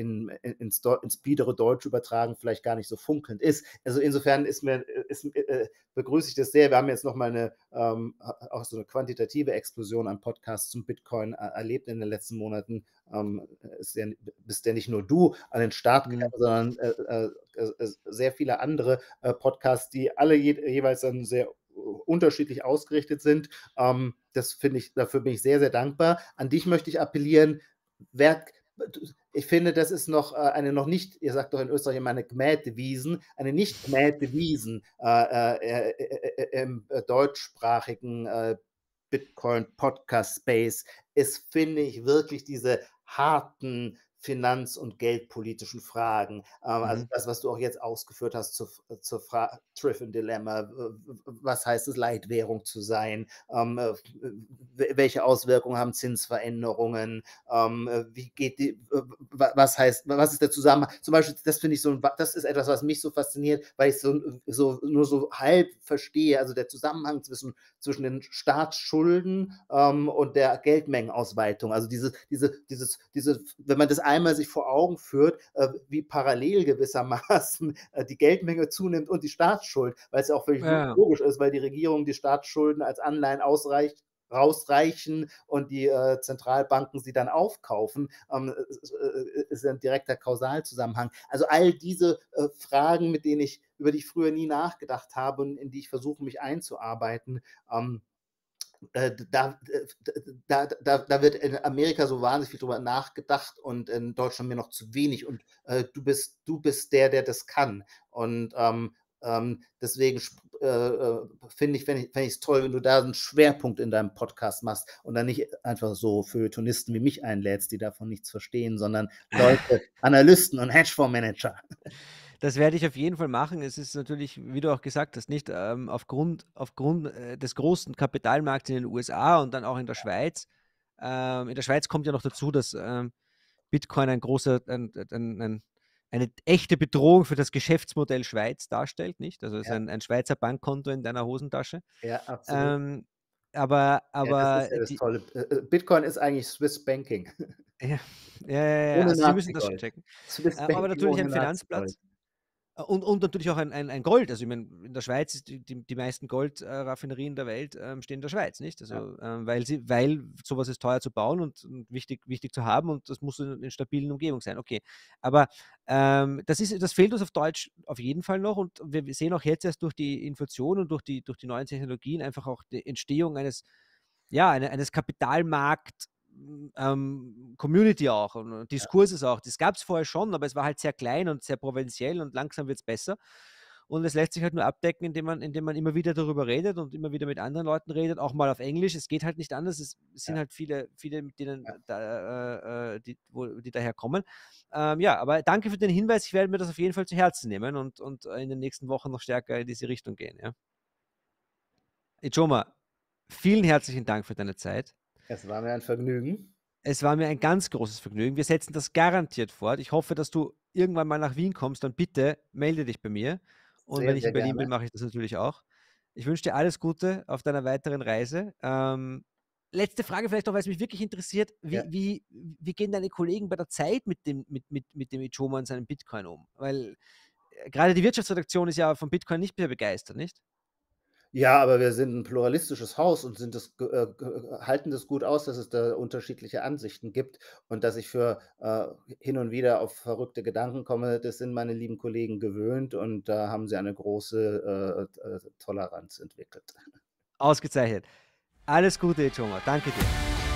in, in, ins, ins biedere Deutsch übertragen vielleicht gar nicht so funkelnd ist. Also insofern ist mir, ist, äh, begrüße ich das sehr. Wir haben jetzt nochmal eine, ähm, auch so eine quantitative Explosion an Podcasts zum Bitcoin äh, erlebt in den letzten Monaten. Ähm, ist ja, bist ja nicht nur du an den Start mhm. gegangen, sondern äh, äh, äh, sehr viele andere äh, Podcasts, die alle je, jeweils dann sehr unterschiedlich ausgerichtet sind. Ähm, das finde ich, dafür bin ich sehr, sehr dankbar. An dich möchte ich appellieren, wer, ich finde, das ist noch äh, eine noch nicht, ihr sagt doch in Österreich immer eine gemähte Wiesen, eine nicht gemähte Wiesen äh, äh, äh, äh im deutschsprachigen Bitcoin-Podcast-Space ist, finde ich, wirklich diese harten, finanz- und geldpolitischen Fragen. Ähm, also Mhm. das, was du auch jetzt ausgeführt hast zur, zur Frage Triffin Dilemma, was heißt es, Leitwährung zu sein, ähm, äh, welche Auswirkungen haben Zinsveränderungen, ähm, äh, wie geht die, was heißt, was ist der Zusammenhang? Zum Beispiel, das finde ich so, das ist etwas, was mich so fasziniert, weil ich so, so nur so halb verstehe, also der Zusammenhang zwischen, zwischen den Staatsschulden ähm, und der Geldmengenausweitung. Also diese, diese, dieses, diese, wenn man das einmal sich vor Augen führt, äh, wie parallel gewissermaßen äh, die Geldmenge zunimmt und die Staatsschuld, weil es ja auch völlig Ja. logisch ist, weil die Regierung die Staatsschulden als Anleihen ausreicht rausreichen und die äh, Zentralbanken sie dann aufkaufen, ähm, äh, ist ein direkter Kausalzusammenhang. Also all diese äh, Fragen, mit denen ich, über die ich früher nie nachgedacht habe und in die ich versuche, mich einzuarbeiten, ähm, äh, da, da, da, da, wird in Amerika so wahnsinnig viel drüber nachgedacht und in Deutschland mir noch zu wenig. Und äh, du bist, du bist der, der das kann. Und ähm, ähm, deswegen äh, äh finde ich, fände ich es toll, wenn du da einen Schwerpunkt in deinem Podcast machst und dann nicht einfach so Feuilletonisten wie mich einlädst, die davon nichts verstehen, sondern Leute, Analysten und Hedgefondsmanager. Das werde ich auf jeden Fall machen. Es ist natürlich, wie du auch gesagt hast, nicht ähm, aufgrund, aufgrund äh, des großen Kapitalmarkts in den USA und dann auch in der Schweiz. Ähm, in der Schweiz kommt ja noch dazu, dass ähm, Bitcoin ein großer, ein, ein, ein, eine echte Bedrohung für das Geschäftsmodell Schweiz darstellt, nicht? Also es ja. ist ein, ein, Schweizer Bankkonto in deiner Hosentasche. Ja, absolut. Ähm, aber, aber ja, das ist ja das die, Tolle. Äh, äh, Bitcoin ist eigentlich Swiss Banking. Ja, ja, ja, ja. Also sie müssen das checken. Swiss Äh, aber natürlich ein Finanzplatz. Und, und natürlich auch ein, ein, ein Gold. Also ich meine, in der Schweiz ist die, die, die meisten Goldraffinerien der Welt ähm, stehen in der Schweiz, nicht? Also ja. ähm, weil sie, weil sowas ist teuer zu bauen und, und, wichtig, wichtig zu haben und das muss in einer stabilen Umgebung sein. Okay. Aber ähm, das ist, das fehlt uns auf Deutsch auf jeden Fall noch und wir sehen auch jetzt erst durch die Inflation und durch die, durch die neuen Technologien einfach auch die Entstehung eines, ja, eine, eines Kapitalmarkt ähm, Community auch und Diskurses ja. auch. Das gab es vorher schon, aber es war halt sehr klein und sehr provinziell und langsam wird es besser. Und es lässt sich halt nur abdecken, indem man, indem man immer wieder darüber redet und immer wieder mit anderen Leuten redet, auch mal auf Englisch. Es geht halt nicht anders. Es, sind ja. halt viele, viele, mit denen ja. da, äh, die, wo, die daher kommen. Ähm, ja, aber danke für den Hinweis. Ich werde mir das auf jeden Fall zu Herzen nehmen und, und in den nächsten Wochen noch stärker in diese Richtung gehen. Ja. Ichoma, vielen herzlichen Dank für deine Zeit. Es war mir ein Vergnügen. Es war mir ein ganz großes Vergnügen. Wir setzen das garantiert fort. Ich hoffe, dass du irgendwann mal nach Wien kommst. Dann bitte melde dich bei mir. Und sehr, wenn ich in Berlin bin, mache ich das natürlich auch. Ich wünsche dir alles Gute auf deiner weiteren Reise. Ähm, letzte Frage vielleicht noch, weil es mich wirklich interessiert. Wie, ja. wie, wie gehen deine Kollegen bei der Zeit mit dem, mit, mit, mit dem Ichoma und seinem Bitcoin um? Weil äh, gerade die Wirtschaftsredaktion ist ja von Bitcoin nicht mehr begeistert, nicht? Ja, aber wir sind ein pluralistisches Haus und sind das, äh, halten das gut aus, dass es da unterschiedliche Ansichten gibt und dass ich für äh, hin und wieder auf verrückte Gedanken komme. Das sind meine lieben Kollegen gewöhnt und da haben sie eine große äh, äh Toleranz entwickelt. Ausgezeichnet. Alles Gute, Joma. Danke dir.